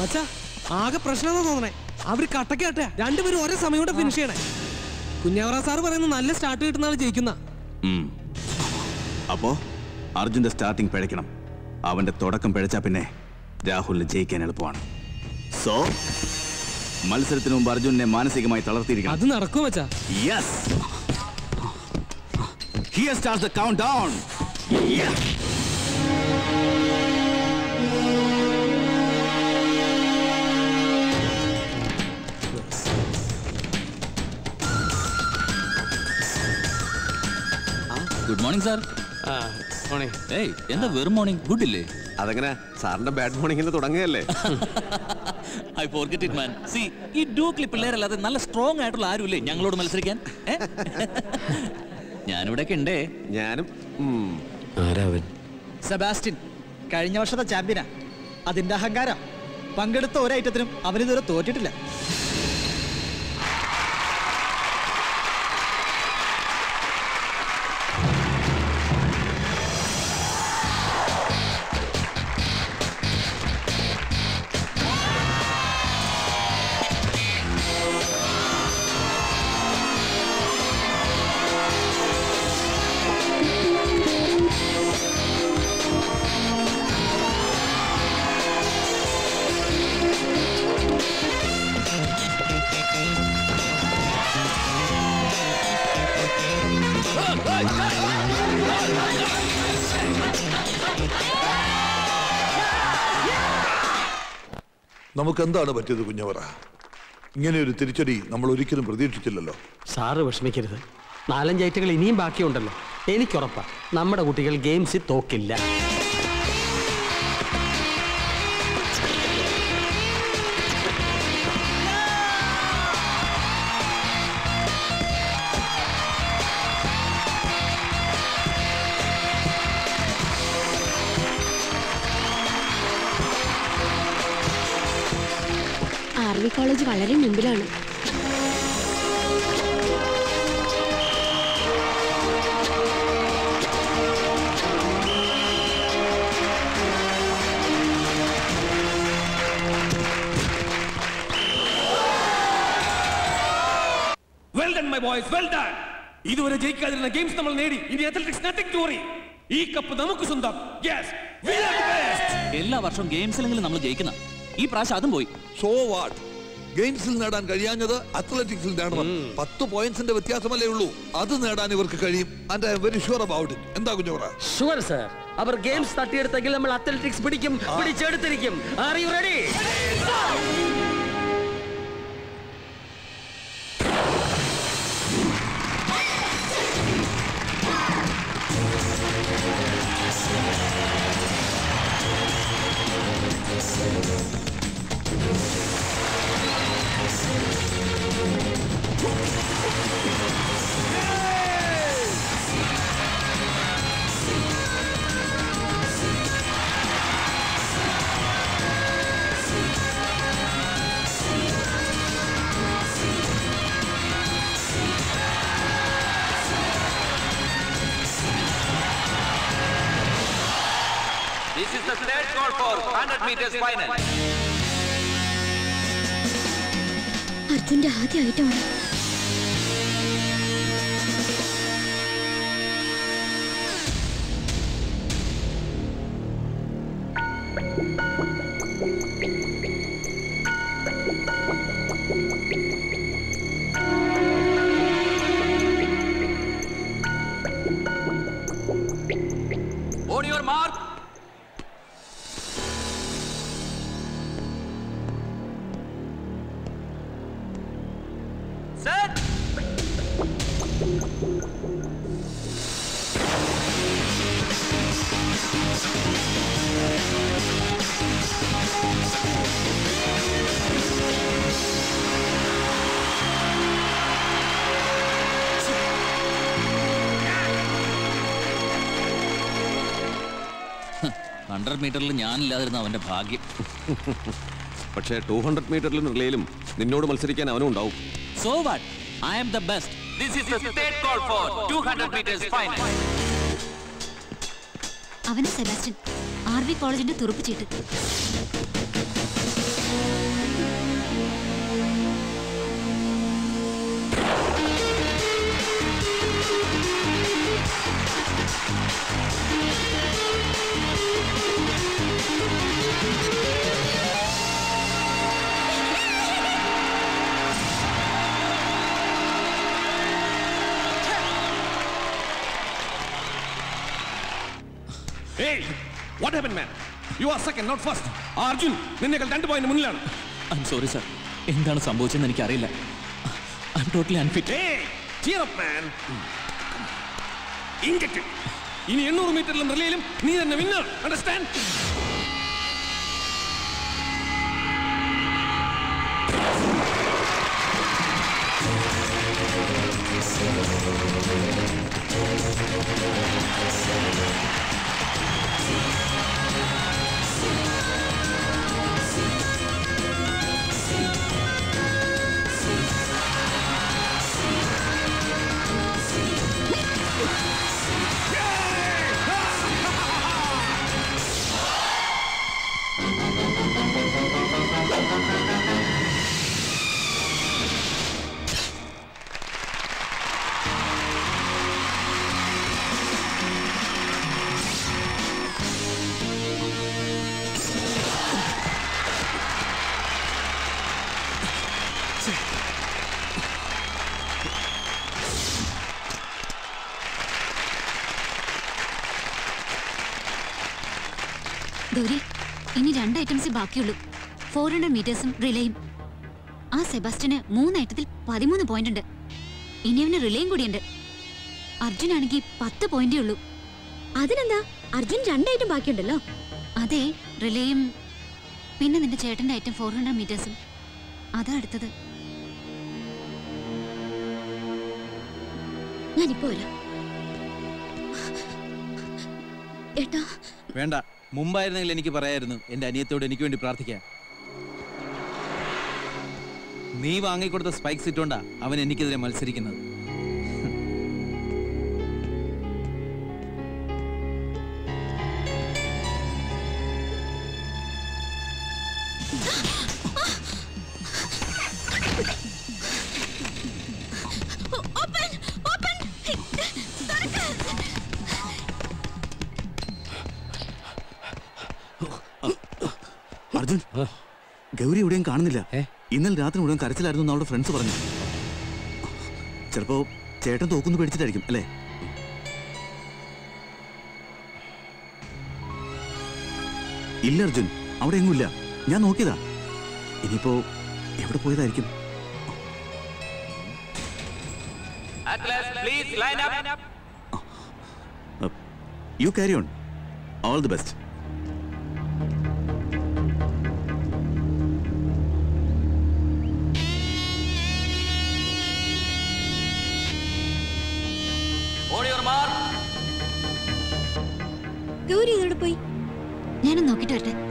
മച്ചാ ആകെ പ്രശ്നം തോന്നണേ. അവർ കട്ടക്കാട്ടെ രണ്ടുപേരും ഒരേ സമയം കൊണ്ട് ഫിനിഷ് ചെയ്യണേ. കുഞ്ഞാവറ സാർ പറയുന്നത് നല്ല സ്റ്റാർട്ട് കിട്ടുന്ന ആൾ ജയിക്കുന്ന. അപ്പോ അർജുന്റെ സ്റ്റാർട്ടിംഗ് പിഴയ്ക്കണം. അവന്റെ തുടക്കം പിഴച്ചാ പിന്നെ രാഹുലിന് ജയിക്കാൻ എളുപ്പമാണ്. സോ മത്സരത്തിന് മുമ്പ് അർജുനെ മാനസികമായി തളർത്തിയിരിക്കണം. അത് നടക്കും മച്ചാ yes here starts the countdown good morning sir ഏയ് എന്താ വെറും മോർണിംഗ് ഗുഡ് ഇല്ലേ? അതങ്ങനെ? സാറിന്റെ ബാഡ് മോർണിംഗിൽ തുടങ്ങുകയല്ലേ? I forget it man see ഈ പിള്ളേരല്ലാതെ നല്ല സ്ട്രോങ് ആയിട്ടുള്ള ആരുമില്ലേ? ഞങ്ങളോട് മത്സരിക്കാൻ? ഞാനിവിടെയൊക്കെ ഉണ്ടേ ഞാനും ആരാവൻ? സെബാസ്റ്റിൻ കഴിഞ്ഞ വർഷത്തെ ചാമ്പ്യനാ. അതിന്റെ അഹങ്കാരം. പങ്കെടുത്ത ഒരൈറ്റത്തിനും അവനിതുവരെ തോറ്റിട്ടില്ല. നമുക്ക് എന്താണ് പറ്റിയത് കുഞ്ഞവറ? ഇങ്ങനെ ഒരു തിരിച്ചടി നമ്മൾ ഒരിക്കലും പ്രതീക്ഷിച്ചില്ലല്ലോ. സാറ് വിഷമിക്കരുത്. നാലഞ്ച് ഐറ്റങ്ങൾ ഇനിയും ബാക്കിയുണ്ടല്ലോ. എനിക്കുറപ്പാ നമ്മുടെ കുട്ടികൾ ഗെയിംസിൽ തോക്കില്ല. വളരെ മുമ്പിലാണ്. Well done my boys well done ഇതുവരെ ജയിക്കാതിരുന്ന ഗെയിംസ് നമ്മൾ നേടി. ഇനി അത്ലറ്റിക്സ് നത്തിങ് ടു വറി ഈ കപ്പ് നമുക്ക് സ്വന്തം. Yes we are the best എല്ലാ വർഷവും ഗെയിംസിലെങ്കിലും നമ്മൾ ജയിക്കുന്ന. ഈ പ്രാവശ്യം അതും പോയി. സോ വാട്ട് ഗെയിംസിൽ നേടാൻ കഴിയാഞ്ഞത് അത്ലറ്റിക്സിൽ നേടണം. പത്ത് പോയിന്റ്സിന്റെ വ്യത്യാസമല്ലേ ഉള്ളൂ? അത് നേടാൻ ഇവർക്ക് കഴിയും. And I'm very sure about it എന്താ കുഞ്ഞു ഷുവർ സർ അവർ ഗെയിംസ് തട്ടിയെടുത്തെങ്കിൽ നമ്മൾ അത്ലറ്റിക്സ് പിടിക്കും പിടിച്ചെടുത്തിരിക്കും. ആർ യു റെഡി അർജുന്റെ ആദ്യ ഹൺഡ്രഡ് മീറ്ററിൽ ഞാനില്ലാതിരുന്ന അവന്റെ ഭാഗ്യം. പക്ഷേ ടു ഹൺഡ്രഡ് മീറ്ററിലും റിലേയിലും നിന്നോട് മത്സരിക്കാൻ അവനും ഉണ്ടാവും. So what I am the best this is the state call for 200 metres final അവനെ സെബാസ്റ്റ്യൻ ആർവി കോളേജിന്റെ തുറുപ്പ് ചീട്ട്. What man you are second not first Arjun നിന്നേക്കാൾ രണ്ട് പോയിന്റ് മുന്നിലാണ്. ഐ എം സോറി സർ എന്താണ് സംഭവിച്ചതെന്ന് എനിക്കറിയില്ല. I'm totally unfit Hey, cheer up, man. ഇഞ്ചക്ട് ഇനി എണ്ണൂറ് മീറ്ററിലും റിലേയിലും നീ തന്നെ വിന്നർ അണ്ടർസ്റ്റാൻഡ് ബാക്കിയുള്ളൂ. ഫോർ ഹൺഡ്രഡ് മീറ്റേഴ്സും റിലേയും ആ സെബാസ്റ്റിന് മൂന്നേറ്റത്തിൽ പതിമൂന്ന് പോയിന്റ് ഉണ്ട്. ഇനി അവന് റിലേയും കൂടിയുണ്ട്. അർജുനാണെങ്കിൽ പത്ത് പോയിന്റേ ഉള്ളൂ. അതിനെന്താ? അർജുൻ രണ്ട് ഐറ്റം ബാക്കിയുണ്ടല്ലോ. അതെ റിലേയും പിന്നെ നിന്റെ ചേട്ടന്റെ ഐറ്റം ഫോർ ഹൺഡ്രഡ് മീറ്റേഴ്സും അതാ അടുത്തത്. ഞാനിപ്പോ വരാം. ഏട്ടാ വേണ്ട. മുമ്പായിരുന്നെങ്കിൽ എനിക്ക് പറയായിരുന്നു എന്റെ അനിയത്തോട് എനിക്ക് വേണ്ടി പ്രാർത്ഥിക്കാൻ നീ വാങ്ങിക്കൊടുത്ത സ്പൈക്സ് ഇട്ടോണ്ടാ അവൻ എനിക്കെതിരെ മത്സരിക്കുന്നത്. ഗൗരി എവിടെയും കാണുന്നില്ല. ഇന്നലെ രാത്രി മുഴുവൻ കരച്ചിലായിരുന്നു എന്ന് അവളുടെ ഫ്രണ്ട്സ് പറഞ്ഞു. ചിലപ്പോ ചേട്ടൻ തോക്കുന്നു പേടിച്ചിട്ടായിരിക്കും അല്ലേ? ഇല്ല അർജുൻ. അവിടെ എങ്ങുമില്ല. ഞാൻ നോക്കിയതാ. ഇനിയിപ്പോ എവിടെ പോയതായിരിക്കും. You carry on all the best പോയി ഞാനും നോക്കിട്ട് വരട്ടെ.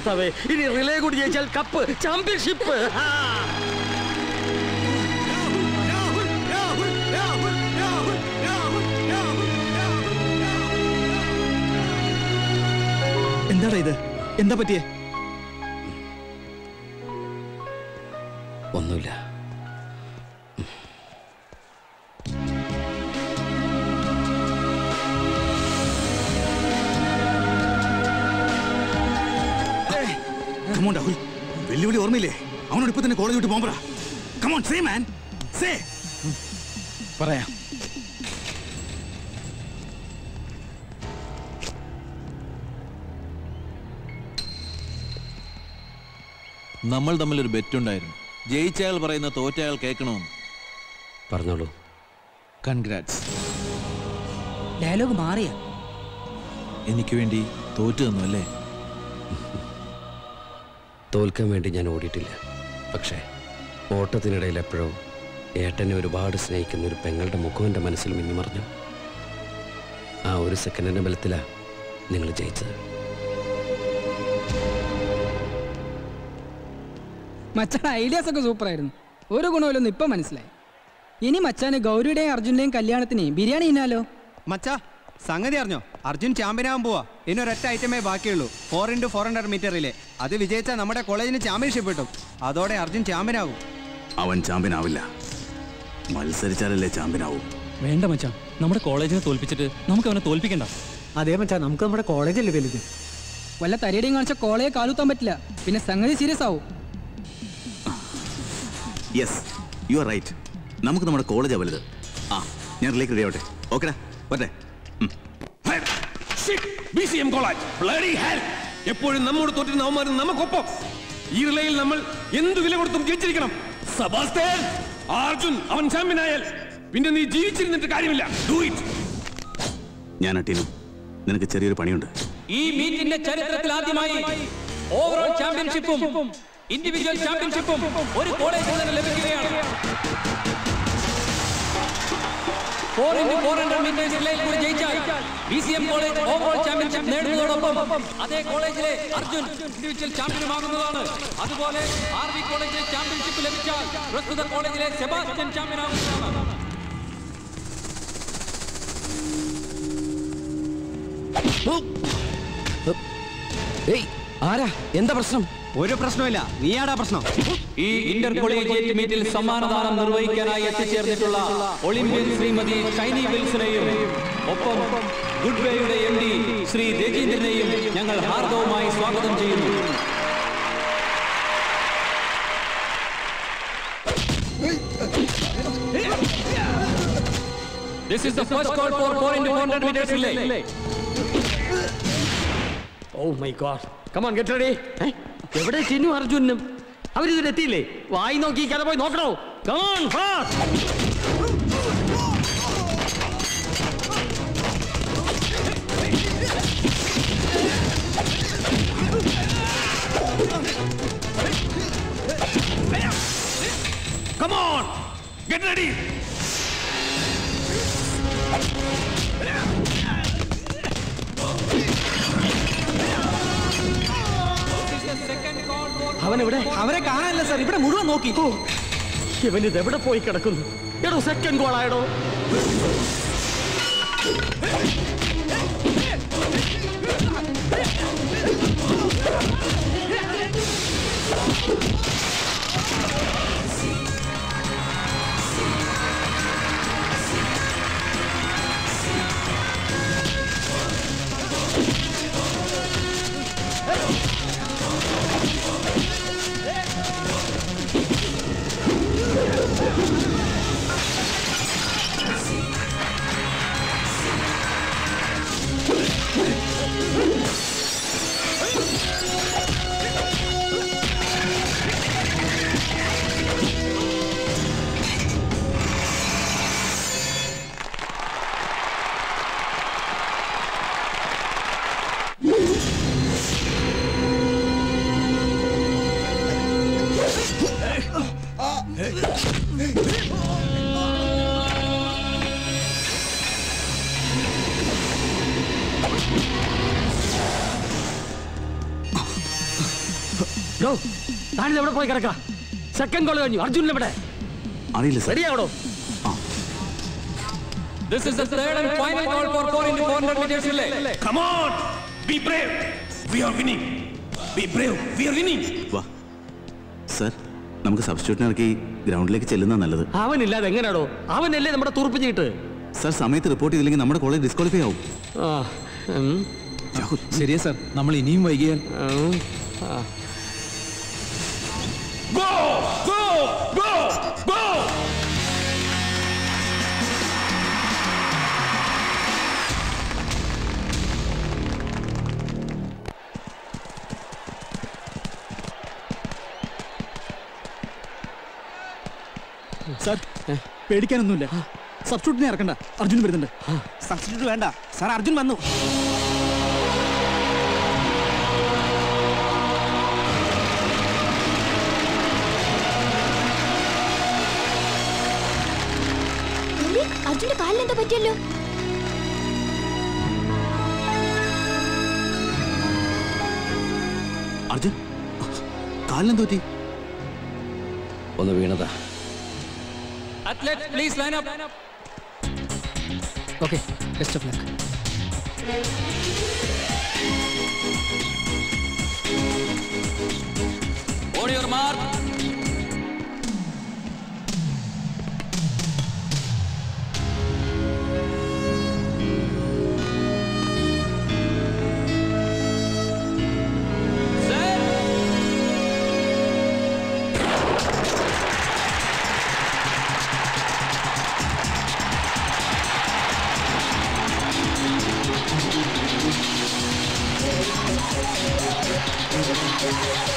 കർത്താവേ ഇനി റിലേ കൂടി ജയിച്ചാൽ കപ്പ് ചാമ്പ്യൻഷിപ്പ് എന്താടാ ഇത്? എന്താ പറ്റിയേ? വിട്ട് പോകുമ്പോ കമോൺ സേ മാൻ സേ പറയാം. നമ്മൾ തമ്മിൽ ഒരു ബെറ്റ് ഉണ്ടായിരുന്നു ജയിച്ചയാൾ പറയുന്ന തോറ്റയാൾ കേൾക്കണമെന്ന്. പറഞ്ഞോളൂ. കൺഗ്രാറ്റ്സ് ഡയലോഗ് മാറിയ. എനിക്ക് വേണ്ടി തോറ്റു തന്നു അല്ലേ? തോൽക്കാൻ വേണ്ടി ഞാൻ ഓടിയിട്ടില്ല. പക്ഷേ ഓട്ടത്തിനിടയിൽ എപ്പോഴോ ഏട്ടനെ ഒരുപാട് സ്നേഹിക്കുന്ന ഒരു പെങ്ങളുടെ മുഖം എന്റെ മനസ്സിൽ മിന്നിമറിഞ്ഞു. ആ ഒരു സെക്കൻഡിന്റെ ബലത്തിലാണ് നിങ്ങൾ ജയിച്ചത്. മച്ചാൻ ഐഡിയാസ് ഒക്കെ സൂപ്പറായിരുന്നു ഒരു ഗുണമില്ലെന്ന് ഇപ്പം മനസ്സിലായി. ഇനി മച്ചാന് ഗൗരിയുടെയും അർജുന്റെയും കല്യാണത്തിന് ബിരിയാണി ഇന്നാലോ? മച്ചാ സംഗതി അറിഞ്ഞോ? അർജുൻ ചാമ്പ്യൻ ചാമ്പ്യനാകാൻ പോവാ. ഇനി ഒരൊറ്റ ഐറ്റമേ ബാക്കിയുള്ളൂ. ഫോർ ഇന്റു ഫോർ ഹൺഡ്രഡ് മീറ്ററിലെ അത് വിജയിച്ചാൽ നമ്മുടെ കോളേജിന് ചാമ്പ്യൻഷിപ്പ് കിട്ടും. അതോടെ അർജുൻ ചാമ്പ്യൻ ചാമ്പ്യനാകും. അവൻ ചാമ്പ്യൻ ആവില്ല മത്സരിച്ചാലല്ലേ ചാമ്പ്യൻ ആവും വേണ്ട മച്ചാ നമ്മുടെ കോളേജിനെ തോൽപ്പിച്ചിട്ട് നമുക്ക് അവനെ തോൽപ്പിക്കണ്ട. അതേ മച്ചാ നമുക്ക് നമ്മുടെ കോളേജല്ലേ വലുത്. വല്ല തരിയുടെയും കാണിച്ച കോളേജ് കാലുത്താൻ പറ്റില്ല. പിന്നെ സംഗതി സീരിയസ് ആവും. യെസ് യു ആർ റൈറ്റ് നമുക്ക് നമ്മുടെ കോളേജ് വലുത്. ആ ഞാൻ റിലേക്ക് റെഡി ആവട്ടെ. ഓക്കെടാ വരട്ടെ. B C M college bloody hell എപ്പോഴും നമ്മോട് തോറ്റിരുന്ന അവന്മാരും നമുക്കൊപ്പം. ഈ റിലയിൽ നമ്മൾ എന്ത് വില കൊടുത്തും ജയിച്ചിരിക്കണം. സബാസ്റ്റേൻ അർജുൻ അവൻ ചാമ്പ്യൻ ആയാൽ പിന്നെ നീ ജീവിച്ചിരുന്നിട്ട് കാര്യമില്ല. ഡു ഇറ്റ് ഞാൻ അട്ടീനു നിനക്ക് ചെറിയൊരു പണിയുണ്ട്. ഈ മീറ്റിന്റെ ചരിത്രത്തിൽ ആദ്യമായി ഓവറോൾ ചാമ്പ്യൻഷിപ്പും ഇൻഡിവിജ്വൽ ചാമ്പ്യൻഷിപ്പും ഒരു കോളേജിൽ നിന്ന് ലഭിക്കുകയാണ്. Four into four hundred metres റിലേയിൽ കൂടി ജയിച്ചാൽ B C M college overall championship നേടുന്നതോടൊപ്പം അതേ കോളേജിലെ അർജുൻ ഇൻഡിവിജ്വൽ ചാമ്പ്യനുമാകുന്നതാണ് അതുപോലെ ആർ വി കോളേജിലെ ചാമ്പ്യൻഷിപ്പ് ലഭിച്ചാൽ പ്രസ്തുത കോളേജിലെ സെബാസ്റ്റ്യൻ ചാമ്പ്യനാകുന്നതാണ് ഏയ്. ആരാ? എന്താ പ്രശ്നം? ഒരു പ്രശ്നമില്ല നീയാടാ പ്രശ്നം. ഈ ഇന്റർ കൊളീജിയറ്റ് മീറ്റിൽ സമ്മാനദാനം നിർവഹിക്കാനായി എത്തിച്ചേർന്നിട്ടുള്ള ഒളിമ്പ്യൻ ശ്രീമതി ഷൈനി വിൽസനെയും ഒപ്പം ഗുഡ് വേയുടെ എം ഡി ശ്രീ രജീന്ദ്രനെയും ഞങ്ങൾ ഹാർദവുമായി സ്വാഗതം ചെയ്യുന്നു. This is the first call for 4 into 400 meters relay. Oh my god come on get ready എവിടെ ചിന്നു അർജുനും? അവരിതിലെത്തിയില്ലേ വായി നോക്കി കഥ പോയി നോക്കണോ? Come on fast Come on! Get ready! അവനെവിടെ? അവരെ കാണാനില്ല സാർ. ഇവിടെ മുഴുവൻ നോക്കി. ഇവൻ ഇത് എവിടെ പോയി കിടക്കുന്നു? എടോ സെക്കൻഡ് ഗോൾ ആയടോ. പോയി കിടക്ക സെക്കൻഡ് ഗോൾ കഴിഞ്ഞു. അർജുൻ ഇവിടെ അറിയില്ല sir This is the third and final call for 4 into 400 meters relay. Come on! Be brave! We are winning! Be brave! We are winning! വാ. സാർ നമുക്ക് സബ്സ്റ്റിറ്റ്യൂട്ടിനെ ഇറക്കി ഗ്രൗണ്ടിലേക്ക് ചെല്ലുന്ന നല്ലത്. അവനില്ലാതെ എങ്ങനെയാടോ? അവനല്ലേ നമ്മുടെ തുറപ്പിച്ചിട്ട് സർ സമയത്ത് റിപ്പോർട്ട് ചെയ്തില്ലെങ്കിൽ നമ്മുടെ കോളേജ് ഡിസ്ക്വാളിഫൈ ആവും. ശരിയാ സർ നമ്മൾ ഇനിയും വൈകിയാൽ പേടിക്കാനൊന്നുമില്ല. സബ്സ്റ്റിറ്റ്യൂട്ടിനെ ഇറക്കണ്ട. അർജുൻ വരുന്നുണ്ട്. സബ്സ്റ്റിറ്റ്യൂട്ട് വേണ്ട. സാർ അർജുൻ വന്നു. അർജുന്റെ കാലിന് എന്താ പറ്റിയല്ലോ? അർജുൻ കാലിനെന്തോ പറ്റി? ഒന്ന് വീണതാ. Athletes, please line up. Okay, best of luck. On your mark. Yeah.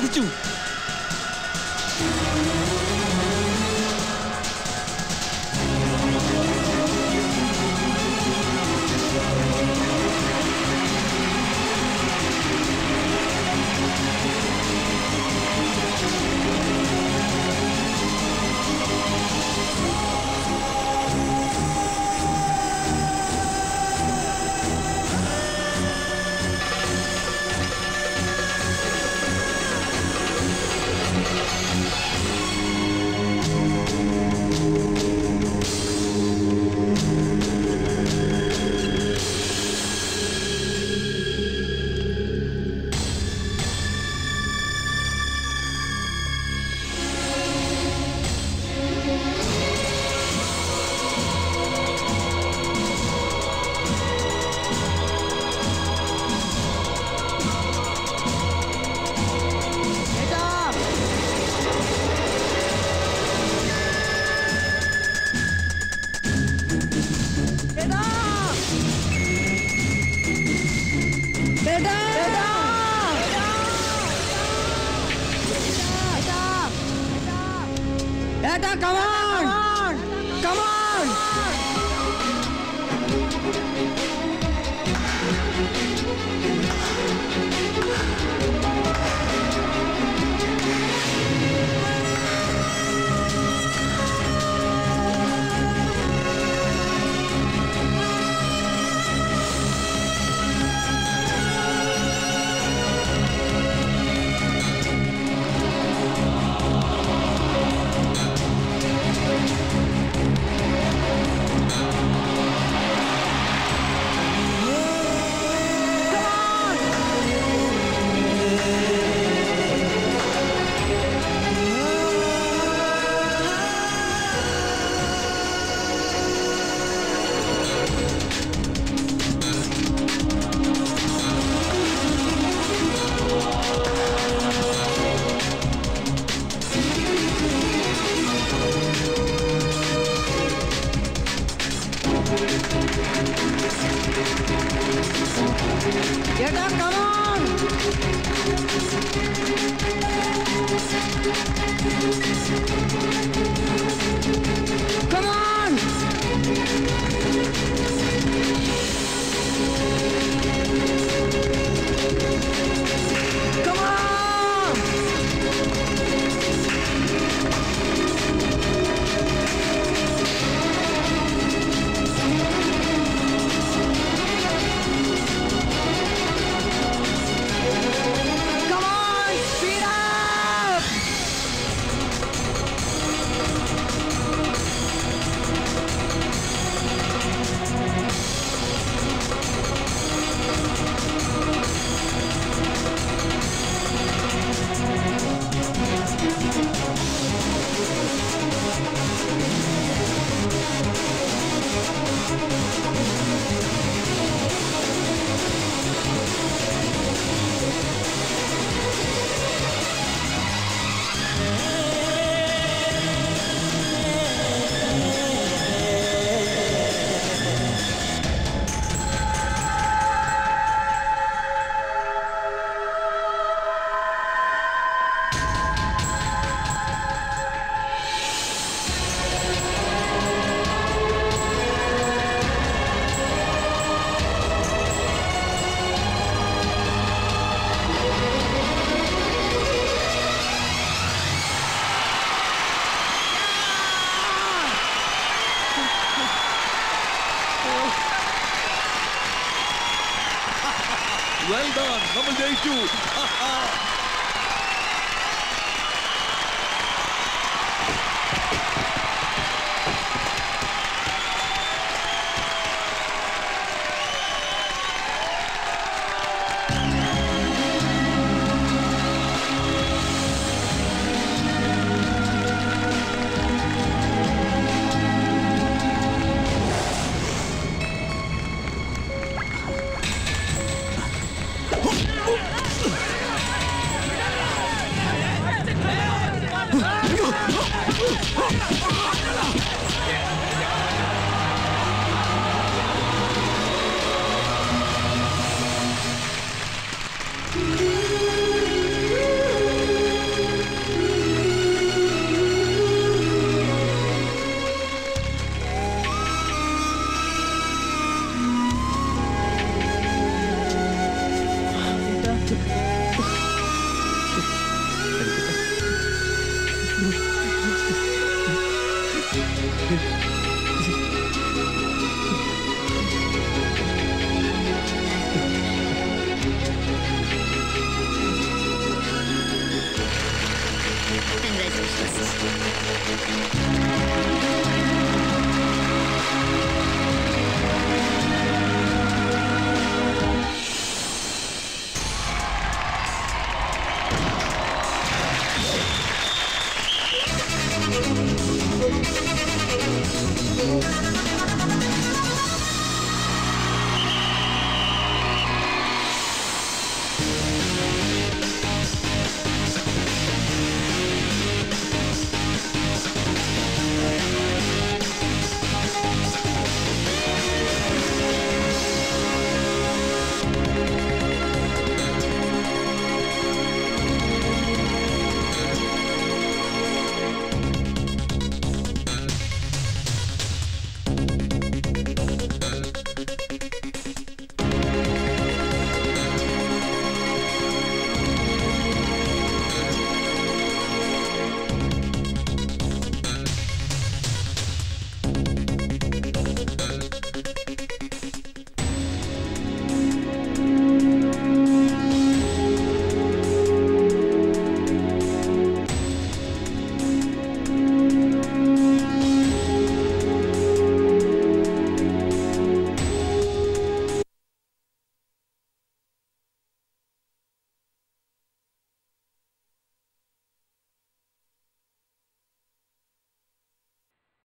എടാ,